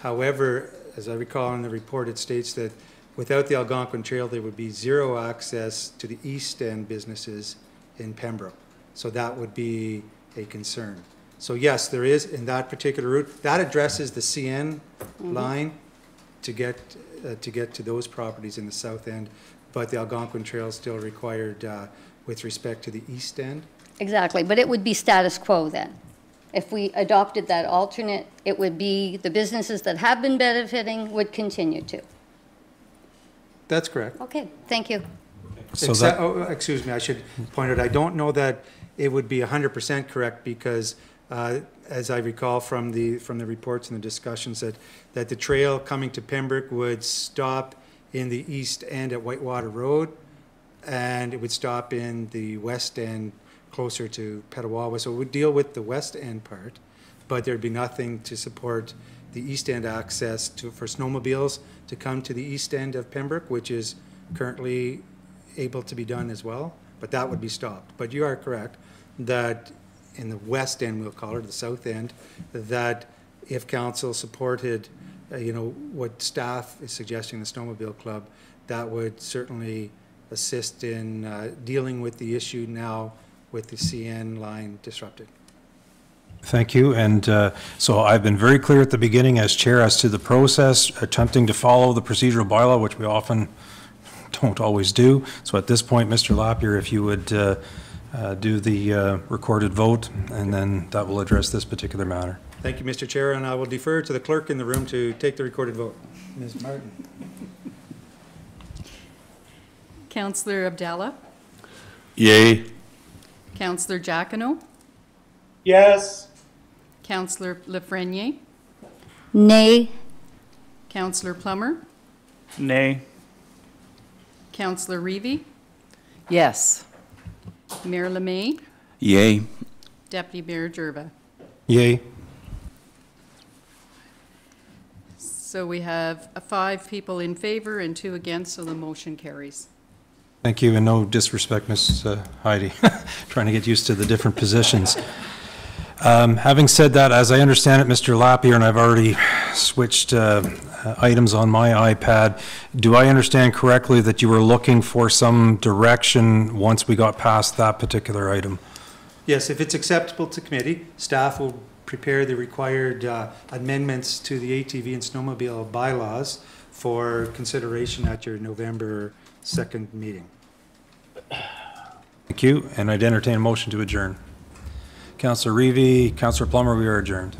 However, as I recall in the report, it states that without the Algonquin Trail, there would be zero access to the east end businesses in Pembroke. So that would be a concern. So yes, there is in that particular route, that addresses the CN line to get, uh, to get to those properties in the south end, but the Algonquin Trail still required uh, with respect to the east end. Exactly, but it would be status quo then. If we adopted that alternate, it would be the businesses that have been benefiting would continue to. That's correct. Okay, thank you. So Except, that- oh, excuse me, I should point out, I don't know that it would be hundred percent correct because, uh, as I recall from the, from the reports and the discussions, that, that the trail coming to Pembroke would stop in the east end at Whitewater Road, and it would stop in the west end closer to Petawawa. So it would deal with the west end part, but there'd be nothing to support the east end access to, for snowmobiles to come to the east end of Pembroke, which is currently able to be done as well, but that would be stopped. But you are correct that in the west end, we'll call it, the south end, that if council supported, uh, you know, what staff is suggesting, the snowmobile club, that would certainly assist in uh, dealing with the issue now with the CN line disrupted. Thank you. And uh, so I've been very clear at the beginning as chair as to the process, attempting to follow the procedural bylaw, which we often don't always do. So at this point, Mr. Lapierre, if you would uh, uh, do the uh, recorded vote, and then that will address this particular matter. Thank you, Mr. Chair, and I will defer to the clerk in the room to take the recorded vote. Ms. Martin? Councillor Abdallah, Yay. Councillor Jacyno, Yes. Councillor Lafreniere, Nay, Councillor Plummer, Nay. Councillor Reavie, Yes. Mayor Lemay, Yay. Deputy Mayor Gervais. Yay. So we have uh, five people in favor and two against, so the motion carries. Thank you, and no disrespect, Ms. uh, Heidi, trying to get used to the different positions. Um, Having said that, as I understand it, Mr. Lapierre, and I've already switched uh, uh, items on my iPad, do I understand correctly that you were looking for some direction once we got past that particular item? Yes, if it's acceptable to committee, staff will prepare the required uh, amendments to the ATV and snowmobile bylaws for consideration at your November 2nd meeting. Thank you, and I'd entertain a motion to adjourn. Counselor Reavie, Counselor Plummer, we are adjourned.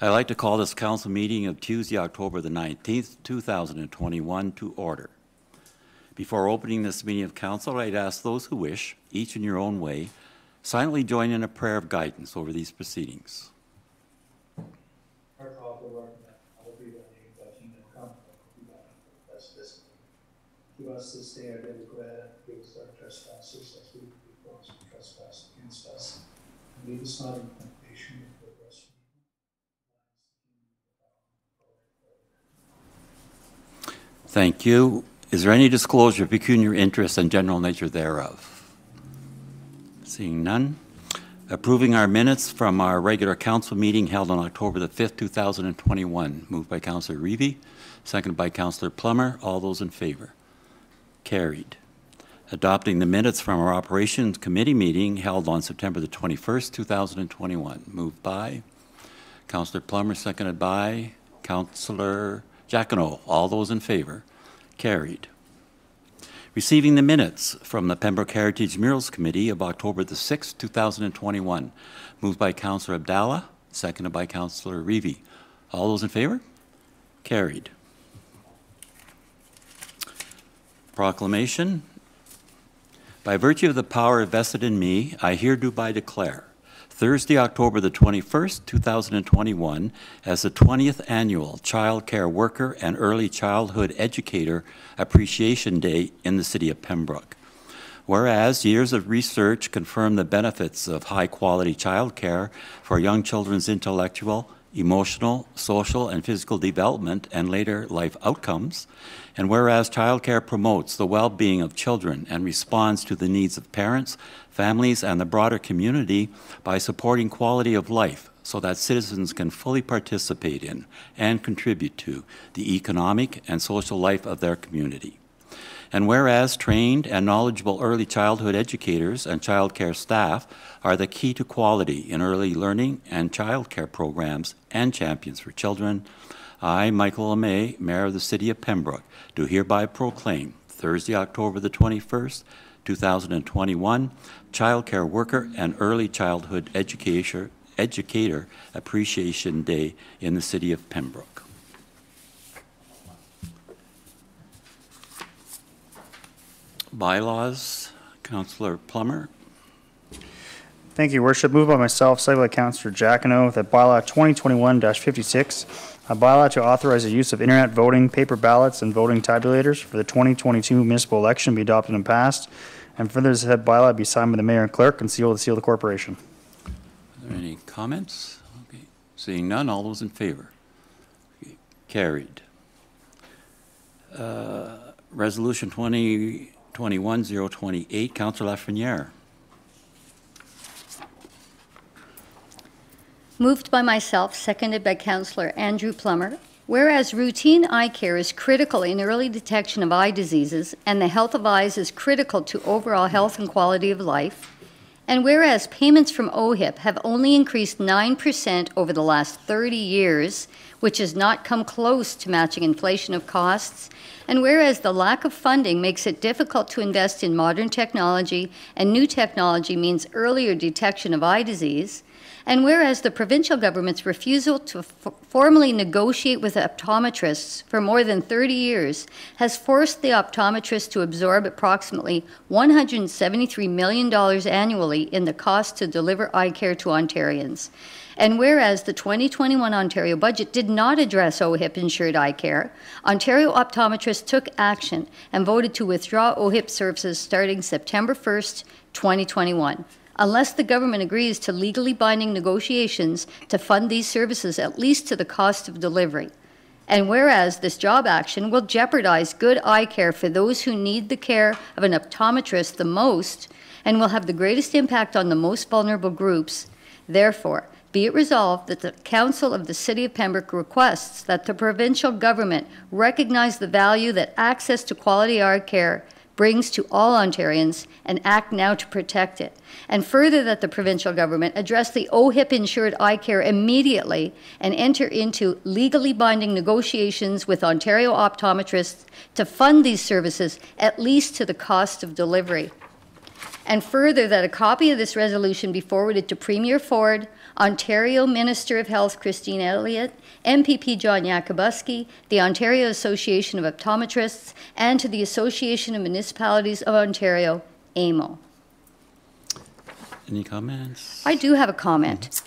I'd like to call this council meeting of Tuesday, October the 19th, 2021 to order. Before opening this meeting of council, I'd ask those who wish, each in your own way, silently join in a prayer of guidance over these proceedings. Our Father, who art in heaven, hallowed be thy name, thy kingdom come, thy will be done on earth as it is in heaven. Give us this day our daily bread, and forgive us our trespasses, as we forgive those who trespass against us. And lead us not into temptation, but deliver us from evil. Thank you. Is there any disclosure of pecuniary interest and general nature thereof? Seeing none. Approving our minutes from our regular council meeting held on October the 5th, 2021. Moved by Councillor Reavie, seconded by Councillor Plummer. All those in favor? Carried. Adopting the minutes from our Operations Committee meeting held on September the 21st, 2021. Moved by Councillor Plummer, seconded by Councillor Jacyno. All those in favor? Carried. Receiving the minutes from the Pembroke Heritage Murals Committee of October the 6th, 2021. Moved by Councillor Abdallah, seconded by Councillor Reavie. All those in favor? Carried. Proclamation. By virtue of the power vested in me, I hereby declare Thursday, October the 21st, 2021, as the 20th Annual Child Care Worker and Early Childhood Educator Appreciation Day in the City of Pembroke. Whereas years of research confirm the benefits of high-quality childcare for young children's intellectual, emotional, social, and physical development and later life outcomes, and whereas childcare promotes the well-being of children and responds to the needs of parents, families, and the broader community by supporting quality of life so that citizens can fully participate in and contribute to the economic and social life of their community. And whereas trained and knowledgeable early childhood educators and childcare staff are the key to quality in early learning and childcare programs and champions for children, I, Michael LeMay, Mayor of the City of Pembroke, do hereby proclaim Thursday, October the 21st, 2021, Child Care Worker and Early Childhood Educator, Educator Appreciation Day in the City of Pembroke. Bylaws, Councillor Plummer. Thank you, Worship. Moved by myself, seconded by Councillor Jacyno, that bylaw 2021-56, a bylaw to authorize the use of internet voting, paper ballots, and voting tabulators for the 2022 municipal election be adopted and passed. And further, said bylaw be signed by the mayor and clerk and sealed the seal of the corporation. Are there any comments? Okay. Seeing none, all those in favor? Okay. Carried. Uh, Resolution 2021-028, Councillor Lafreniere. Moved by myself, seconded by Councillor Andrew Plummer. Whereas routine eye care is critical in early detection of eye diseases and the health of eyes is critical to overall health and quality of life. And whereas payments from OHIP have only increased 9% over the last 30 years, which has not come close to matching inflation of costs, and whereas the lack of funding makes it difficult to invest in modern technology and new technology means earlier detection of eye disease, and whereas the provincial government's refusal to formally negotiate with optometrists for more than 30 years has forced the optometrists to absorb approximately $173 million annually in the cost to deliver eye care to Ontarians. And whereas the 2021 Ontario budget did not address OHIP insured eye care, Ontario optometrists took action and voted to withdraw OHIP services starting September 1st, 2021 unless the government agrees to legally binding negotiations to fund these services at least to the cost of delivery. And whereas this job action will jeopardize good eye care for those who need the care of an optometrist the most and will have the greatest impact on the most vulnerable groups, therefore, be it resolved that the Council of the City of Pembroke requests that the provincial government recognize the value that access to quality eye care brings to all Ontarians and act now to protect it. And further, that the provincial government address the OHIP insured eye care immediately and enter into legally binding negotiations with Ontario optometrists to fund these services at least to the cost of delivery. And further, that a copy of this resolution be forwarded to Premier Ford, Ontario Minister of Health Christine Elliott, MPP John Yakabuski, the Ontario Association of Optometrists, and to the Association of Municipalities of Ontario, AMO. Any comments? I do have a comment.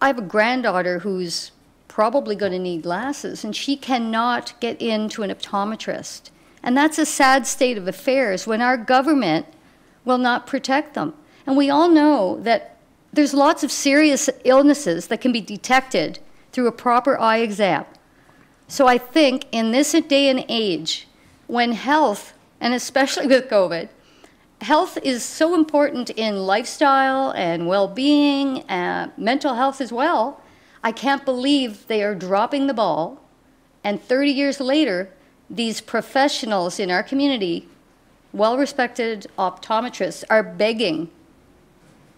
I have a granddaughter who's probably going to need glasses, and she cannot get into an optometrist. And that's a sad state of affairs when our government will not protect them. And we all know that there's lots of serious illnesses that can be detected through a proper eye exam. So I think in this day and age, when health, and especially with COVID, health is so important in lifestyle and well-being, uh, mental health as well. I can't believe they are dropping the ball, and 30 years later, these professionals in our community, well-respected optometrists, are begging,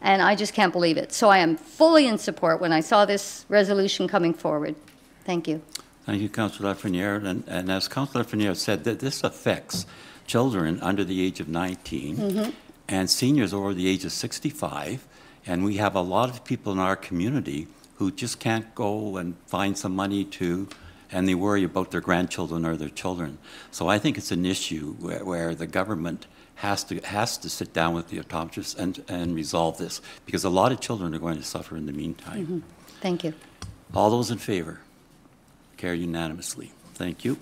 and I just can't believe it. So I am fully in support when I saw this resolution coming forward. Thank you. Thank you, Councillor Lafreniere. And, and as Councillor Lafreniere said, that this affects children under the age of 19 Mhm. and seniors over the age of 65. And we have a lot of people in our community who just can't go and find some money to, and they worry about their grandchildren or their children. So I think it's an issue where, where the government has to, has to sit down with the optometrists and, and resolve this, because a lot of children are going to suffer in the meantime. Mhm. Thank you. All those in favor? Carry unanimously. Thank you.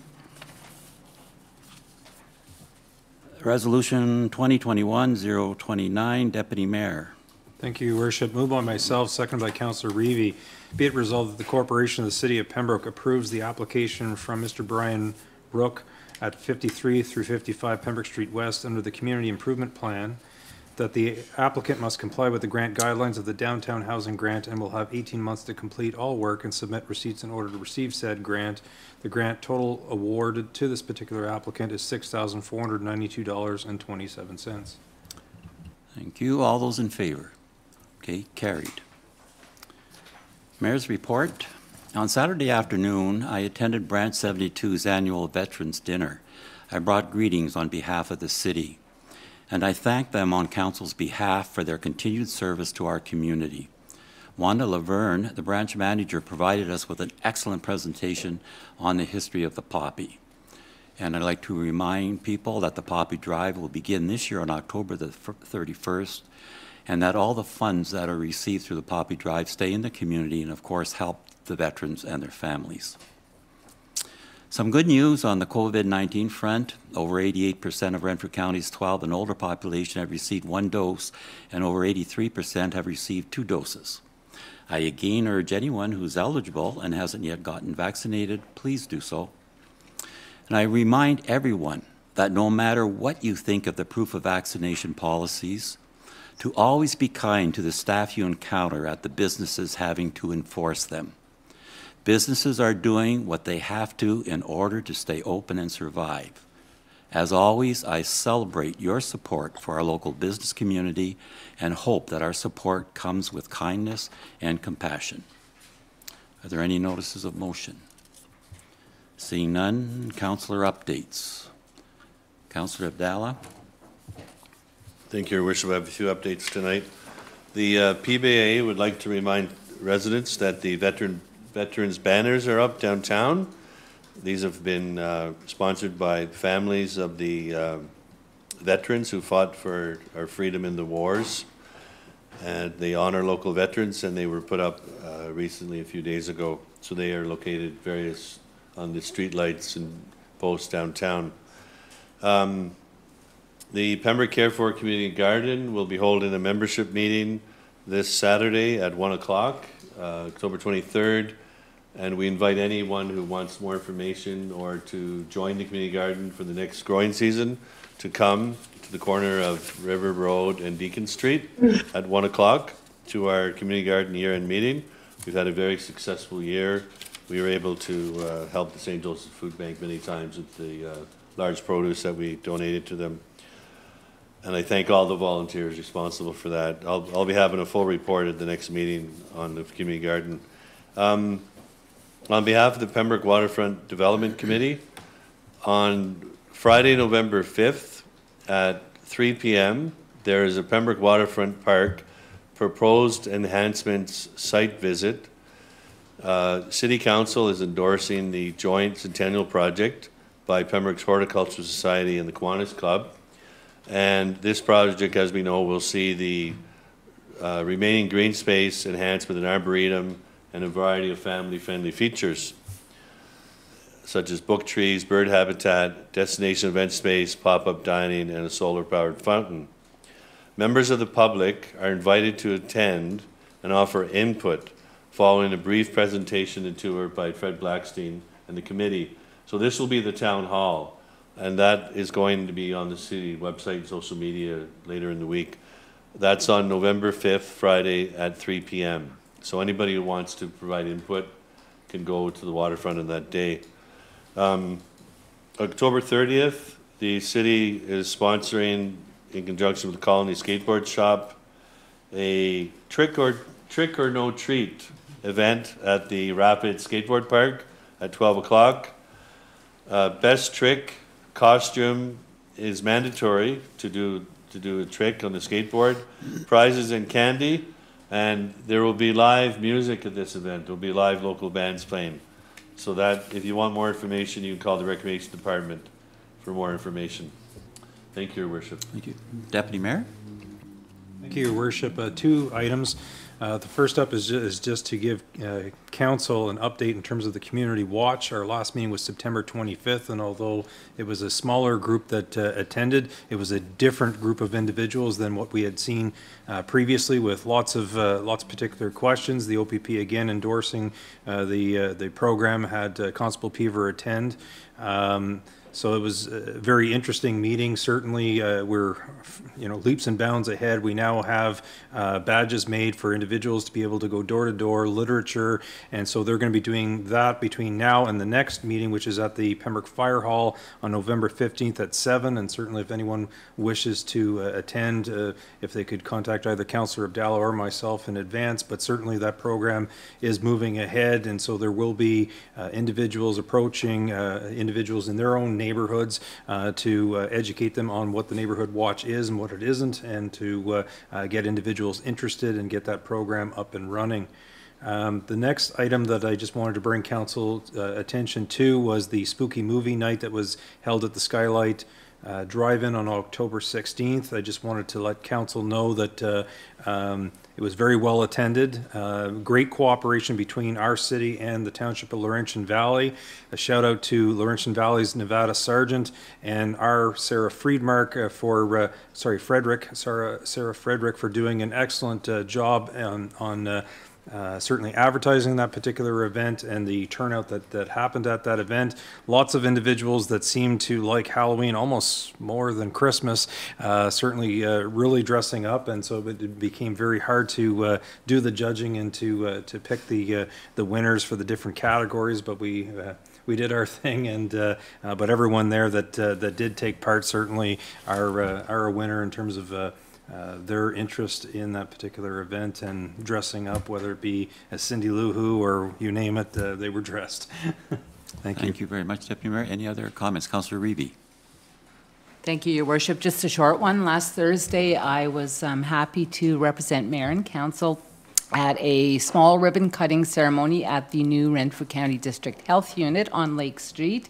Resolution 2021-029, Deputy Mayor. Thank you, Your Worship. Moved by myself, seconded by Councillor Reavie. Be it resolved that the Corporation of the City of Pembroke approves the application from Mr. Brian Rook at 53 through 55 Pembroke Street West under the Community Improvement Plan, that the applicant must comply with the grant guidelines of the Downtown Housing Grant and will have 18 months to complete all work and submit receipts in order to receive said grant. The grant total awarded to this particular applicant is $6,492.27. Thank you. All those in favor? Okay, carried. Mayor's report. On Saturday afternoon, I attended Branch 72's annual Veterans Dinner. I brought greetings on behalf of the city, and I thank them on council's behalf for their continued service to our community. Wanda Laverne, the branch manager, provided us with an excellent presentation on the history of the poppy. And I'd like to remind people that the Poppy Drive will begin this year on October the 31st, and that all the funds that are received through the Poppy Drive stay in the community and, of course, help the veterans and their families. Some good news on the COVID-19 front. Over 88% of Renfrew County's 12 and older population have received one dose, and over 83% have received two doses. I again urge anyone who's eligible and hasn't yet gotten vaccinated, please do so. And I remind everyone that no matter what you think of the proof of vaccination policies, to always be kind to the staff you encounter at the businesses having to enforce them. Businesses are doing what they have to in order to stay open and survive. As always, I celebrate your support for our local business community and hope that our support comes with kindness and compassion. Are there any notices of motion? Seeing none, councillor updates. Councillor Abdallah? Thank you, Your Worship. I have a few updates tonight. The uh, PBA would like to remind residents that the veteran veterans banners are up downtown. These have been uh, sponsored by families of the uh, veterans who fought for our freedom in the wars. And they honor local veterans, and they were put up uh, recently, a few days ago. So they are located various on the streetlights and posts downtown. Um, the Pembroke Care for Community Garden will be holding a membership meeting this Saturday at 1 o'clock, uh, October 23rd. And we invite anyone who wants more information or to join the community garden for the next growing season to come to the corner of River Road and Deacon Street at 1 o'clock to our community garden year-end meeting. We've had a very successful year. We were able to uh, help the St. Joseph Food Bank many times with the uh, large produce that we donated to them. And I thank all the volunteers responsible for that. I'll, I'll be having a full report at the next meeting on the community garden. Um, on behalf of the Pembroke Waterfront Development Committee, on Friday, November 5th at 3 p.m., there is a Pembroke Waterfront Park proposed enhancements site visit. Uh, City Council is endorsing the joint centennial project by Pembroke's Horticultural Society and the Kiwanis Club. And this project, as we know, will see the uh, remaining green space enhanced with an arboretum and a variety of family-friendly features, such as book trees, bird habitat, destination event space, pop-up dining, and a solar-powered fountain. Members of the public are invited to attend and offer input following a brief presentation and tour by Fred Blackstein and the committee. So this will be the town hall, and that is going to be on the city website and social media later in the week. That's on November 5th, Friday at 3 PM. So anybody who wants to provide input can go to the waterfront on that day. Um, October 30th, the city is sponsoring, in conjunction with the Colony Skateboard Shop, a trick or, trick or no treat event at the Rapid Skateboard Park at 12 o'clock. Uh, Best trick costume is mandatory to do, to do a trick on the skateboard. Prizes and candy, and there will be live music at this event. There'll be live local bands playing. So that, if you want more information, you can call the Recreation Department for more information. Thank you, Your Worship. Thank you. Deputy Mayor? Thank you, Your Worship. Uh, Two items. Uh, The first up is is just to give uh, council an update in terms of the community watch. Our last meeting was September 25th, and although it was a smaller group that uh, attended, it was a different group of individuals than what we had seen uh, previously with lots of, uh, lots of particular questions. The OPP again endorsing uh, the, the program, had Constable Peaver attend. Um, so it was a very interesting meeting. Certainly, uh, we're, you know, leaps and bounds ahead. We now have uh, badges made for individuals to be able to go door to door, literature, and so they're going to be doing that between now and the next meeting, which is at the Pembroke Fire Hall on November 15th at 7. And certainly, if anyone wishes to uh, attend, uh, if they could contact either Councillor Abdallah or myself in advance. But certainly, that program is moving ahead, and so there will be uh, individuals approaching uh, individuals in their own neighborhoods uh, to uh, educate them on what the neighborhood watch is and what it isn't, and to uh, get individuals interested and get that program up and running. Um, The next item that I just wanted to bring council uh, attention to was the spooky movie night that was held at the Skylight uh, Drive-In on October 16th. I just wanted to let council know that uh, um, it was very well attended. Uh, Great cooperation between our city and the Township of Laurentian Valley. A shout out to Laurentian Valley's Nevada Sergeant and our Sarah Friedmark uh, for, uh, sorry, Frederick, Sarah, Sarah Frederick for doing an excellent uh, job on, on uh, certainly advertising that particular event and the turnout that, that happened at that event. Lots of individuals that seemed to like Halloween almost more than Christmas, uh, certainly uh, really dressing up, and so it became very hard to uh, do the judging and to uh, to pick the uh, the winners for the different categories. But we. We did our thing, and uh, uh, but everyone there that uh, that did take part certainly are are a winner in terms of uh, their interest in that particular event and dressing up, whether it be as Cindy Lou Who or you name it, uh, they were dressed. Thank you. Thank you very much, Deputy Mayor. Any other comments? Councillor Reavie? Thank you, Your Worship. Just a short one. Last Thursday, I was um, happy to represent Mayor and Council at a small ribbon cutting ceremony at the new Renfrew County District Health Unit on Lake Street.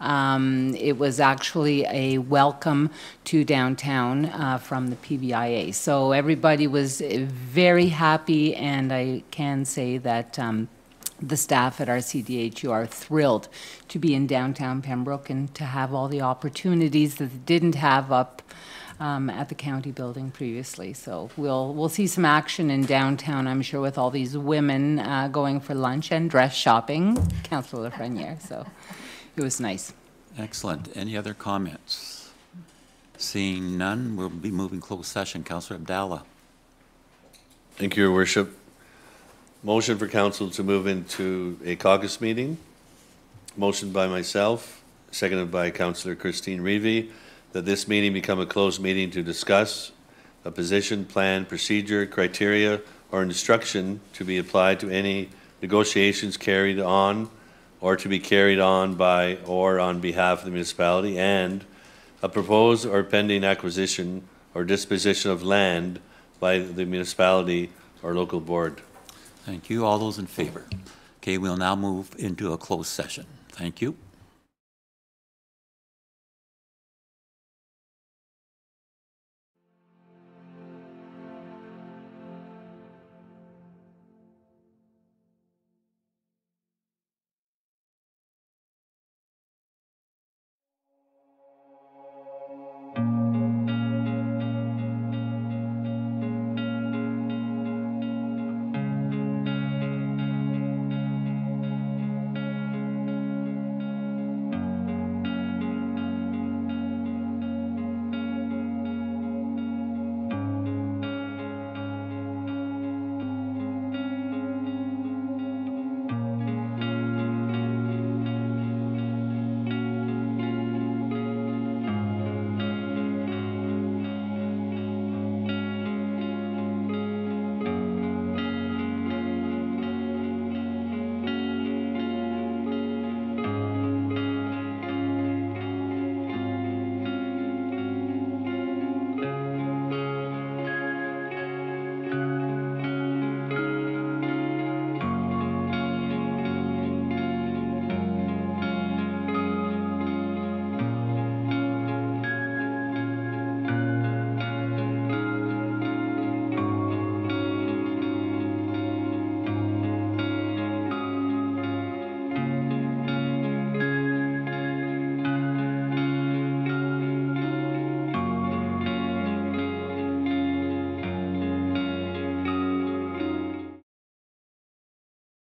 Um, it was actually a welcome to downtown uh, from the PBIA. So everybody was uh, very happy, and I can say that um, the staff at our CDHU are thrilled to be in downtown Pembroke and to have all the opportunities that they didn't have up um, at the county building previously. So we'll, we'll see some action in downtown, I'm sure, with all these women uh, going for lunch and dress shopping, Councillor Lafreniere. So it was nice. Excellent. Any other comments? Seeing none, we'll be moving closed session. Councillor Abdallah. Thank you, Your Worship. Motion for council to move into a caucus meeting. Motion by myself, seconded by Councillor Christine Reavie, that this meeting become a closed meeting to discuss a position, plan, procedure, criteria, or instruction to be applied to any negotiations carried on or to be carried on by or on behalf of the municipality, and a proposed or pending acquisition or disposition of land by the municipality or local board. Thank you. All those in favor? Okay, we'll now move into a closed session. Thank you.